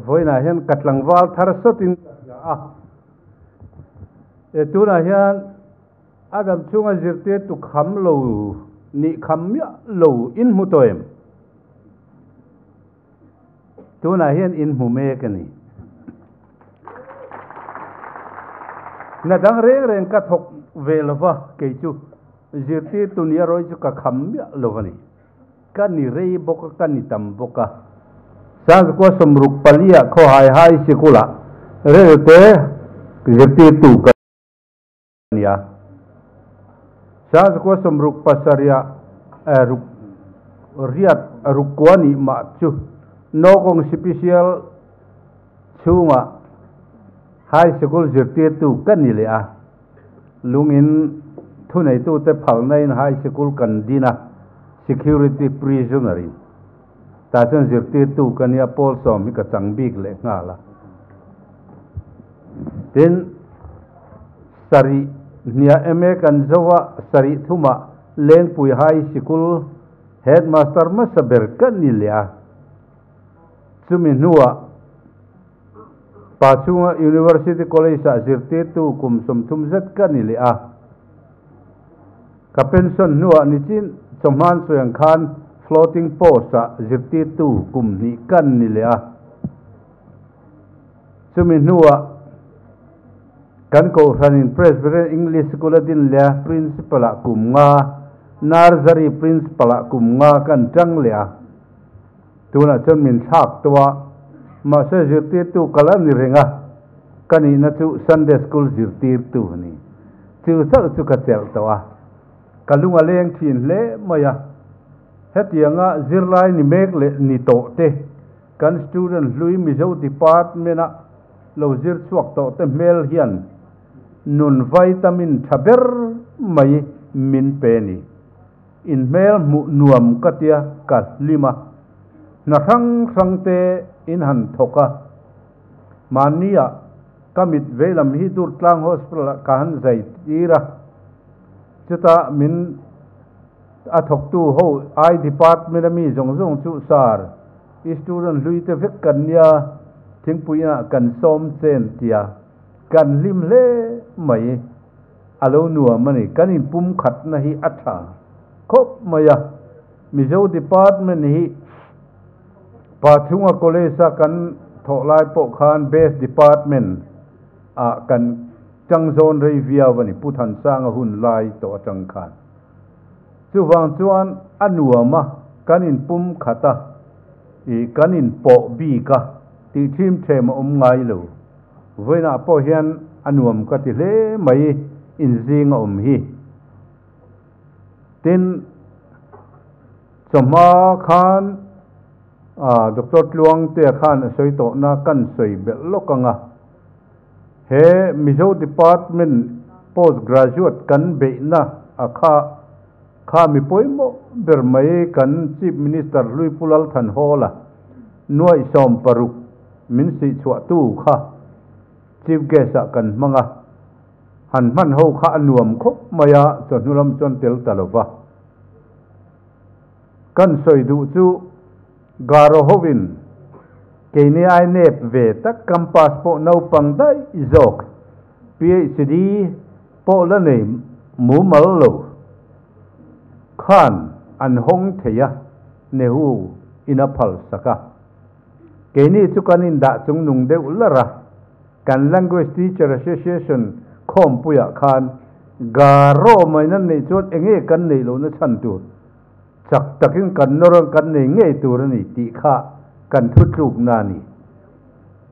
voina hian katlang wal thar sotin a. E tuna hian adam chunga zirte tu kham lo, ni kham ya lo in mu toem. Tuna hian in mu me ka ni. Na dang reng reng ka thok ve lova ke chu zirte tu ni roi chu ka kham ya lo ni. Ka ni rei boka ka ni tam boka sangat semruk palia ko hai hai sikula re te jeti tu kania sangat ko semruk pasaria ruk riat rukwani ma chu no kong special chunga hai sikul jeti tu kanile a lungin thunai tu te phalnain hai sikul kandina security prisoner in ta chen zirte tu kan ya pol som mi ka chang bik le nga la. Tin sari nia eme kan zawa sari thuma leng pui high school headmaster ma saber kan ni le a. Chumi nuwa pachunga university college a zirte tu kum som thum zat ka ni le a. Ka pension nuwa ni chin chomhan soyang khan floating post a zirte tu kum ni kan ni le a. Chumi nuwa kan ko ranin presbyterian english school din le principal a kum nga nursery principal a kum nga kan tang le a. Tuna chon min thak towa ma se zirti tu kala ni renga kani na chu sunday school zirti tu ni. Chu sa chu ka chel towa kalunga leng thin le maya hetianga zirlai ni mek le ni to te. Kan student lui mi zo department a lo zir chuak to te mel hian. Nun vitamin thaber mai min pe ni. In mel mu nuam katia ka lima. Na rang rang te in han thoka. Mania kamit velam hi dur tlang hospital ka han zai tira chuta min a thok tu ho i department mi zong zong chu sar student lui te vek kan nia thing puina kan som chen tia kan lim le mai alo nuwa mani kanin pum khat na hi atha khop maya mizo department hi pathunga college kan tholai po khan base department a kan chang zone rei via wani puthan sang hun lai to chang khan chu wang chuan anuama kanin pum khata. I kanin po bi ka. Ti thim them om ngai lo. Veina po hian anuam ka ti hle mai in zing om hi. Tin chama khan à doctor tluang te khan soi to na kan soi bel lokanga. He mizo department post graduate kan be na akha ข้ามีป่วยมเปิดไม่กันชีพมินิสเตอร์ลุยพุลัลทันฮอล่ะน่วยสอมปรุกมินสิชวตู้ข้าชีพแกสะกันมั่งอ่ะหันมันเฮาข้านวมคบมายาจนนุลำจนเตลตลอดวะกันสอยดูจูการโฮวินเกนี่ไอเนบเวตักกัมพาสโปนาวปังได้จอก PhD โปละเนมมูมัลโล khan an hong theya nehu ina phal saka. Keni chukanin da chung nung de ulara. Kan language teacher association khom puya khan. Garo maina nei chot enge kan nei lo na chan tu chak takin kan nor kan nei nge tur ni ti kha kan thu chuk na ni.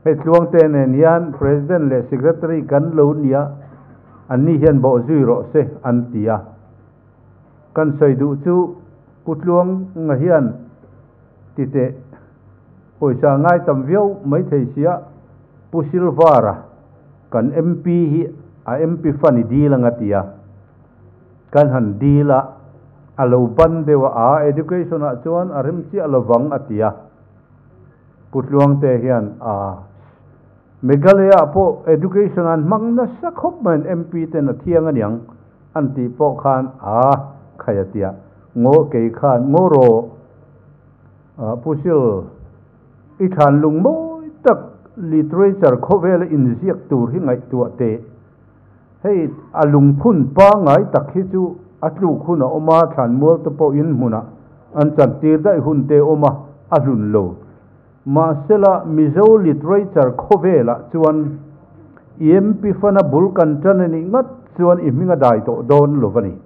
He tluang te ne nian president le secretary kan lo nia. Ani hian bo zui ro se an tia. Kan soi du chu putluang nga hian ti te poisa ngai tam viau mai thei sia pusilvara kan mp hi a mp fani dilanga tia kan han dila alo ban dewa a education à, a chuan a à, rem chi alo à, wang atia putluang te hian a megalaya po, education an mang na sakhop man mp ten a thiang aniang an ti po khan a ขยเตียางอเกยขานงอโรผู้เชี่อีทานลุงโมตัก literature เขาเวลอินเสียกตัวที่ไงตัวเตะให้อลุงพุ่นป้าไงตักฮิจูอัตลูกคุณออกมาทานมัวตะปอินมุนะอันจันตีได้หุ่นเตออกมาอาลุนโลมาเสละมิโซ literature เขาเวละจวนเอ็มพีฟันบุลกันจันนี่งัดจวนอิมิงกได้ตัวโดนลบนี่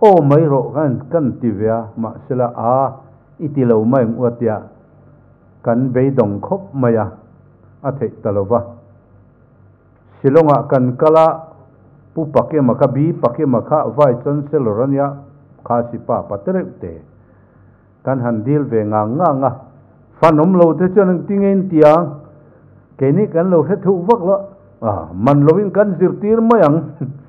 o mai ro kan kan tivya ma sela a iti lo mai ngwatia kan ve dong khop maya a the talova silonga kan kala pu pake maka bi pake maka vai chancellor ania kha si pa patre te kan han deal ve nga nga nga fanom lo te chuan tingin tiang ke ni kan lo he thu vak lo à man lo lovin kan zirtir mayang *laughs*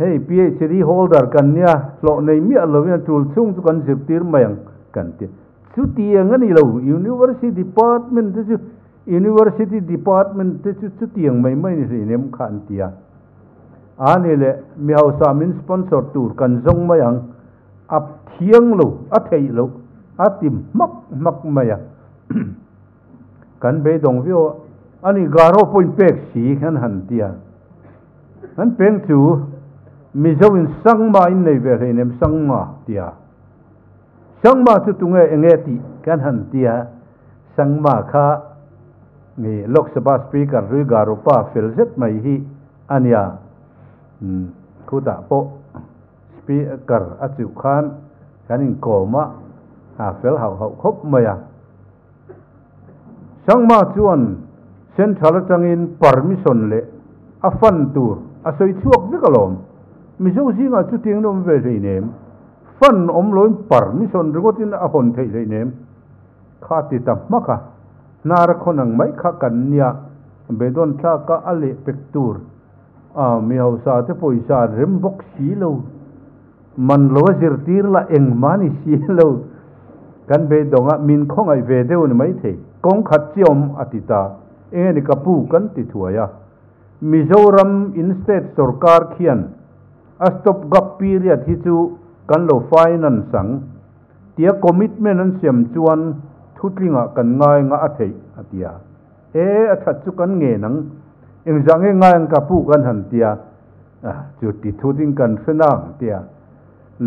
hey phd holder kan nia, lo nei mi lovin tul chung chu kan zir tir mayang kan ti. Chu tiang ani lo, university department chu, university department chu chu tiang mai mai ni nem khan tia ani le, mi hau sa min sponsor tur kan zong mayang, ap thiang lo, a thei lo, a tim mak mak maya. *clears throat* Kan be dong vio, ani garo point pek si kan han tia han peng chu mi zo in sang ma in nei ve nem sang ma tia. Sang ma chu tunge enge ti kan han tia. Sang ma kha ni lok sabha speaker ru garo pa fel zet mai hi ania hmm, khu ta po speaker a chu khan kanin koma a fel hau hau khop maya sang ma chuan central tangin permission le a fan tur a soi chuak vikalom มิซูซิงาจุดทิ้งมเวเลยเนมฟันอมล้นปัรมิชนรู้ที่นอหนเทเลยเนมขาติดตับมากะนารคนังไม่ข้ากันเนี่ยเบดอนชากะอเลเปกตูร์อามีเอาซาเตปอิซาเริมบกสีโลมันลวจิรตีรละเอ็งมานิสีโลกันเบดองะมินคงไอเวเดวนไม่เทกงขัดเจียมอติตาเอ็นกับปูกันติดถัวยะมิโซรัมอินสเตทสรการเขียน a stop gap period hi chu kan lo finance sang tia commitment an siam chuan thutlinga kan ngai nga a thei atia e a that chu kan nge nang eng jang nge ngai ang kapu kan han tia a chu ti thuting kan fenang tia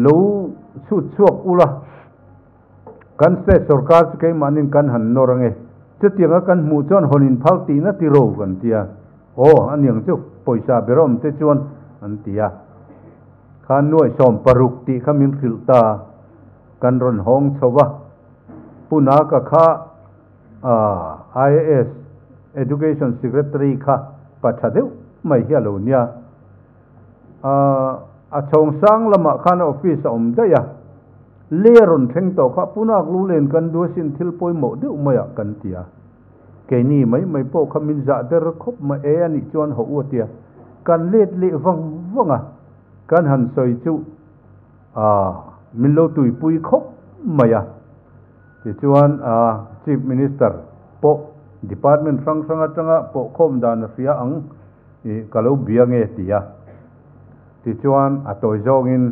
lo chu chuak ula kan se sarkar chu ke manin kan han norange chu tianga kan mu chuan honin phal ti na ti ro kan tia o aniang chu poisa berom te chuan an tia ข้าน่วยชมปรุกติขมินสิลตา กันรนหงชวะผู้นากะข้าไอเอส education secretary ข้าปัจฉเดวไม่เฮียลูเนียอาชงสังละมาข้านออฟฟิศอมได้ยะเลี้ยรนเพ่งต่อข้าผู้นักรู้เล่นกันด้วยสินทิลปอยหมดเดียวไม่อยากกันเตียแกนี่ไม่ไม่พวกขมินจะเดรักคบมาเอานิจวนหัวเตียกันเล็ดเละวังวังอะ กันหันสวยจูอ่ามิโลตุยปุยคบมายาจิจวนอ่าชีฟมินิสเตอร์ปกดิพาร์ตเมนต์สังสังกัดจังอ่ะปกคมดานเสียอังอีกลูเบียงเอตียาจิจวนอ่ะตัวจงอิน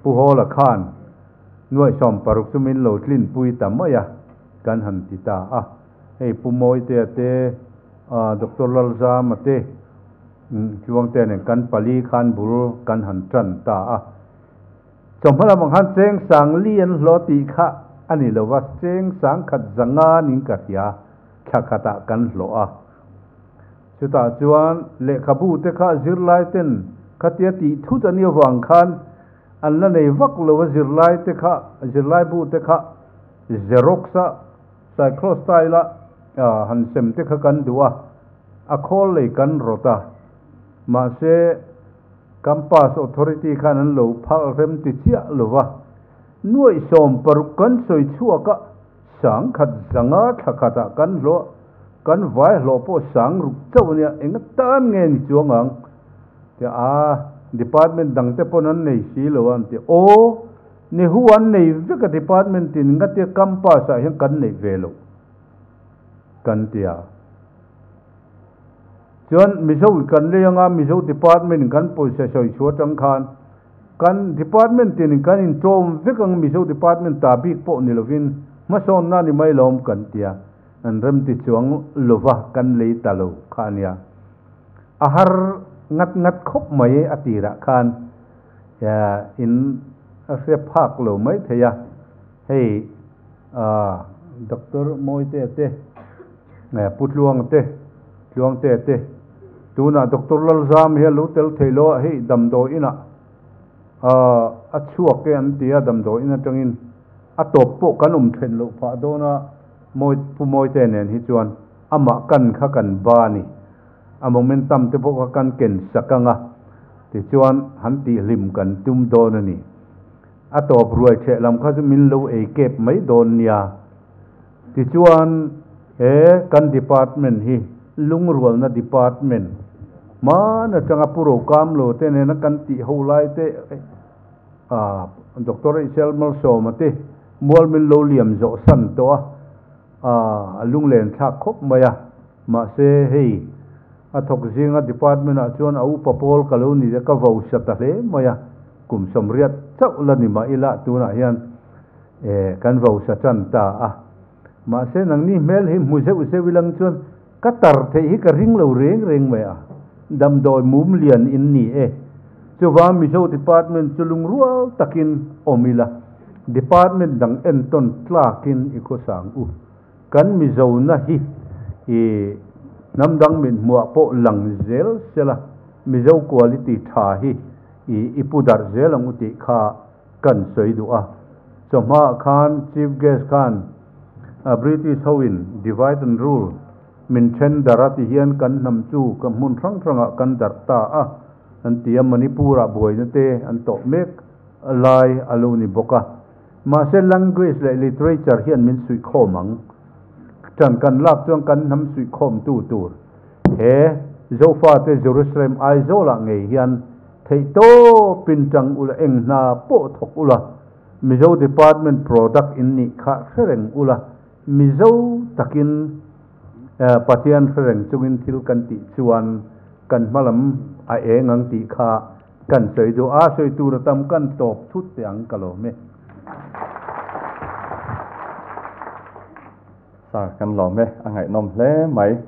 ผู้ฮอลข้านหน่วยสอมปรุกสมินโลดลินปุยต่ำมายากันหันติตาอ่ะเฮ้ยปุ่มโอยเตะเตะอ่าดรลลซามาเตะ ช่วงเตนกันปลีคันบุรุกันหันจันตาสมพระมังคันเจงสังเลียนโลติขะอันนี้เราว่าเจงสังขัดสังานิงกัตยาแค่ขะตะกันโลอะสุอาจวนเลขาบูเตขาจิรไลเตนขัตยติทุตันิวังคันอันนั้นในวักเลวจิรไลเตขาจิรไลบูเตขาเจรกซะไซโครสไตละหันเซมเตขากันดัวอโคลเลยกันโรตา se campus authority khan an lo phal rem ti chia lo wa. Nuai som par kan soi chua ka sang khat zanga thakata kan lo kan vai lo po sang ruk chau nia eng tan nge ni chuangang te a department dang te pon an nei si lo an te o ni hu an nei ve department tin nga te campus a hian kan nei ve lo. Kan tia chuan mizo kan le anga mizo department kan poisa soi chua tang khan. Kan department tin kan in trom vekang miso department ta big po ni lovin mason na ni mai lom kan tia. An rem ti chuang lova kan le talo khania ahar ngat ngat khop mai atira khan. Ya in se phak lo mai theya hey a doctor moi te. Te nge put luang te luang te te tuna doctor lal zam hi lu tel thelo he dam do ina. A a chuak ke an tia dam do ina tangin. A top po kan um then lo pha do na moi pu moi te nen hi chuan. Ama kan kha kan ba ni. A momentum te po kan ken sakanga. Ti chuan han ti lim kan tum do na ni. A top ruai che lam kha chu min lo e kep mai don nia. Ti chuan e kan department hi lung rual na department. Ma na changa puro kam lo, te ne na kan ti ho lai te eh, a, doctor isel mal so ma te, mual min lo liam zo san to a lên lung len thak khop maya ma se hei. A thok zinga department a chuan au popol kalu ni de ka vau sa ta le maya kum som riat chau la ni ma ila tu na hian e kan vau sa chan ta a. Ma se nang ni mel hi mu se u se wilang chuan ka tar the hi ka ring lo reng reng maya dam à. doi mum lian in ni e chu wa mi so department chulung rual takin omila department dang en ton tlakin iko sang u. Kan mi zo na hi e nam dang min mua po lang zel sela mi zo quality tha hi i ipudar zel ang uti kha kan soi du a choma khan, chief guest khan. A british howin divide and rule. Min chen darati hian kan nam chu ka mun thang thanga kan dar ta a an tia manipura boy na te an to mek lai aluni boka ma se language le literature hian min sui khomang chan kan lak chuang kan nam sui khom tu tur he zofa te jerusalem ai zo la ngei hian thei to pin chang ula eng na po thok ula mizo department product in ni kha sereng ula mizo takin Ờ, patian sereng chungin thil kan ti chuan kan malam a engang ti kha kan sei do a sei tu ra tam kan top thut te ang kalo me sa kan lo me angai nom hle mai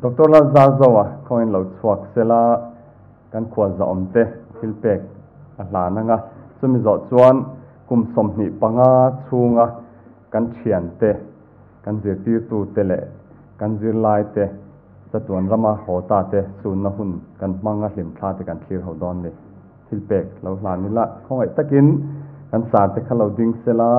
doctor la za zo wa à, coin lo chuak sela kan khwal za om te thil pek a hla na nga chumi zo chuan kum som ni panga chunga kan thian te กันเสือกจื้อตูเตเลกันจื้อลายเตสะตวนรามาโหตาเตสูนนะหุ่นกันมังกะเห็นพลาเตกันเคลียร์เขดอนเลยทิลเปกเราหลานนี่ละข้องไอ้ตะกินกันสาดเตขเราดิ้งเสละ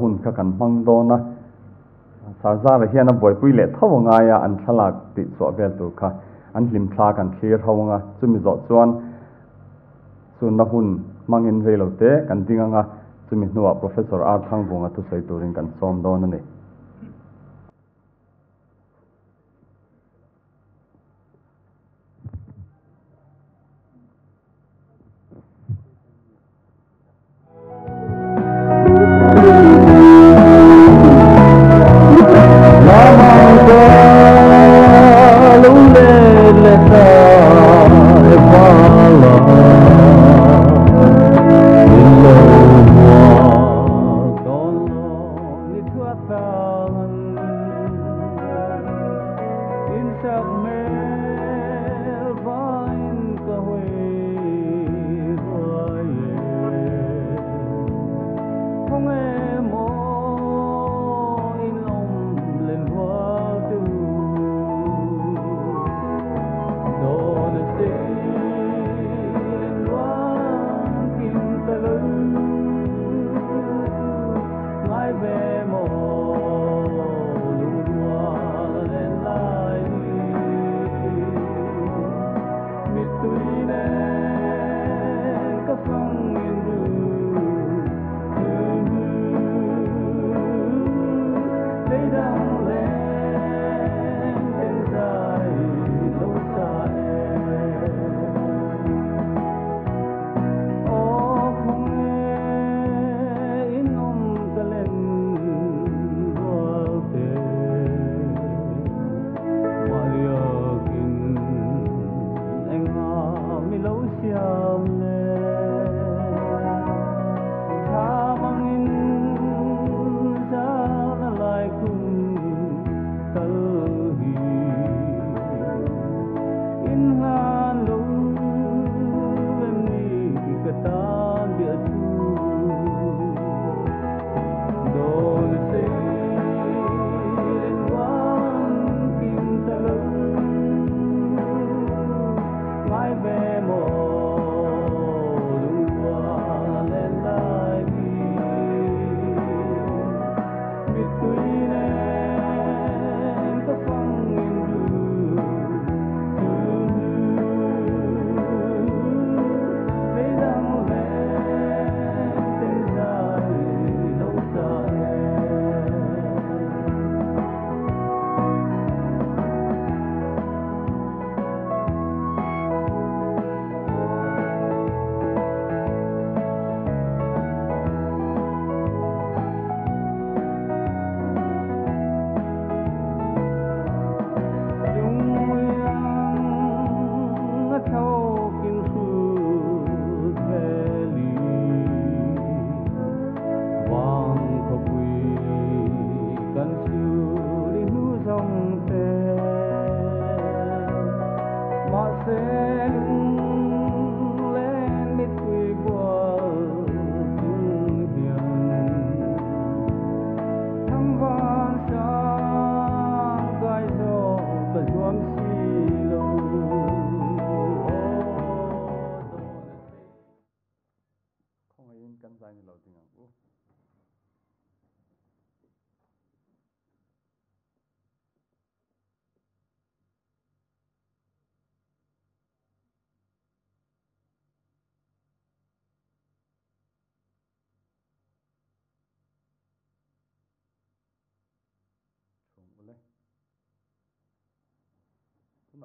hun kha kan mang do na. Sarza ve hian a boi pui le thawanga ya an thalak ti so vel tu kha. An hlim thla kan thlir hawanga chumi zo chuan chu na hun mangin reilo te kan dinganga chumi nuwa professor ar thangbunga tu sei turin kan som don ani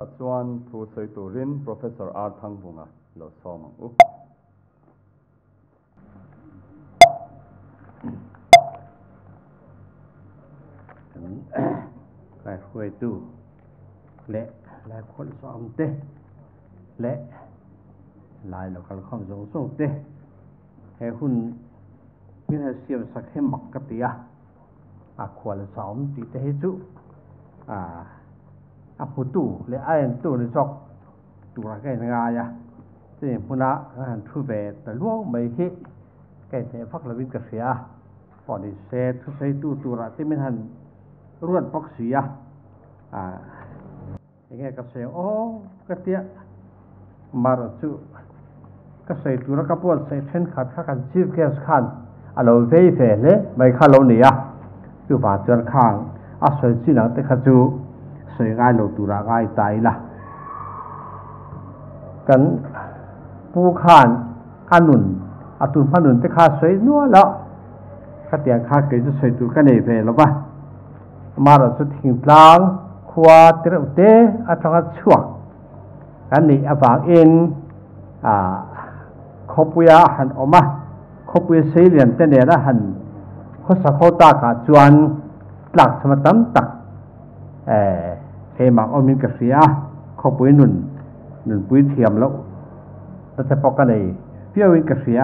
a chuan thu soi turin professor r. Thang bunga à. lo som ang u *coughs* lại khuê tu. Lệ, lại khuôn xóm tê. Lệ, lại là cái không giống giống tê. Hệ hun biết là siêu sắc hệ mặc cái tía à. à. Khuôn xóm tí tê hết chú. À à phụ tu lệ ai tu lệ sọc tu ra cái ngà ya thế phụ na anh thu về tại lúc mấy hết cái thế phát là biết cái gì à bọn đi xe thu xe tu tu ra thế mình hành รวดปอกเสียอ่าอย่างเงี้ยก็เสียโอ้ก็เตี้ยมารจุก็ใส่ตัวแล้วก็ปวด ใส่งายเราตุระง่ายตาละกันผู้ขานอานุนอาตุนพานุนไปข้าสวยนัวแล้วข้าเตียงข้าเกิดจะสวยตุกันเอเฟลบ้ามาเราสุดทิ้งลางขวาเตระเตอัตรกช่วงกันนี่อาางเอ็นอ่าขบุยหันออกมาขบุยเสียเหรียญเตเนระหันเขาสะโคขาตากาจวนหลักสมตัมตักเอ่อ เทหมาเอามินกระเสียข้อปุ้ยหนุนหนุนปุ้ยเทียมแล้วรัชปอกกันเลยเพี่อวินกระเสีย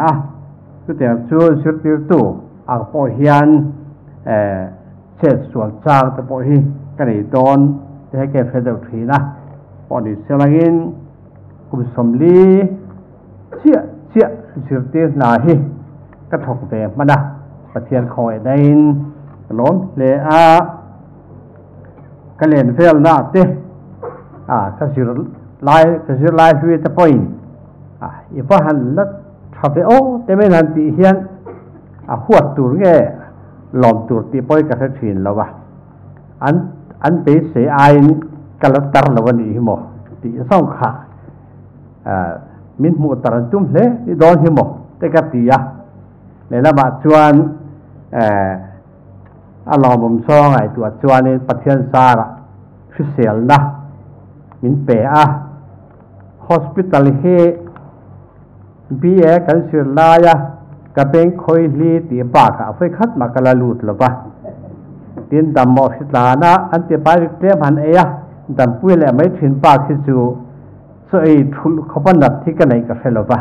ก็แต่ช่วยชุดปิวตู้อาปอเฮียนเออเศษส่วนจางตะปอฮีกันเลยตอนจะให้แกเฟดเดลทีนะปอนิเซลังินกุมสมลีเชี่ยเชี่ยชุดตีนาฮีกระถกเต่มานะประเทียนคอยได้ล้มเลอา กันเล่นเฟลนาเตอ่าก็สิรไลก็สิรไลชีวิตปอยอ่าอีพอหันลัดทำไปโอ้แต่ไม่นานตีเฮียนอ่าหัวตูร์เงี้ย lom tur ti poi ka sa thin lawa an an pe se ain kala tar lawa ni mo ti song kha a min mu taran tum hle ni don hi mo te ka ti ya le la ma chuan eh อารมณ์ซ้องไอตัวจวนนี่ปัจเจียนซาละพิเศษนะมินเปอะฮ ospital เฮบีเอกันสุลายะกะเป็นคอยลีตีปากอะไฟคัดมากระลูดหรอปะตินดำมอสิตานะอันเตปาริเตมันเอยะดำปุ้ยแหละไม่ถึงปากที่สูสไอทุลขบันัดที่กันไหนกับเฟลหรอปะ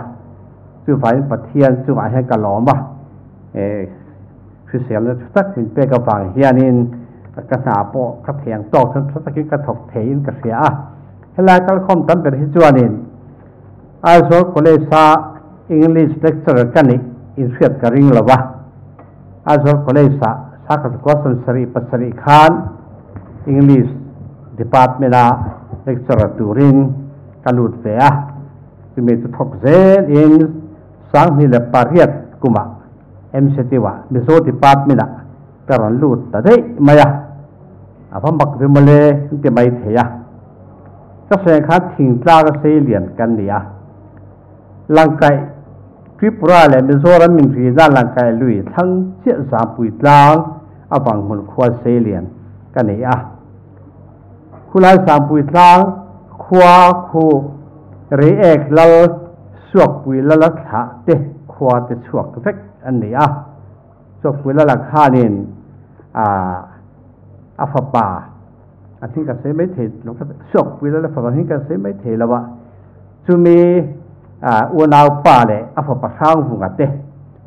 จู่ฝ่ายปะเทียนจู่ฝ่ายให้กะหลอมปะเอ านอังกฤษดีพาร์ตเมนต์เลคเชอร์ตูรินกัลูดเฟียที่มีทุกเซนอินสังนิเลปาริยตกุมา MCT wa miso department a peron lut ta dei maya apa mak ve male te mai theya ka se kha thing tla ka se lian kan nia langkai tripura le mizoram min ri da langkai lui thang che sa pui tlang abang mun khwa se lian kan nia khulai sa pui tlang khwa khu re ek lal suak pui lal tha te khwa te suak vek อันนี้อะจบเวลาหลักค่านี่อ่าอัฟปาอันที่กันเสียไม่เถิดหลวงพ่อจบเวลลักฝรั่งที่กันเสียไม่เถิดแล้ววะจะมีอ่าอวนาวป่าเลยอัฟปาสร้างฟุงกัดเต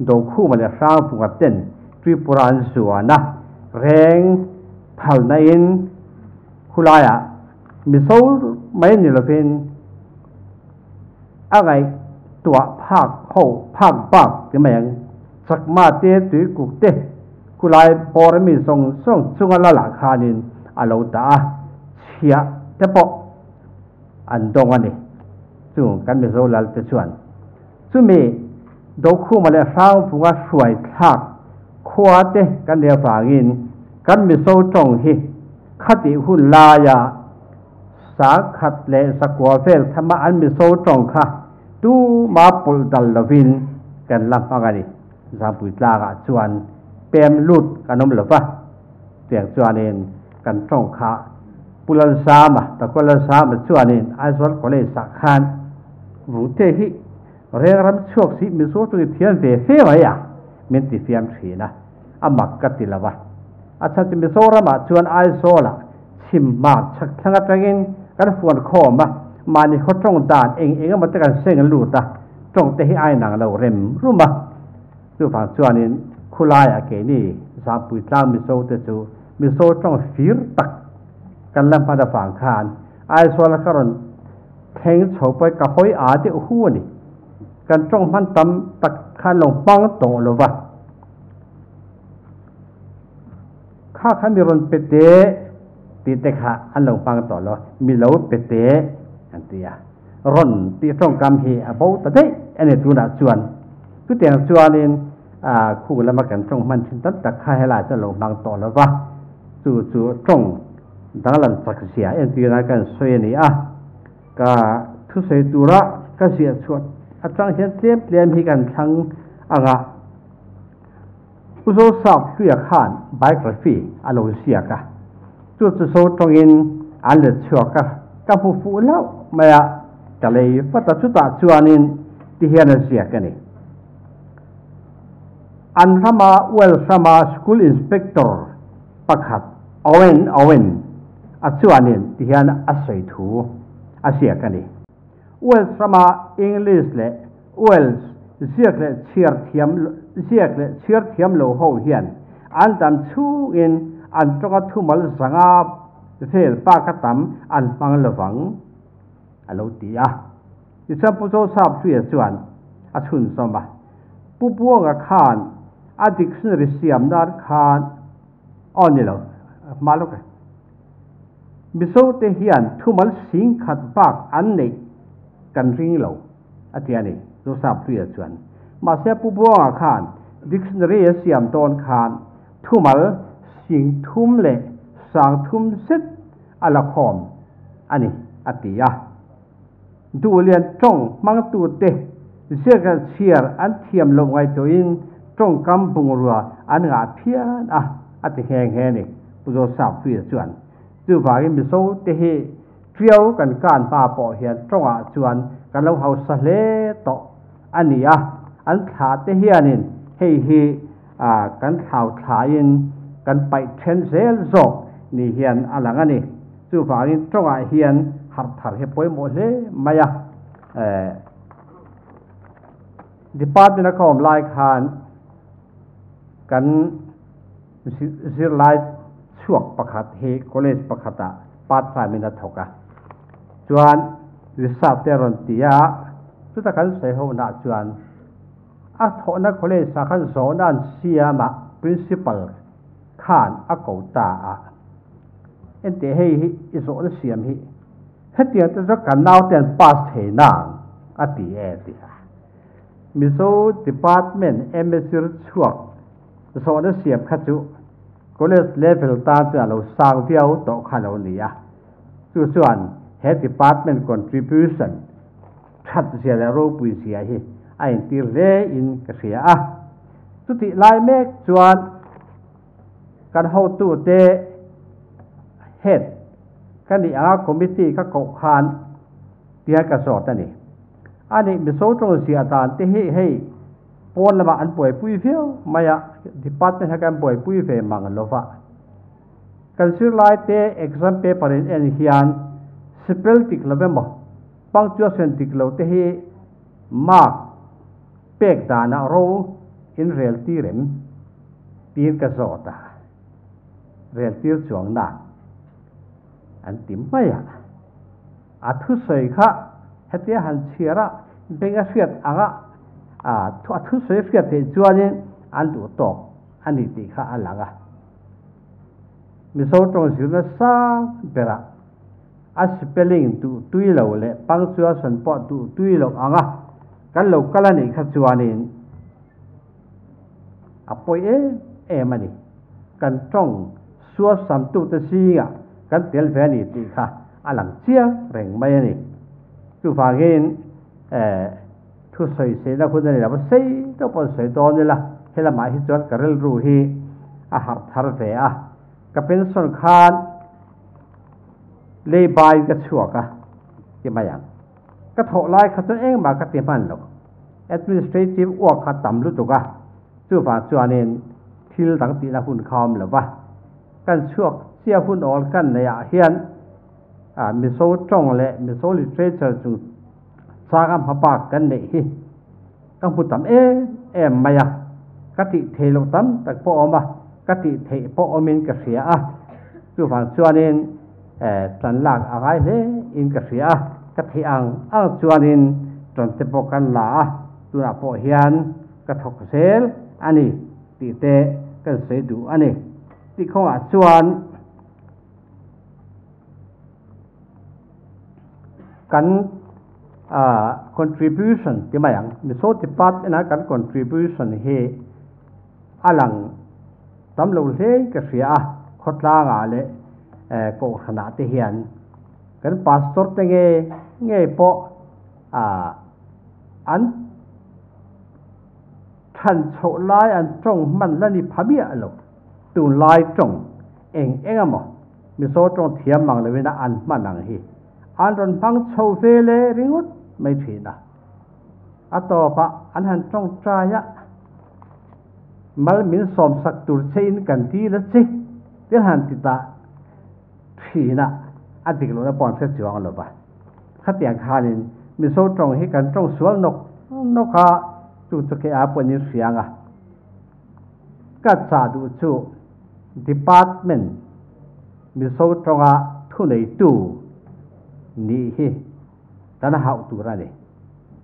ดูคู่มันเลยสร้างฟุงกัดเต้นทริปุรันสัวนะแรงทัลนันคุลายอะมิโซไม่เนี่ยเราเป็นอะไรตัวภาคเข้าภาคปากจะไม่ยัง สักมาเตตุกุกเตกุลายปอรมีทรงทรงจุงละละคานินอาลูตาเชียเตปออันดงอันนี้จุงกันมีโซลัลเตชวนจุมีดอกคู่มาเลสาวพุงาสวยทักขวาเตกันเดียฝากินกันมีโซจงฮิคติหุ่นลายาสาขัดเลสกัวเฟลธรรมอันมีโซจงค่ะดูมาปุลดัลลวินกันลำพังอัน นี้ sa pui tla ga chuan pem lut kanom lo pa tiang chuan in kan tong kha pulan sa ma ta kolan sa ma chuan in ai sol ko le sa khan vu te hi re ram chok si mi so tu thian ve fe wa ya min ti fiam thi na amak ka ti lawa acha ti mi so ra ma chuan ai so la chim ma chak thanga tangin kan fuan kho ma ma ni kho tong dan eng eng ma ta kan seng lu ta tong te hi ai nang lo rem ru 就把这样的苦拉呀给你，啥不让没收的就า收中 fear 的，跟人把它反看，爱说了可ต听错不个会阿的呼呢，跟中盘等得看龙帮多了吧。ข้าขันมีรนเปเตตีเตคะอันหลงปังต่อแล้วมีเหลาเปเตอันเตียร่นตีต้องกรรเหตุเอาตะเดอันนี้จูนัดชวนตุเตียงชวนเอง 啊，苦了嘛跟种满天的打开来这龙帮多了吧，就就种，当然这个些，因为那个水泥啊，个土水多了，个些出啊，张先脸脸皮跟长啊个，不说少对看 biography 啊，老些个，就是说中因俺的错个，个不服了没呀？ก็เลยพัฒนาชุดตาชวนินที่เฮียนเสียกันนี่ อันสมาเวลสมาสกูลอินสเปกเตอร์ปักคัดเอาเงินเอาเงินอาชวนินที่ฮันอาศัยถูอาเสียกันนี่เวลสมาอังกฤษเลยเวลเสียกเลยเชียร์เทียมเสียกเลยเชียร์เทียมโลหะเฮียนอันตันชูอินอันตรกทุ่มัลสังอาเฟลปากกตัมอันฟังละฟังอารมณ์ดีอะที่สัมพุทธศาสนาส่วนอาชุนสมบัติผู้บวงอาคาร a dictionary siam dar khan onilo malok miso te hian thumal sing khat bak an nei kan ring lo atiani zo sa priya chuan ma se pu bo khan dictionary siam ton khan thumal sing thum le sang thum set ala khom ani atia du lian trong mang tu te sia ka chiar an thiam lo ngai to in trong cam bung rùa anh ngã phía à à thì hèn hèn này bây giờ sạp phía chuẩn từ vào cái mình số thế hệ phiêu cần can ba bỏ hiện trong à chuẩn cần lâu hậu sa lê tọ anh này à anh thả thế hệ này hệ hệ à cần thảo thả yên cần bay trên dễ dọc นี่เฮียนอะไรงันนี่จู่ฝ่านี่จ้องไอเฮียนหัดถัดเฮปอยหมดเลยมายะเอ่อดิปาร์ตเมนต์ของลายคาน กันสิลายช่วงประคัดเฮโคเลสประคัตปาดสายไม่นัดถกะจวนหรือสาเตรนติยาสุดท้ายใส่หัวหน้าจวนอัตโนักโคเลสาขันโซนันเสียมะ principal ข้านอากโตาอะเอ็นเตเฮอิโซนเสียมฮีให้เตียนจะกันนาวเดียนปาสเทนังอติเอติมิโซ department เอเมซิร์ช่วง ส่วนเสียบขัดจุก็เลยเลเวลตาจะเราสร้างเที่ยวต่อขาเราเนี่ยจู่ส่วน health department contribution ชัดเสียแล้วรูปวิเสียฮีไอ้ที่เรอินก็เสียอะสุดที่ลายเมฆจวนการเข้าตู้เตเฮ็ดกันดีอาคอมมิตี้ก็กคานเตียกระสอบตันนี่อันนี้มีโซตรงเสียตานที่เฮ้ ปนละมาอันป่วยปุ้ยเฟี้ยวไม่อะดิปัดไม่ใช่การป่วยปุ้ยเฟมังกันลบะกันซื้อลายเตะเอกซัมเปเปอร์เอ็นเฮียนสเปลติกละเบมบ่ปังจัวเซนติกเราเตะเมาเปกดานาโรอินเรียลตีเรมปีนกระสอตาเรียลทีสวงนานอันติมไม่อะอาทุสัยค่ะเฮตีฮันเชียระเป็นกระเสียดอะ à thua thu suy phiệt thì cho nên ăn đủ tộc ăn đi tì khá ăn lạc à mình sau trong sự nó sa bề ra à spelling tu tuy lâu lệ bằng xua sân bỏ tu tuy lâu ăn à cái lâu cái là này khác cho nên à bôi ế ế mà này cần trong xua sản tu ta si à cần tiền về này thì khá à lặng chia rèn mấy này tu phá gen 诶。 ทุสอยเสียนาคุณนี่ละว่าเสยต้องปนเสยตอนนี่ละเฮละหมายที่จวนกระเรลรูฮีอาหารทารเฟอะก็เป็นส่วนขานเลยบายก็ชั่วกะยี่มาอย่างก็ถกไล่ขัดตนเองมากระติมันหรอก administrative อ้วกขัดต่ำรู้ตุกะจู่ฝ่าจวนเองทิลตังตีนาคุณคอมหรือวะกันชั่วเสียหุ่นออลกันในอาเฮียนอ่ามิโซจ้องและมิโซลิเทรเจอร์จุง sa gam ha pa kan nei hi. Kang tam e em maya ka ti the lo tam tak po oma ka ti the po omin ka sia a chu van chuanin e tran lak a gai le in ka sia ka thi ang ang chuanin tran te po kan tu na po hian ka thok sel ani ti te kan se du ani ti khong a chuan kan พื่อฟังเงินเฮลายะให้บุมอยเตียเป็นส่วนต่ออาปาเสพุทธลวงเตกันนั่นเองอันนี้พอเองมัน เส้นละถกตัวรักง่ายตายละพุทธลวงเตเขาเฮียนที่ทุติเชียตาเบ่งเช่นฮีกันติดตัวเนี่ยก็ง่ายอะ สุติลายกันสิรตีตูเตมิงจวดถูเลลาเตhi kan pu tlem te hian ka hria a thu le hla chan chin bu kala ve a u pa pol chan chin bu a tu tulin ka hria ton hriat ti fel te ro lu ton tamaya thu chua tu ran hai cham via vani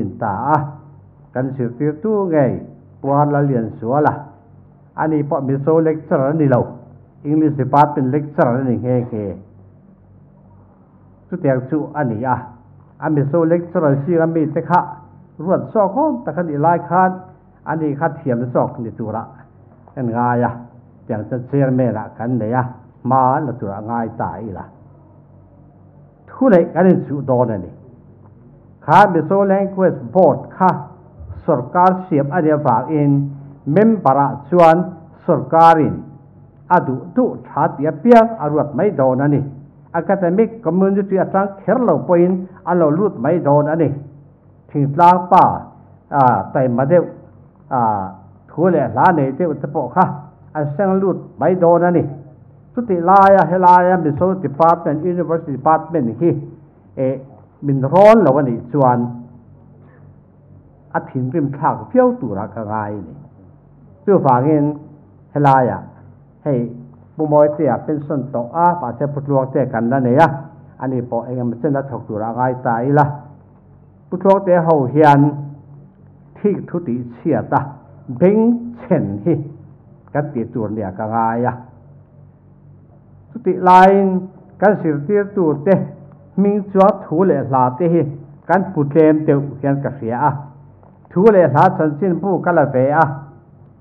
chu fain kan sir tir tu te po hi e le patir ka duwa thak tin ani em lo point ท่านหิขัตนะเตจ วนอาร์ติคุลในเทวอิสร์วิสตาร์อภัยหมอทูปกะแต่มากขันชัวราอุละมิโซจงเลลิเทเรเจอร์เฮกันกุด าอมรเซตีขาเวนเดียนกรดตัวทุกอย่างในตัวชวนกันถอริมปองายะเออชื่อไรเตกันสืบเตียนนักกงอาป อ authority กันนี่ติเสียดขอเป็น classroom อะงอยเทียบติงอยเทียบขอปะกันเล็ก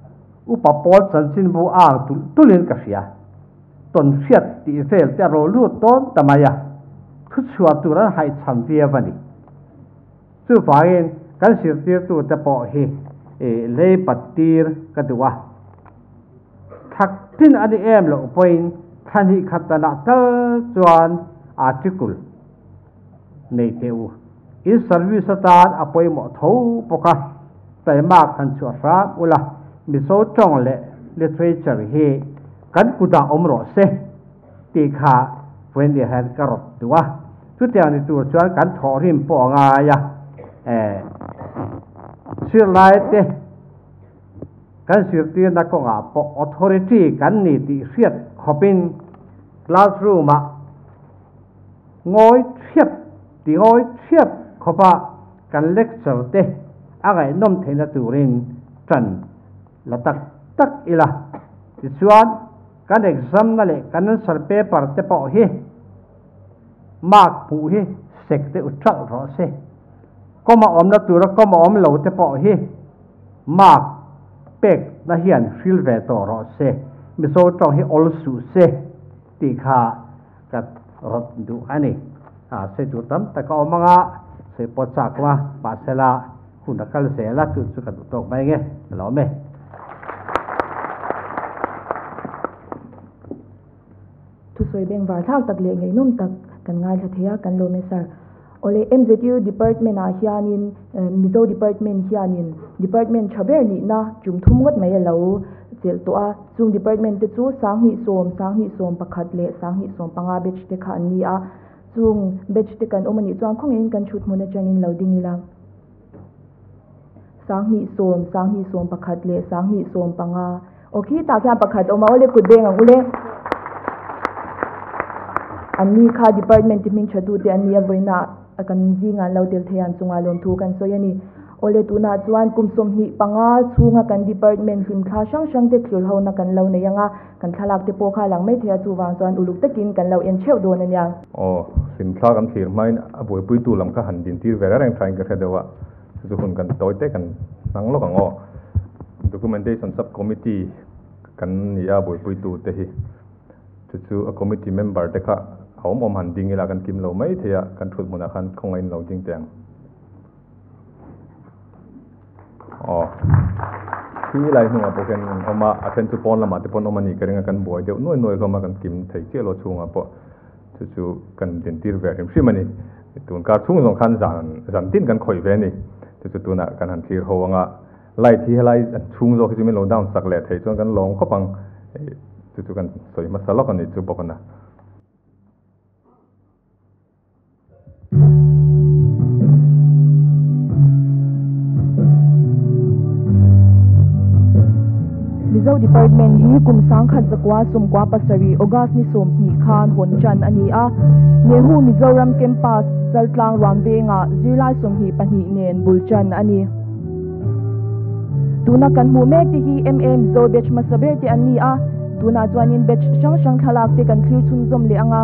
เสรเตอะไรน้มเทนตูรินจันละตักตักอีละติสวนกัน exam นั่นแหล ะกันนั้นสร์เปเปอร์เตปอเฮมากผู้เฮเสกเตอุตรักรอเซก็มาอมละตัวก็มาอมเห kan syuk ti na ko nga po authority kan ni ti siat khopin classroom ma ngồi thiếp ti ngồi thiếp khopa kan lecture te agai nom thena turin tran la tak tak ila ti suan kan exam na le kan sar paper te po hi mark pu hi sek te utral ro se koma om na tura koma om lo te po hi mark มังอ่ะเสปอจากว่าบาเซลาคุณนักการเสียละจุดสุดกันตกไปไงหรอไหม tu soi beng var thak tak le ngei num tak kan ngai la thea kan lo me sar ole mzu department a hianin eh, mizo department hianin department chaber ni na chum thum ngot mai lo chel to a chung department te chu sang ni som sang ni som pakhat le sang ni som panga batch te kha ni a. Chung batch te kan omani chuang khong in kan chut mun a changin lo ding ila. Sang ni som sang ni som pakhat le sang ni som panga. Okhi ta kya pakhat oma ole ku deng angule ani kha department ti ming chatu te ani avoina akan zinga lo tel thean chunga lom thu kan soyani ole tuna chuan kumsom ni panga chunga kan department him kha sang sang te thlir ho na kan lo ne yanga kan thalak te po kha lang mai thea chu wang chuan uluk takin kan lo en cheu don na nya o sim thla kan thlir mai a boi pui tu lam kha han din tir vera rang trying ka khedewa chu hun kan toy te kan nang lo kang o documentation sub committee kan ya boi pui tu te hi. Chu chu a committee member te kha hom om hẳn ding là kan kim lâu mấy thì mai thuộc một là khăn không anh lâu ding tiền oh khi lai nu apo ken oma aten chu pon lama te pon oma ni keringa kan boy deu noi noi loma kan kim thei che lo chunga po chu chu kan den tir ver him shimani tun ka chung zong khan zan zan tin kan khoi ve ni chu chu tuna kan han thir ho anga lai thi lai chung zo ki mi lo down sak le thei chuan kan long khopang chu chu kan soi masala kan ni chu pokona reserve department hi kum sang khat zakwa sum kwa pasari august ni som ni khan hon chan ani a. Nehu mizoram campus chaltlang ramve nga zirlai som hi pani nen bulchan ani. Tuna kan mu mek ti hi mm zo bech masaber ti ani a. Tuna chuanin bech sang sang khalak te kan thlir chun zom le anga.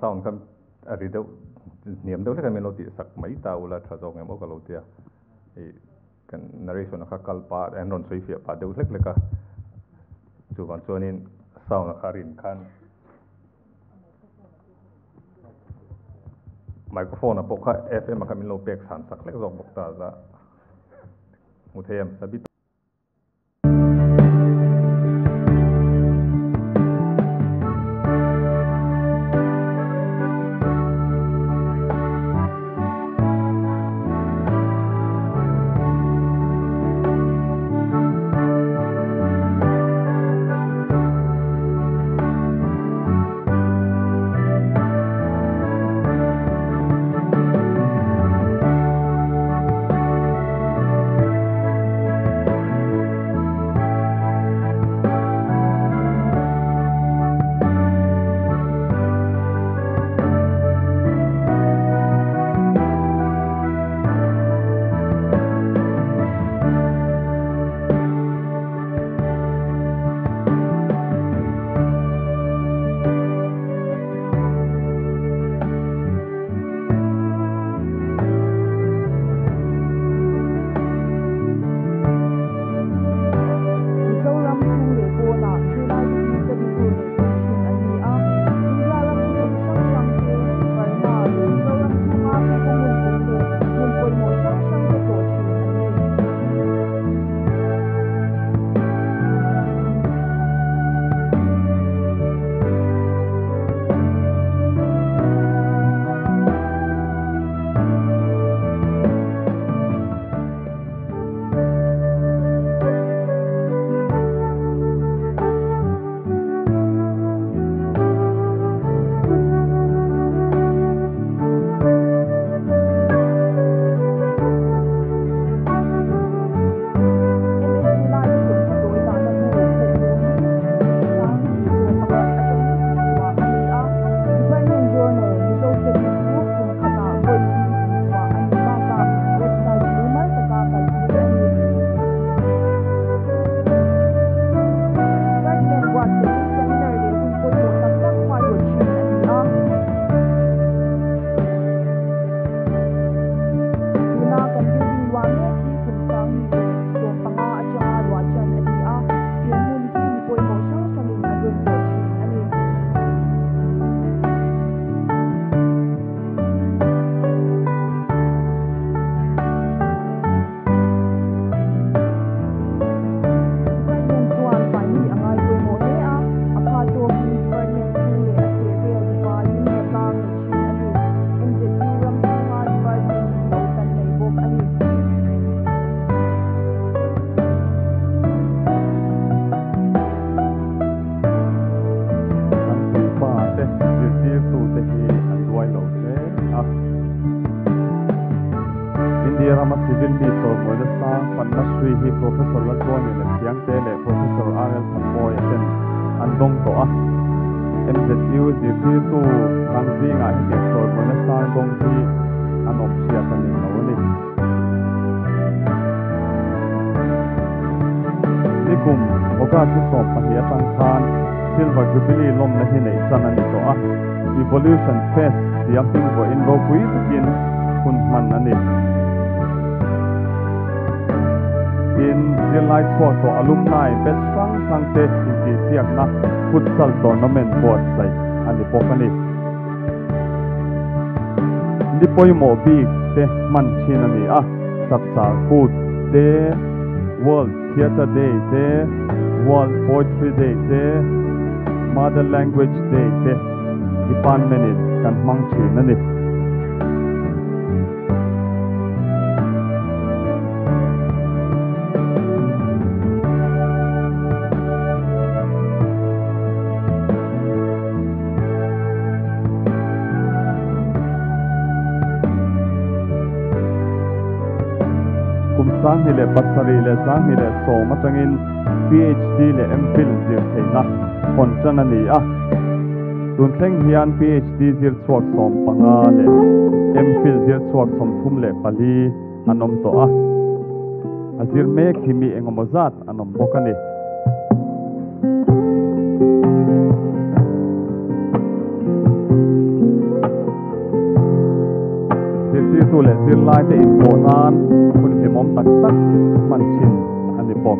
song sam a ri do niam do ka melody sak mấy ta ula tha zo ngam ka lo tia e kan narration khác kal pa and on sui fia pa do lek lek ka chu wan chuan in sound kha rin khan. Microphone a pokha fm ka mình lo pek san sak lek zo bok ta za mu them sabit poi mo bi te man chin ani a sak sa ku te World Theatre Day te World Poetry Day te Mother Language Day te department kan mang chi na ile battery ile sang ile soma tangin PhD le MPhil zir theina hon chang ani a. Hian PhD zir chuak som panga le MPhil zir chuak som thum le pali anom to a. Azir me hi mi engomozat anom bokani tu le zir lai te in bonan nan hun hlimom tak tak man chin ani pok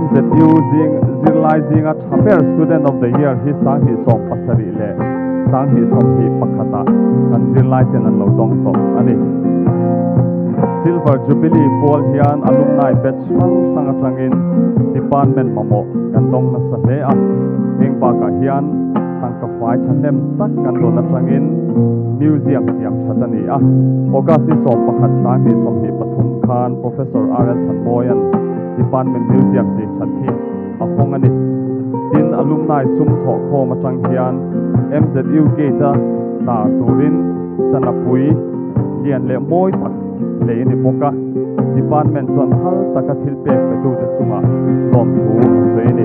MZU zing zir lai zing a thaper student of the year hi sang hi som pasari le sang hi som hi pakhata kan zir lai ten an lo dong to ani. Silver Jubilee Paul hian alumni batch sang sang atangin department mamo kan dong na sa le a ning ka hian tangka fai thanem, tak kan do na museum siam thatani a August ni som pakhat sang ni som hi pathum khan, professor RL Thanmoyan, department museum chi thathi. A hong ani tin alumni sum tho kho ma tang hian MZU ke ta ta turin, sanapui, lian le moi tak Lægene bukker. Di bandmen son hal taka tilbæk bedudet suma. Lom tu søne.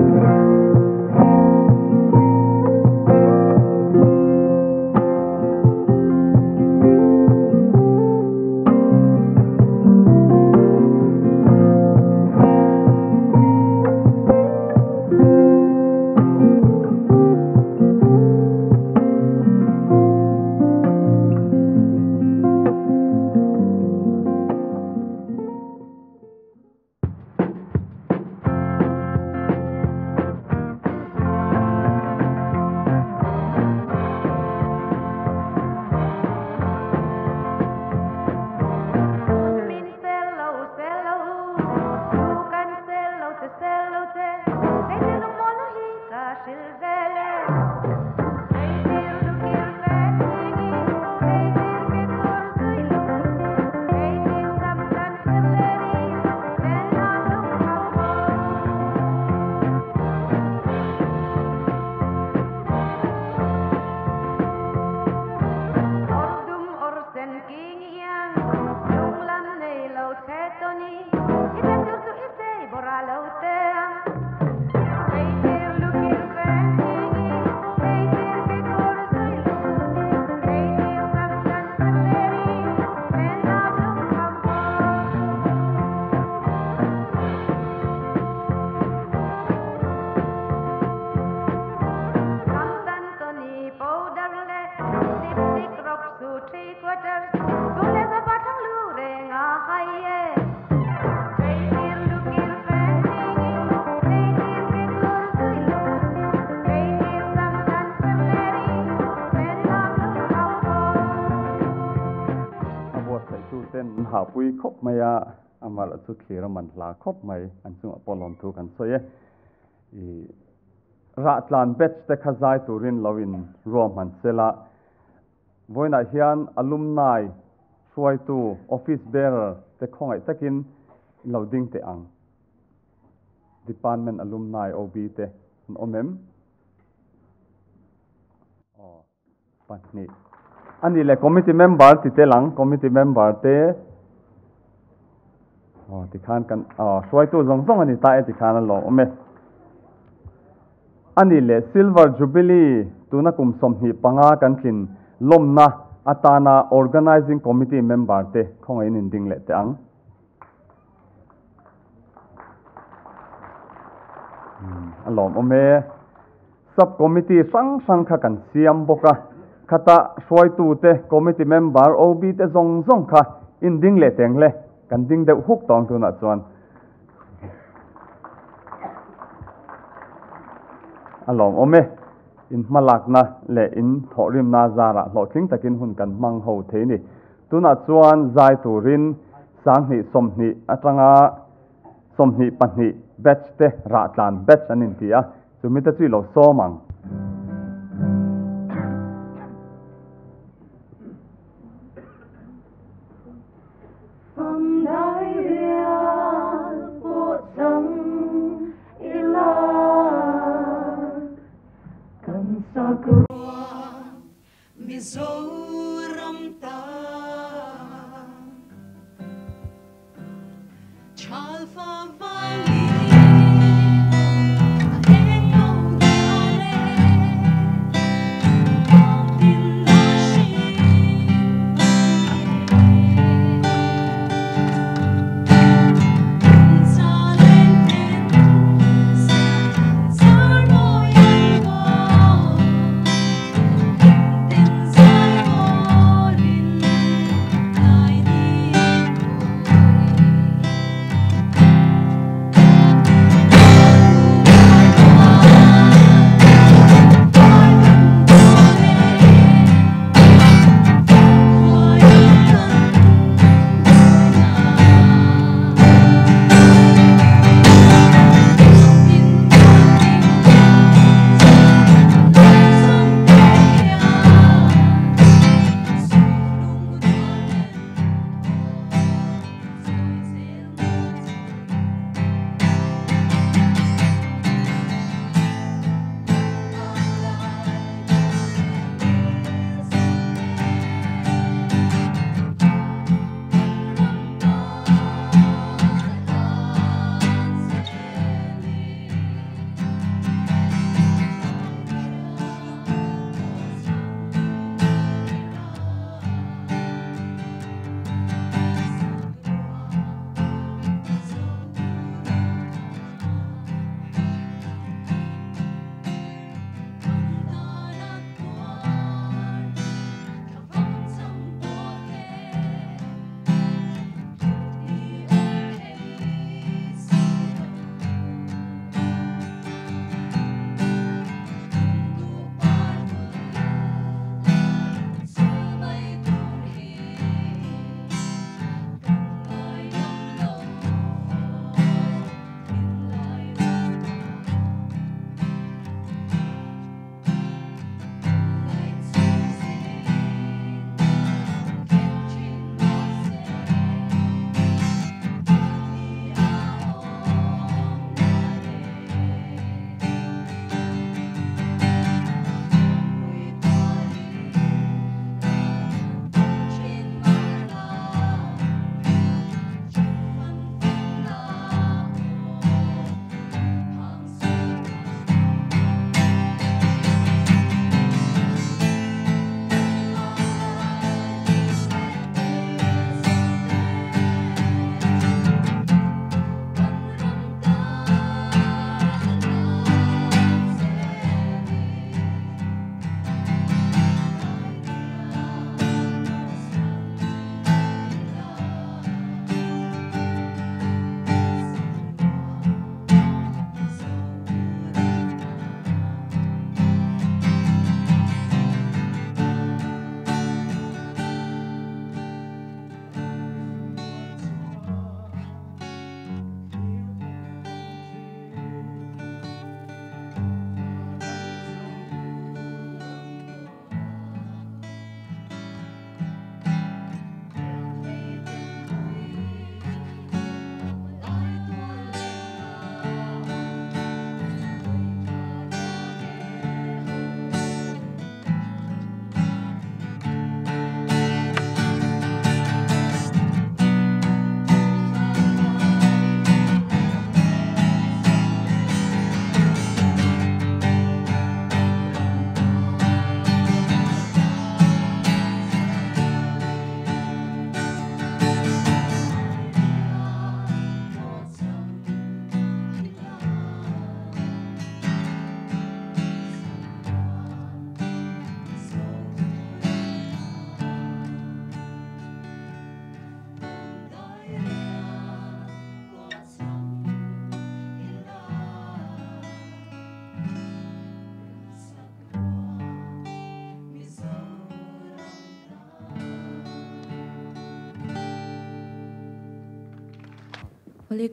Pui khop maya amal chu khira man la khop mai an chu apolon thu kan soye i ra tlan bet te khazai turin lawin rom man sela voina hian alumni suai tu office bearer te khongai takin loading te ang department alumni ob te omem oh patni ani le committee member ti te lang committee member te อ๋อติคานกันอ๋อสวยตัวจงจงอันนี้ตายติคานลอเมอันนี้แหละซิลเวอร์จูบิลีตัวนักุมสมหีปังากันคินลมนะอาตานาออร์แกไนซิ่งคอมมิตี้เมมเบอร์เตคงอินินดิงแหละตังอืมอลอมอเมซับคอมมิตี้สังสังคกันเสียมบกะคตะสวยตูเตคอมมิตี้เมมเบอร์โอบีเตจงจงคะอินดิงแหละแตงแหละ กันจึงได้ฮุกตองตัวนัดจวนอลองโอเมอินมาลักนะและอินทอริมนาซาระหลอทิ้งตะกินหุ่นกันมังหูเทนี่ตัวนัดจวนใจตูรินสังหิสมหิอัตรงาสมหิปัญหิเบชเตระตานเบชอันนินทีอะจุมิตะที่เราโซมัง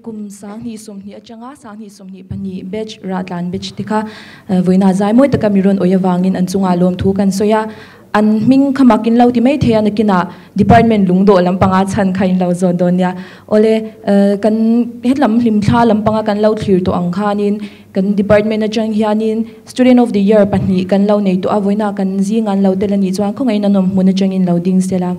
kum sang ni som ni achanga, sang ni som ni pani batch ratlan batch tika eh, voina zai moi taka miron oyawangin anchunga lom thu kan soya. An ming khamakin lo ti mai thea na kina department lungdo lampanga chan khain lo zon donya ole eh, kan hetlam hlim thla lampanga kan lo thlir to angkhanin kan department na chang hianin student of the year pahni kan lo nei to avoina kan zingan lo telani chuan khongai nanom mun changin lo ding sela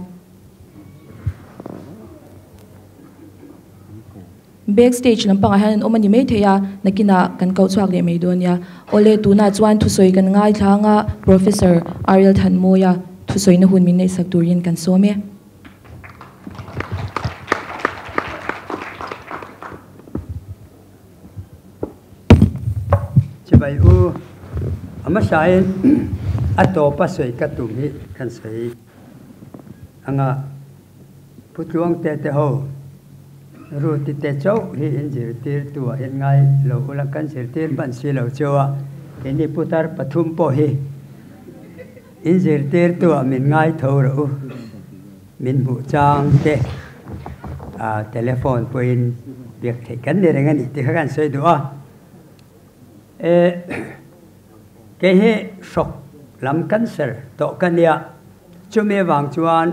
backstage lampang han omani mai theya nakina kan kau chuak le mai donya ole tuna chuan thu soi kan ngai thanga professor ariel Thanmoya thu soi na hun min nei sak turin kan some chibai u, ama sai ato pa soi ka tu mi kan sei anga putuang te te ho ru ti te chau hi in jir tir tu in ngai. Lo ulang kan sir tir ban si lo chawa ini putar pathum po hi. In jir tir tu min ngai tho ro min bu chang te. À telephone po in. Việc thì cần để rằng đi thì các anh xây đũa cái hệ sọc làm cancer tổ căn địa chúng mẹ vàng chuan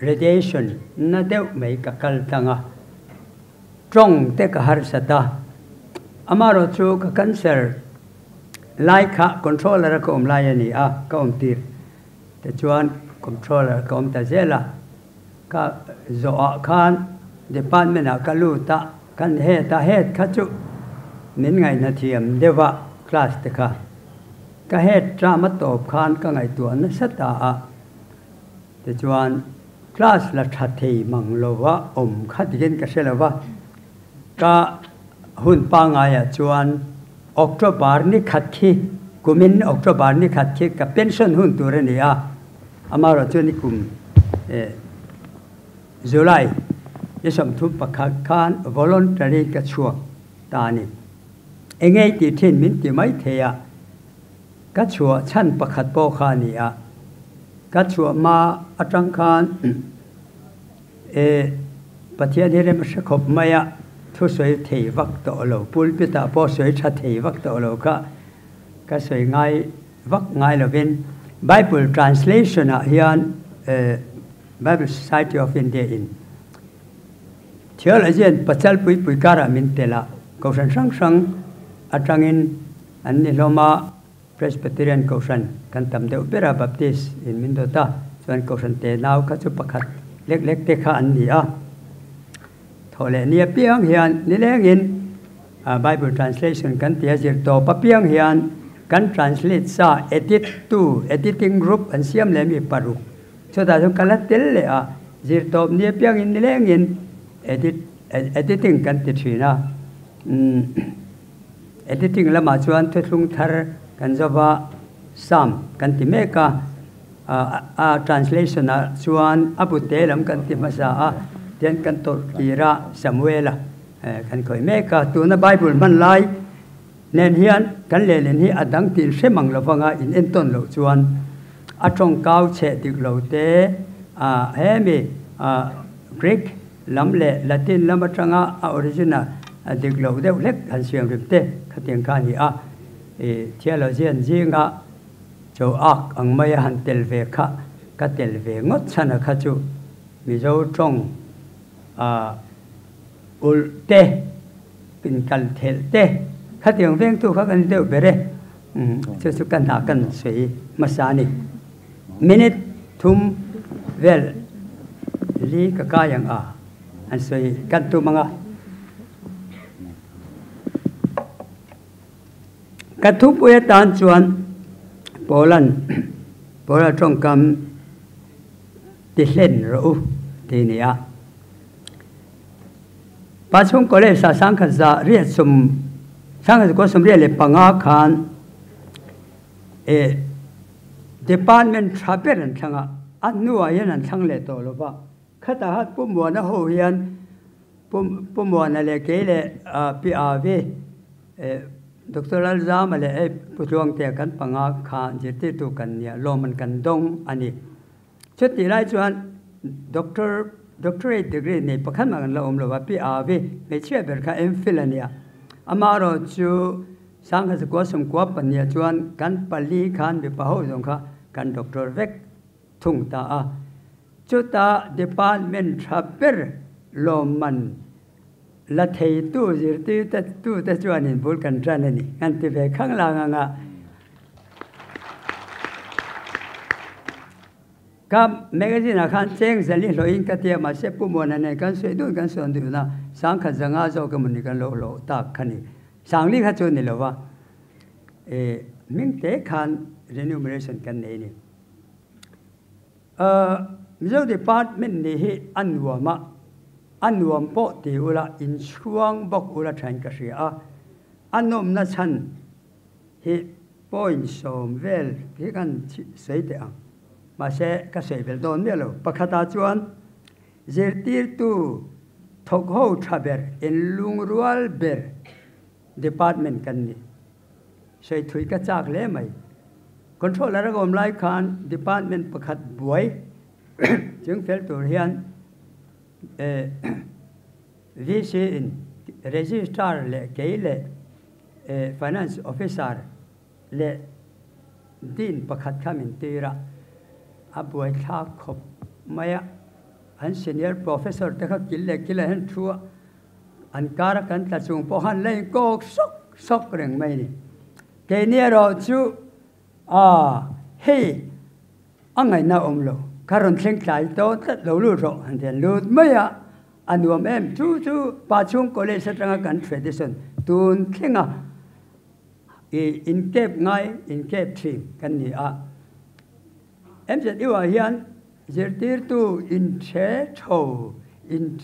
radiation nó đều mấy cái cal tăng à trong te ka har sata amaro chu ka cancer, lai kha controller ko om lai ni a à, ka om tir te chuan controller ka om ta zela ka zo a khan, department a ka lu ta kan he ta he kha chu ngày ngai na thiam dewa class te kha ka he tra ma top khan ka ngai tu na sata a te chuan class la tha thei mang lo wa om khát gen ka se lo wa ก็หุ่นป้างไงอ่ะจวนออกตัวบาร์นี่ขัดที่กุมินออกตัวบาร์นี่ขัดที่กับเป็นส่วนหุ่นตัวนี้อ่ะอามาเราจวนนี่กุมเออจุลัยยิ่งสมทุบประคัดคานวอลอนตรีกระชัวตานี่เองไงตีเทนมินตีไม่เทียกระชัวชั้นประคัดโปคานี่อ่ะกระชัวมาอจังคานเออประเทศนี้เรียกมันสกบไม่อ่ะ thu suy thì vắc tổ lộ bún biết ta bó suy cha thì vắc tổ lộ cả cái suy ngay vắc ngay là bên Bible translation ở hiện uh, ờ, Bible Society of India in. Thiếu là gì bắt chal bùi bùi cả là mình tê là câu sản sang sang ở trong in anh đi loma Presbyterian câu sản căn tâm đều biết là Baptist in mình đó ta cho anh câu sản tê nào các chú bậc leclecte kha an ni a thole nia piang hiền ni in. Bible translation kan tia zir to, pa piang hiền kan translate sa edit tu, editing group an siam le mi paru. Cho ta cho kala tel le a, zir to nia piang in, ni lengin edit editing kan ti thina mm, *clears throat* editing lama chuan thu thlung thar kan jova sam kan ti meka a. Translation a chuan abu te lam kan ti masa a tian kan to kira samuela ờ, kan mẹ cả tu na bible man lai. Nên hiện kan lệ lên hi adang til semang lawanga in enton lo chuan. A trong cao che dik lo te a hemi a greek lam lệ, latin lam atanga a original à, a dik lo deuh lek an siam rim te khatiang kha hi a. E theologian zinga cho ak ang mai han tel ve kha ka tel ve ngot chana kha chu. Mi zo trong à ul te kinh cần thể te. Khát tiếng vang tu khát cần đều bể chú chú cần hạ cần suy masani minute thum vel li ka ka yang a an suy cần tu manga cả thu bùi tan chuan bố lần bố là trong cầm tiền lên rồi thì này à pachung kore sa sangka za rie sum sangka ko sum rie le panga khan. E department traperan thanga. Anu ayan an thang le to lo ba. Khata hat pum wa na ho hian pum pum wa na le ke le pi a ve. E doctor al za ma le e puchuang te kan panga khan je te tu kan ya lo man kan dong ani. Chuti lai chuan doctor doctorate degree nei pakhan mang la om lo wa pi a ve me che ber kha mphil ania amaro chu sang ha ko som ko pan ya chuan kan pali khan be pa ho jong kha kan doctor vek thung ta a. Chu ta department thaper lo man la thei tu zir ti ta tu ta chuan in bul kan tran ni. Ngan ti ve khang la nga nga ka magazine khan cheng zali lo in ka te ma se pu mo na ne kan se du kan so ndu na. Sang kha zanga zo ka mun ni kan lo lo ta khani sang li kha chu ni lo wa e ming te khan remuneration kan nei ni. A mizo department ne he anwa ma. Anwa po te ula in chuang bok ula than ka ri a anom na chan he point som vel ke kan sei te ang มาเช่ก็เสียเวลาโดนเนี่ยหรอปัจจัยจวนเจอที่ตู้ทกหูทับเบอร์อินลุงรัวเบอร์ดีพาร์ตเมนต์กันนี่ใช่ถุยก็จากเลยไหมคอนโทรลเลอร์ก็อมไลค์คันดีพาร์ตเมนต์ปัจจัยบวยจึงเฟลตัวเรียนเอวีซีอินเรจิสเตอร์เล่เกลเล่ฟินแลนซ์ออฟฟิเซอร์เล่ดินปัจจัยขามินตีระ aboi tha khop maya an senior professor ta khak kille kille hen thua. An kara kan ta chung po han lei kok sok sok reng mai ni. Ke ne ro chu, a, he, angai na om lo. Karon thleng tlai to tat lo lu ro han den lu. Maya, anuam em chu chu, pa chung college satanga kan tradition. Tun thinga e, in kep ngai, in kep thim kan ni a. Em said, you are here, zirtir tu in che chou, in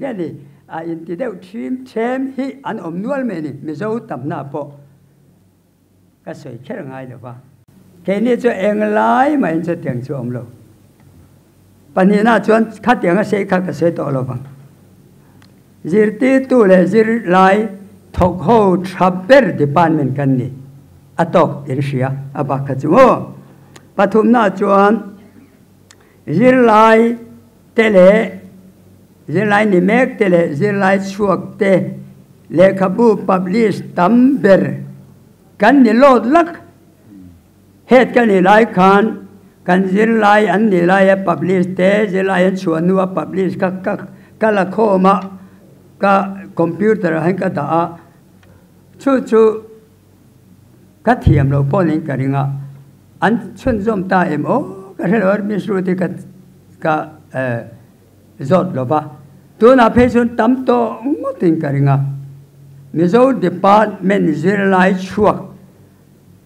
gani, a in ti deu chim chem hi an om nual meni, mi zau tam na po. Ka soi kher ngai da ba. Ke ni cho eng lai ma in cho tiang chu om lo. Pan ni na chuan kha tiang a sei kha ka soi to lo ba. Zirtir tu le zir lai thok ho chaper di pan men kan ni. Atok in shia abakachu. Oh, ปฐุมนาจวนยิรไลเตเลยิรไลนิเมกเตเลยิรไลชวกเตเลขบูพับลิสตัมเบอร์กันนิโลดลักเหตุกันนิไลคานกันยิรไลอันนิไลพับลิสเตยิรไลชวนนัวพับลิสกักกักกัลโคมากัคอมพิวเตอร์ให้กัตาชูชูกัดเทียมเราป้อนิงกันงา an chun zom ta em o ka re or mi shru ti ka ka zot lo ba tu na pe chun tam to ngo tin ka ringa mizo department zir lai chuak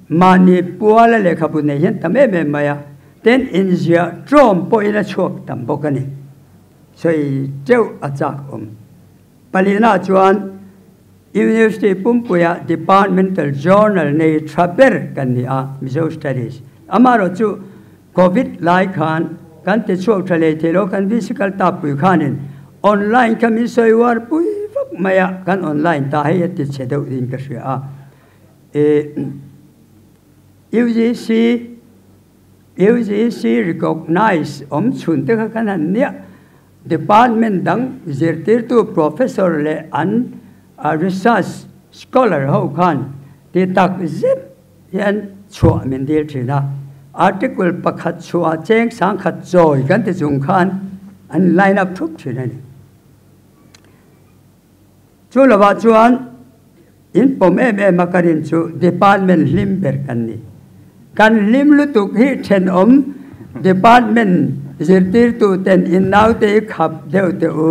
ma ni pua le kha ne yen tam me ma ya ten in zia trom po ina chuak tam bo ka ni so i teu om palina chuan University Pumpuya Departmental Journal nei traper kan ni a mizo studies amaro chu covid lai khan kan te chok thale te lo kan physical ta pui khanin online kan mi soi war vak maya kan online ta hai ti che do din ka sia a e *clears throat* UGC UGC recognize om chun te ka kan nia. Department dang zirtir tu professor le an a research scholar ho khan ti tak zip yan chua min dir thina article pakhat chua cheng sang khat joy kan ti chung khan an line up thup thina ni chu lawa chuan in pom em em makarin chu department lim ber kan ni kan lim lu tuk hi then om department zirtir tu ten in now te khap deu te u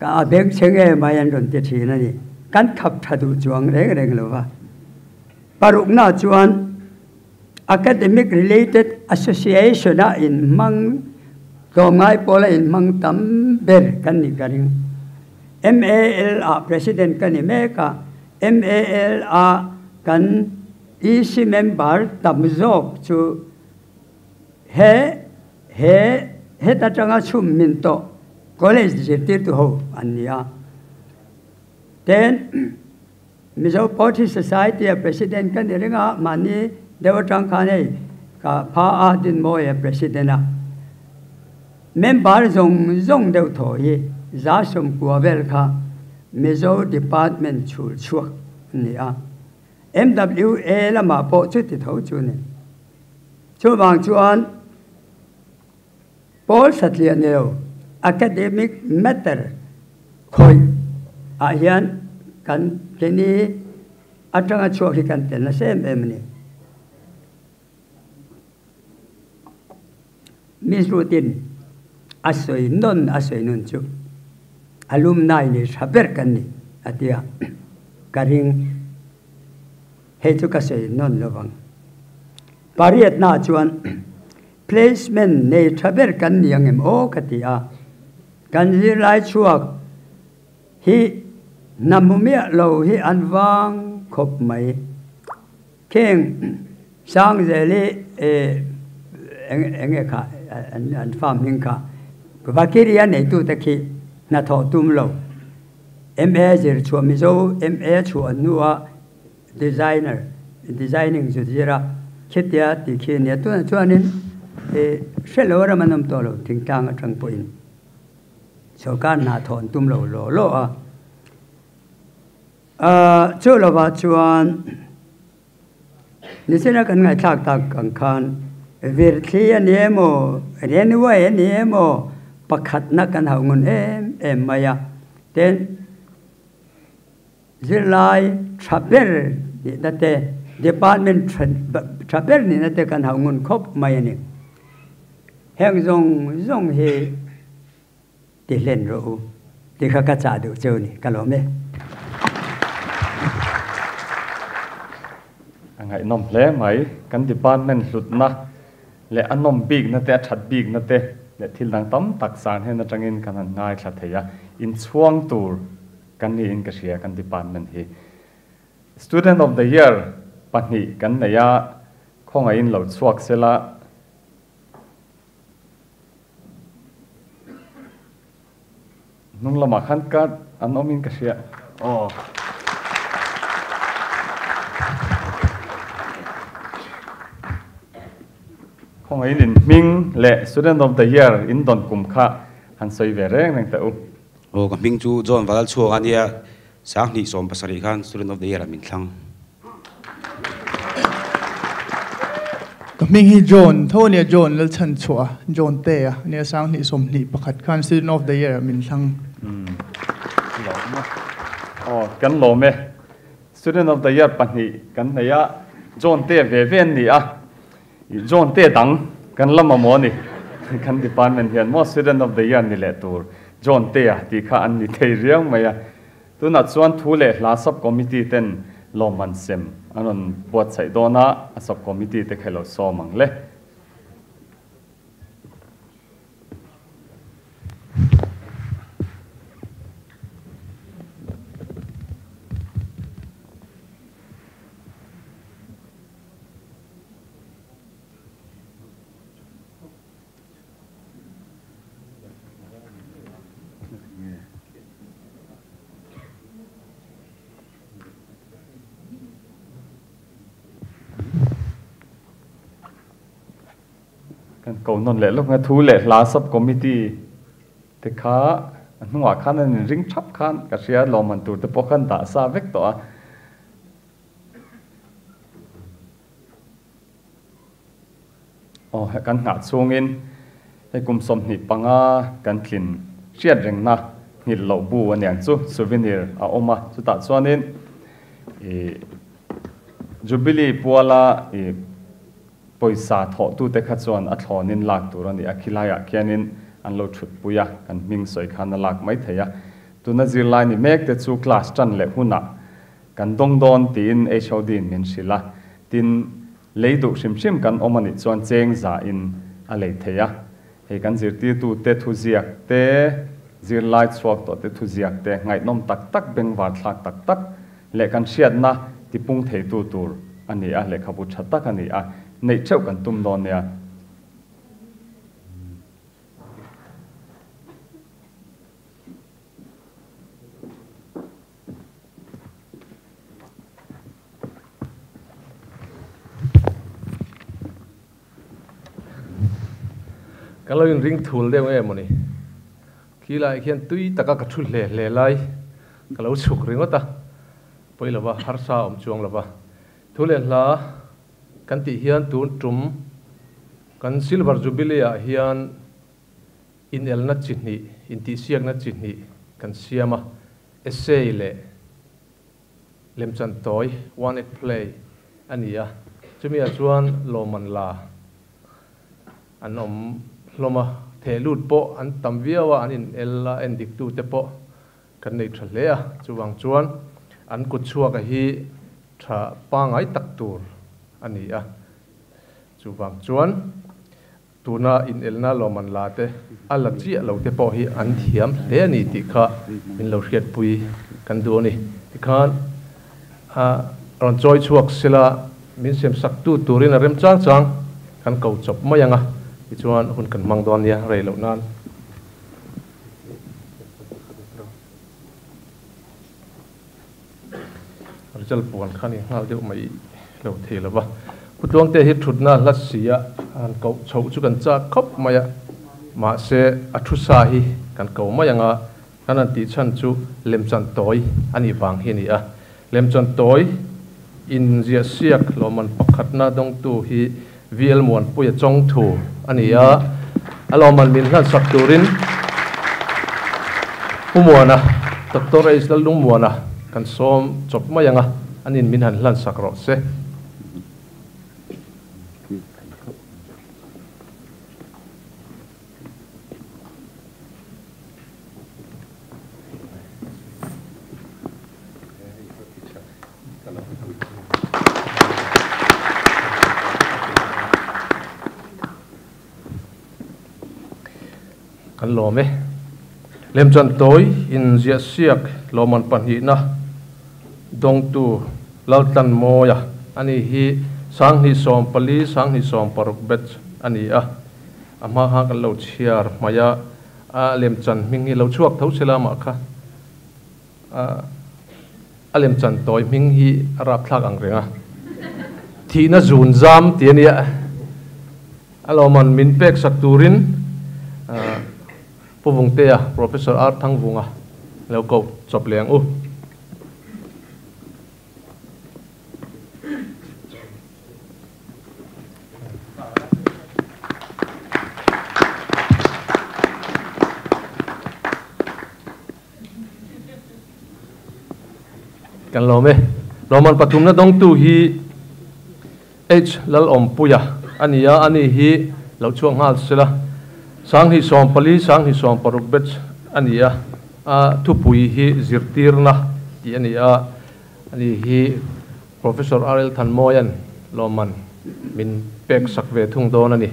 아 백세계 마얀존 때 지나니 간캅차도 주왕 레그레글로 봐. 바로 나 주한 academic related association in mang domai pola in mang tam ber kan ni garing mal a president kan ni meka mal a kan ec member tam jok chu he he he ta changa chum min to college je tu ho ania then mizo party society a president kan ringa mani dewa tang khane ka pha a din mo ya president a member zong zong deu tho hi za som kwa vel kha mizo department chul chuak ni a MWA là mà bộ chút thì thấu chú này chú bằng chú an Paul sát liền nhiều academic matter. Khoi a hian kan keni atanga chu hi kan ten na sem em ni. Mis rutin asoi non asoi nun chu. Alumni ni saber kan ni atia. Karing he chu ka sei non lobang pariat na chuan *clears throat* placement nei thaber kan niang em o katia gan hi lai chuak hi nam mu mia lo hi an wang khop mai. Keng *clears throat* sang ze le e eng eng kha an an farm hing kha ba ke ri an tu ta khi na tho tum lo em e jer chu mi zo em e chu an nu a designer designing chu jira khetia ti khe ne tu chu anin e shelo ra manam to lo ting tang chang po in. 小干那团ตุ้มโลโลโลอ่ะเอ่อช่วยเราว่าชวนนี่เช่นกันไงทักทักกังคันวิรทีอันนี้โมเรียนว่าอันนี้โมประคัดนักกันหางเงินเอ็มเอ็มมายาเต้นจิลายทรัพเปอร์นี่นั่นเต้ department ทรัพเปอร์นี่นั่นเต้กันหางเงินครบมายานี่แห่งจงจงเฮ đi lên rồi đi khá cá trả được chơi này cá lộn đấy. Ấy nằm lẽ mày căn địa ban mình lụt na. Lẽ anh nằm big nè te chặt big nè te lẽ thiên lang tắm tạc sàn hay nè trăng in cái này ngay chặt thấy à in xuống tour căn này in cái gì căn địa ban mình hi student of the year, bạn hi căn này à không ai in lâu xuống sẽ นุ่นละมาขันกัดอันนอมินกัเสียโอ้ของไอ้นินมิงเละ student of ดียร์อินดอนกุมค่ะฮันสวยเวรงนั่งเต้าโอ้กับมิงจูจอนวัลชัวกันเนี่ยสักนิสอมภาษาอีกัน student of the year มินทังกัมิงฮีจอนเท่าเนี่ยจอนเลชันชัวจอนเตะเนี่ยสักนิสอมนิประคัดการ student of the year มินทัง 嗯，羅咩？哦，緊羅咩？Student of the Year 八年，緊係啊，John 爹 về về nì à John té đắng gần lắm mà món nì. *laughs* Gần department hiện mỗi student of the year nì lệ tour John té à thì khá anh nì thấy riêng mày à tu nát xuân thu lệ là sub committee tên lo man xem anh on buat sai đó na sub committee te khelo so mang lệ kan cầu non lệ lúc nghe thu lệ, lá sắp committee thì khá, nó ngọt khăn nên ring chắp khăn cả xe lò mình tụt tới khăn đã xa vết tỏ. Ồ kan ngạt xuống in. Hay cùng xóm nhịp băng à kan khìn xe rừng na nhịp lẩu bù anh em chú, souvenir. À ôm à chú tạ xuân in. Jubilee là poisa tho tu te kha chuan a thlonin lak tur ani a khilaya kianin an lo thut puya kan ming soi khan lak mai theya tuna zirlai ni mek te chu class tan le huna kan dong don tin e shodin min sila tin leidu shim shim kan omani chuan cheng za in a lei theya he kan zir ti tu te thu ziak te zirlai chuak to te thu ziak te ngai nom tak tak beng war thlak tak tak le kan hriat na ti pung thei tu tur ani a ในเจ้ากันตุ้มนอนเนี่ยก็เลยริงทูลได้ไหมมันนี่ขี้ไรเขียนตุยตะกกระชุลเล่เล่ไรก็เราสุกริงก็ตาไปละวะฮาร์ซาอมจวงละวะทุเรศละ kan ti hian tun tum kan silver jubilee a hian in el na chini in ti siak na chini kan siama ah. essay le, lem chan toy, one it play ania ah. chumi a chuan loman la. An om loma the lut po, an tam viawa an in ella en dik tu te po. Kan nei thale a chuwang chuan, an kut chuak a hi tha pangai tak tur. อันนี้อะจูบังจวนตัวน่าอินเอลน่าลมันลาเตอัลลัจีเราเตพอฮีอันเทียมเรนี่ติค่ะเป็นเราเสียดปุยกันดูนี่ติค่ะอ่ารันจอยชวกสิลามินเซียมสักตูตูรินเริ่มจ้างจ้างกันเก่าจบไม่ยังอะอีจวนคุณกันมังดอนเนี่ยไรเหล่านั้น Rizal bukan kan yang hal dia ไม่ lo the la ba vâng. kutlong te hi thutna la sia an cậu chho chu kan cha khop maya ma se athu sa hi kan kau mayanga kan an ti chan chu lem chan toy ani wang hi ni a lem chan toy in zia siak lo man pakhat na dong tu hi vial mon puya chong thu ani a alo man min hlan sak turin umuana doctor isdal lung muana kan som chop mayanga anin min han hlan sak ro se kan lo me lem chan toy in zia siak lo man pan hi na dong tu lau tan mo ya ani hi sang hi som pali sang hi som paruk bet ani a ama ha kan lo chiar maya a lem chan ming hi lo chuak thau sela ma kha a a lem chan toy ming hi rap thlak ang renga thi na zun zam tiania alo man min pek sak turin ผู้วงเตีย professor art ทั้งวงอะแล้วก็จบเลี้ยงอู้กันเราไหมเรามันปฐุมนะต้องตู้ฮีเอชแล้วอมปุยอันนี้อันนี้ฮีแล้วช่วงห้าสิละ sang hi som pali sang hi som paruk bet ania a thu pui hi zirtir na ti ania ani hi professor arel than moyan loman min pek sak ve thung don ani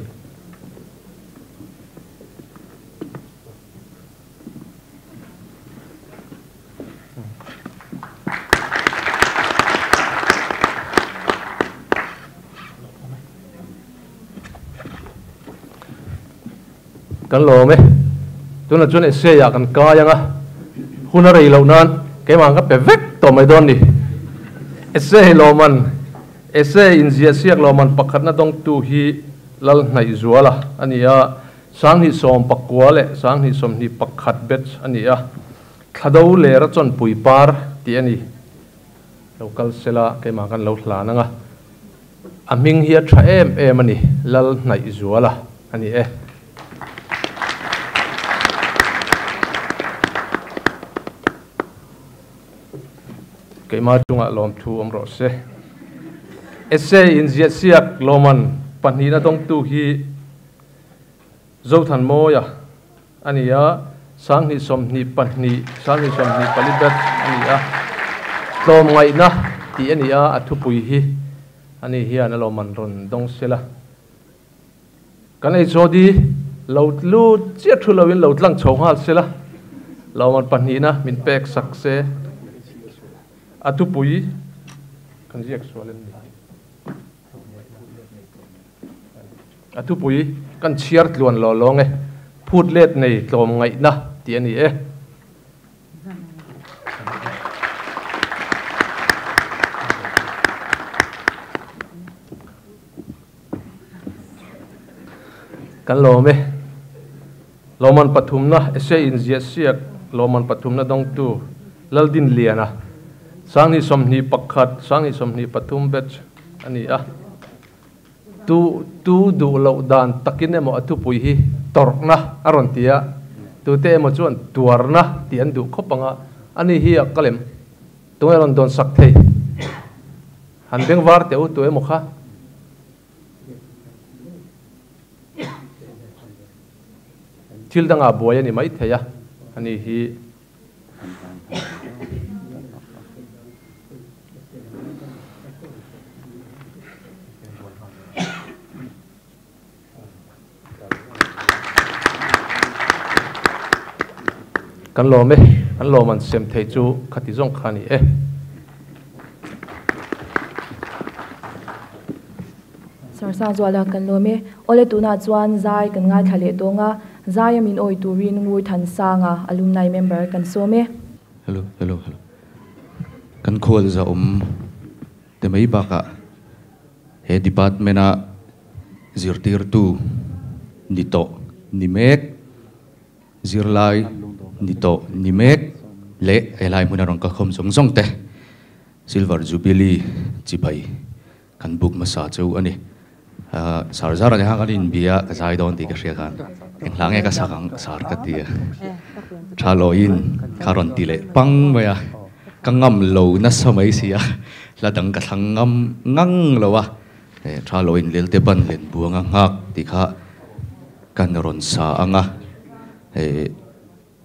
kan lo me tuna chun e se ya kan ka yang a huna rei lo nan ke mang ka pe vek to mai don ni e se lo man e se in zia siak lo man pakhat na dong tu hi lal nai zuala ania sang hi som pakwa le sang hi som ni pakhat bet ania ya thado le ra chon pui par. Ti ani local sela ke ma kan lo thla na nga aming hi a tha em em ani lal nai zuala ani e cái mà chúng ta lòm thu ông rõ sẽ essay in diệt siak loman bản hi na tông tu hi dâu thần mô ya anh ya sáng hi som ni bản hi sáng hi som ni palibet. Anh ya lòm ngày na thì anh ya atu pui hi anh hi na loman ron dong sẽ la. Cái này cho đi. Lâu lu chết thu lâu in lâu lăng chồng hal sẽ la. Loman bản hi na min pek sắc sẽ atu pui kan ziak ni. Atu pui, kan chiar tluan lo long e. Phut let nei tlom ngai na, ti ani e. Kan lo me loman pathum na ese in zia siak loman pathum na dong tu. Laldin liana sang ni som ni pakhat sang ni som ni pathum bet. Ani a tu tu du lo dan takin emo atu pui hi. Torna aron tia. Tu te emo chuan tuarna tian du khopanga ani hi a kalem. Tungelon don sak thei. Han beng war te u tu emo kha. Thil danga boya ni mai theya ani hi. Kan lo me? An lo man sem thei chu khati zong khani e sar sa zwala kan lo me. Ole tu na chuan zai kan ngai thale to nga. Zai min oi tu rin ngui than sa nga. Alumni member kan so me. Hello hello hello. Kan khol za um. Te mai ba ka. He department a zirtir tu. Ni to. Ni mek. Zirlai nito nimek le elai munarong ka khom zong zong te. Silver jubilee chipai kan buk masa chu ani. Ah, Sarjar ani hang alin bia ka zai don ti ka hria kan englang e ka sakang sar ka ti thaloin karon ti le pang maya kangam lo na samai sia ladang ka thangam ngang lowa thaloin eh, lel te ban len buanga ngak ti kha. Kan ron sa anga eh,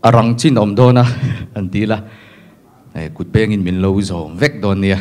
arang chin om do na *laughs* an ti la e kut peng in min lo zo vek don nia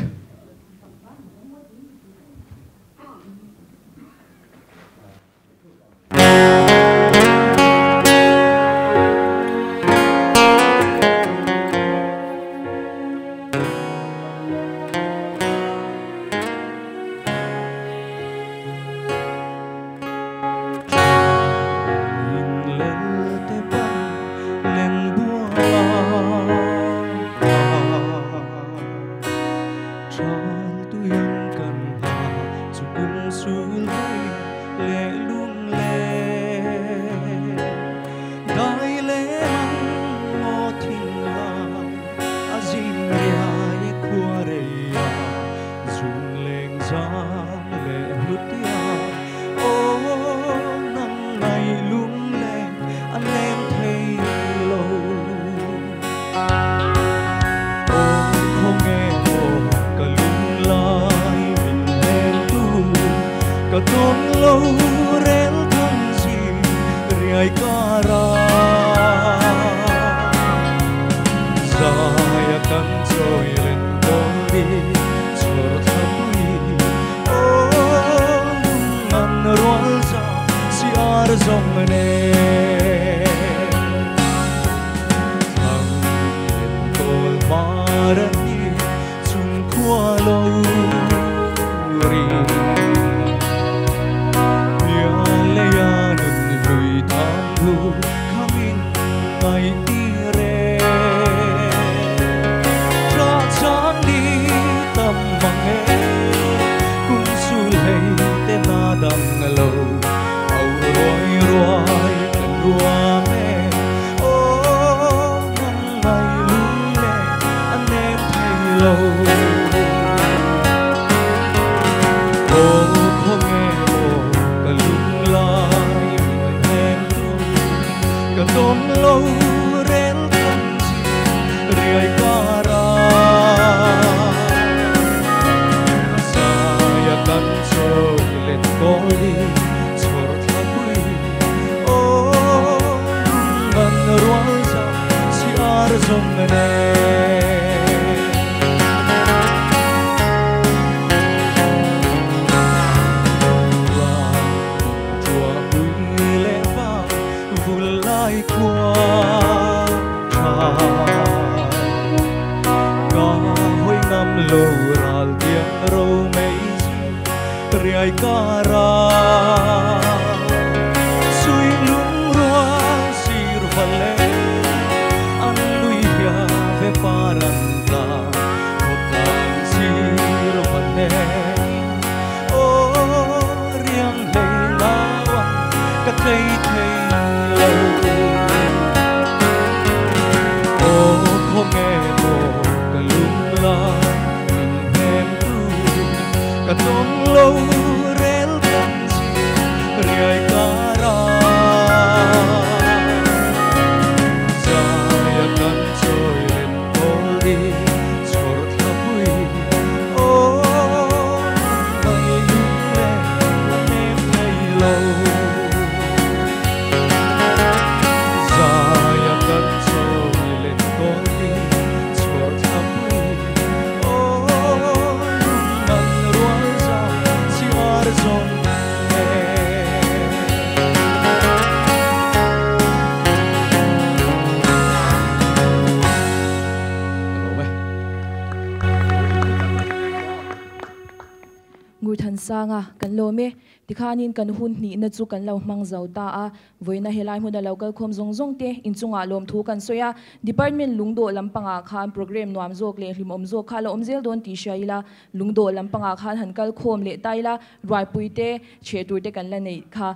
Ti khanin kan hun ni na chu kan lo mang zau ta a. Voina helai mu da local khom zong zong te, in chunga lom thu kan soya. Department lungdo lampanga khan program nuam zok le hlim om zok khala om zel don ti shaila lungdo lampanga khan han kal khom le taila roi puite che tur te kan la nei kha.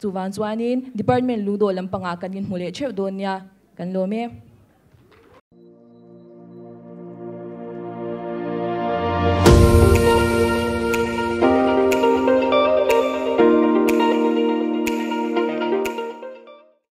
Chuwan chuanin, department lungdo lampanga kan in hule cheu don ya kan lo me.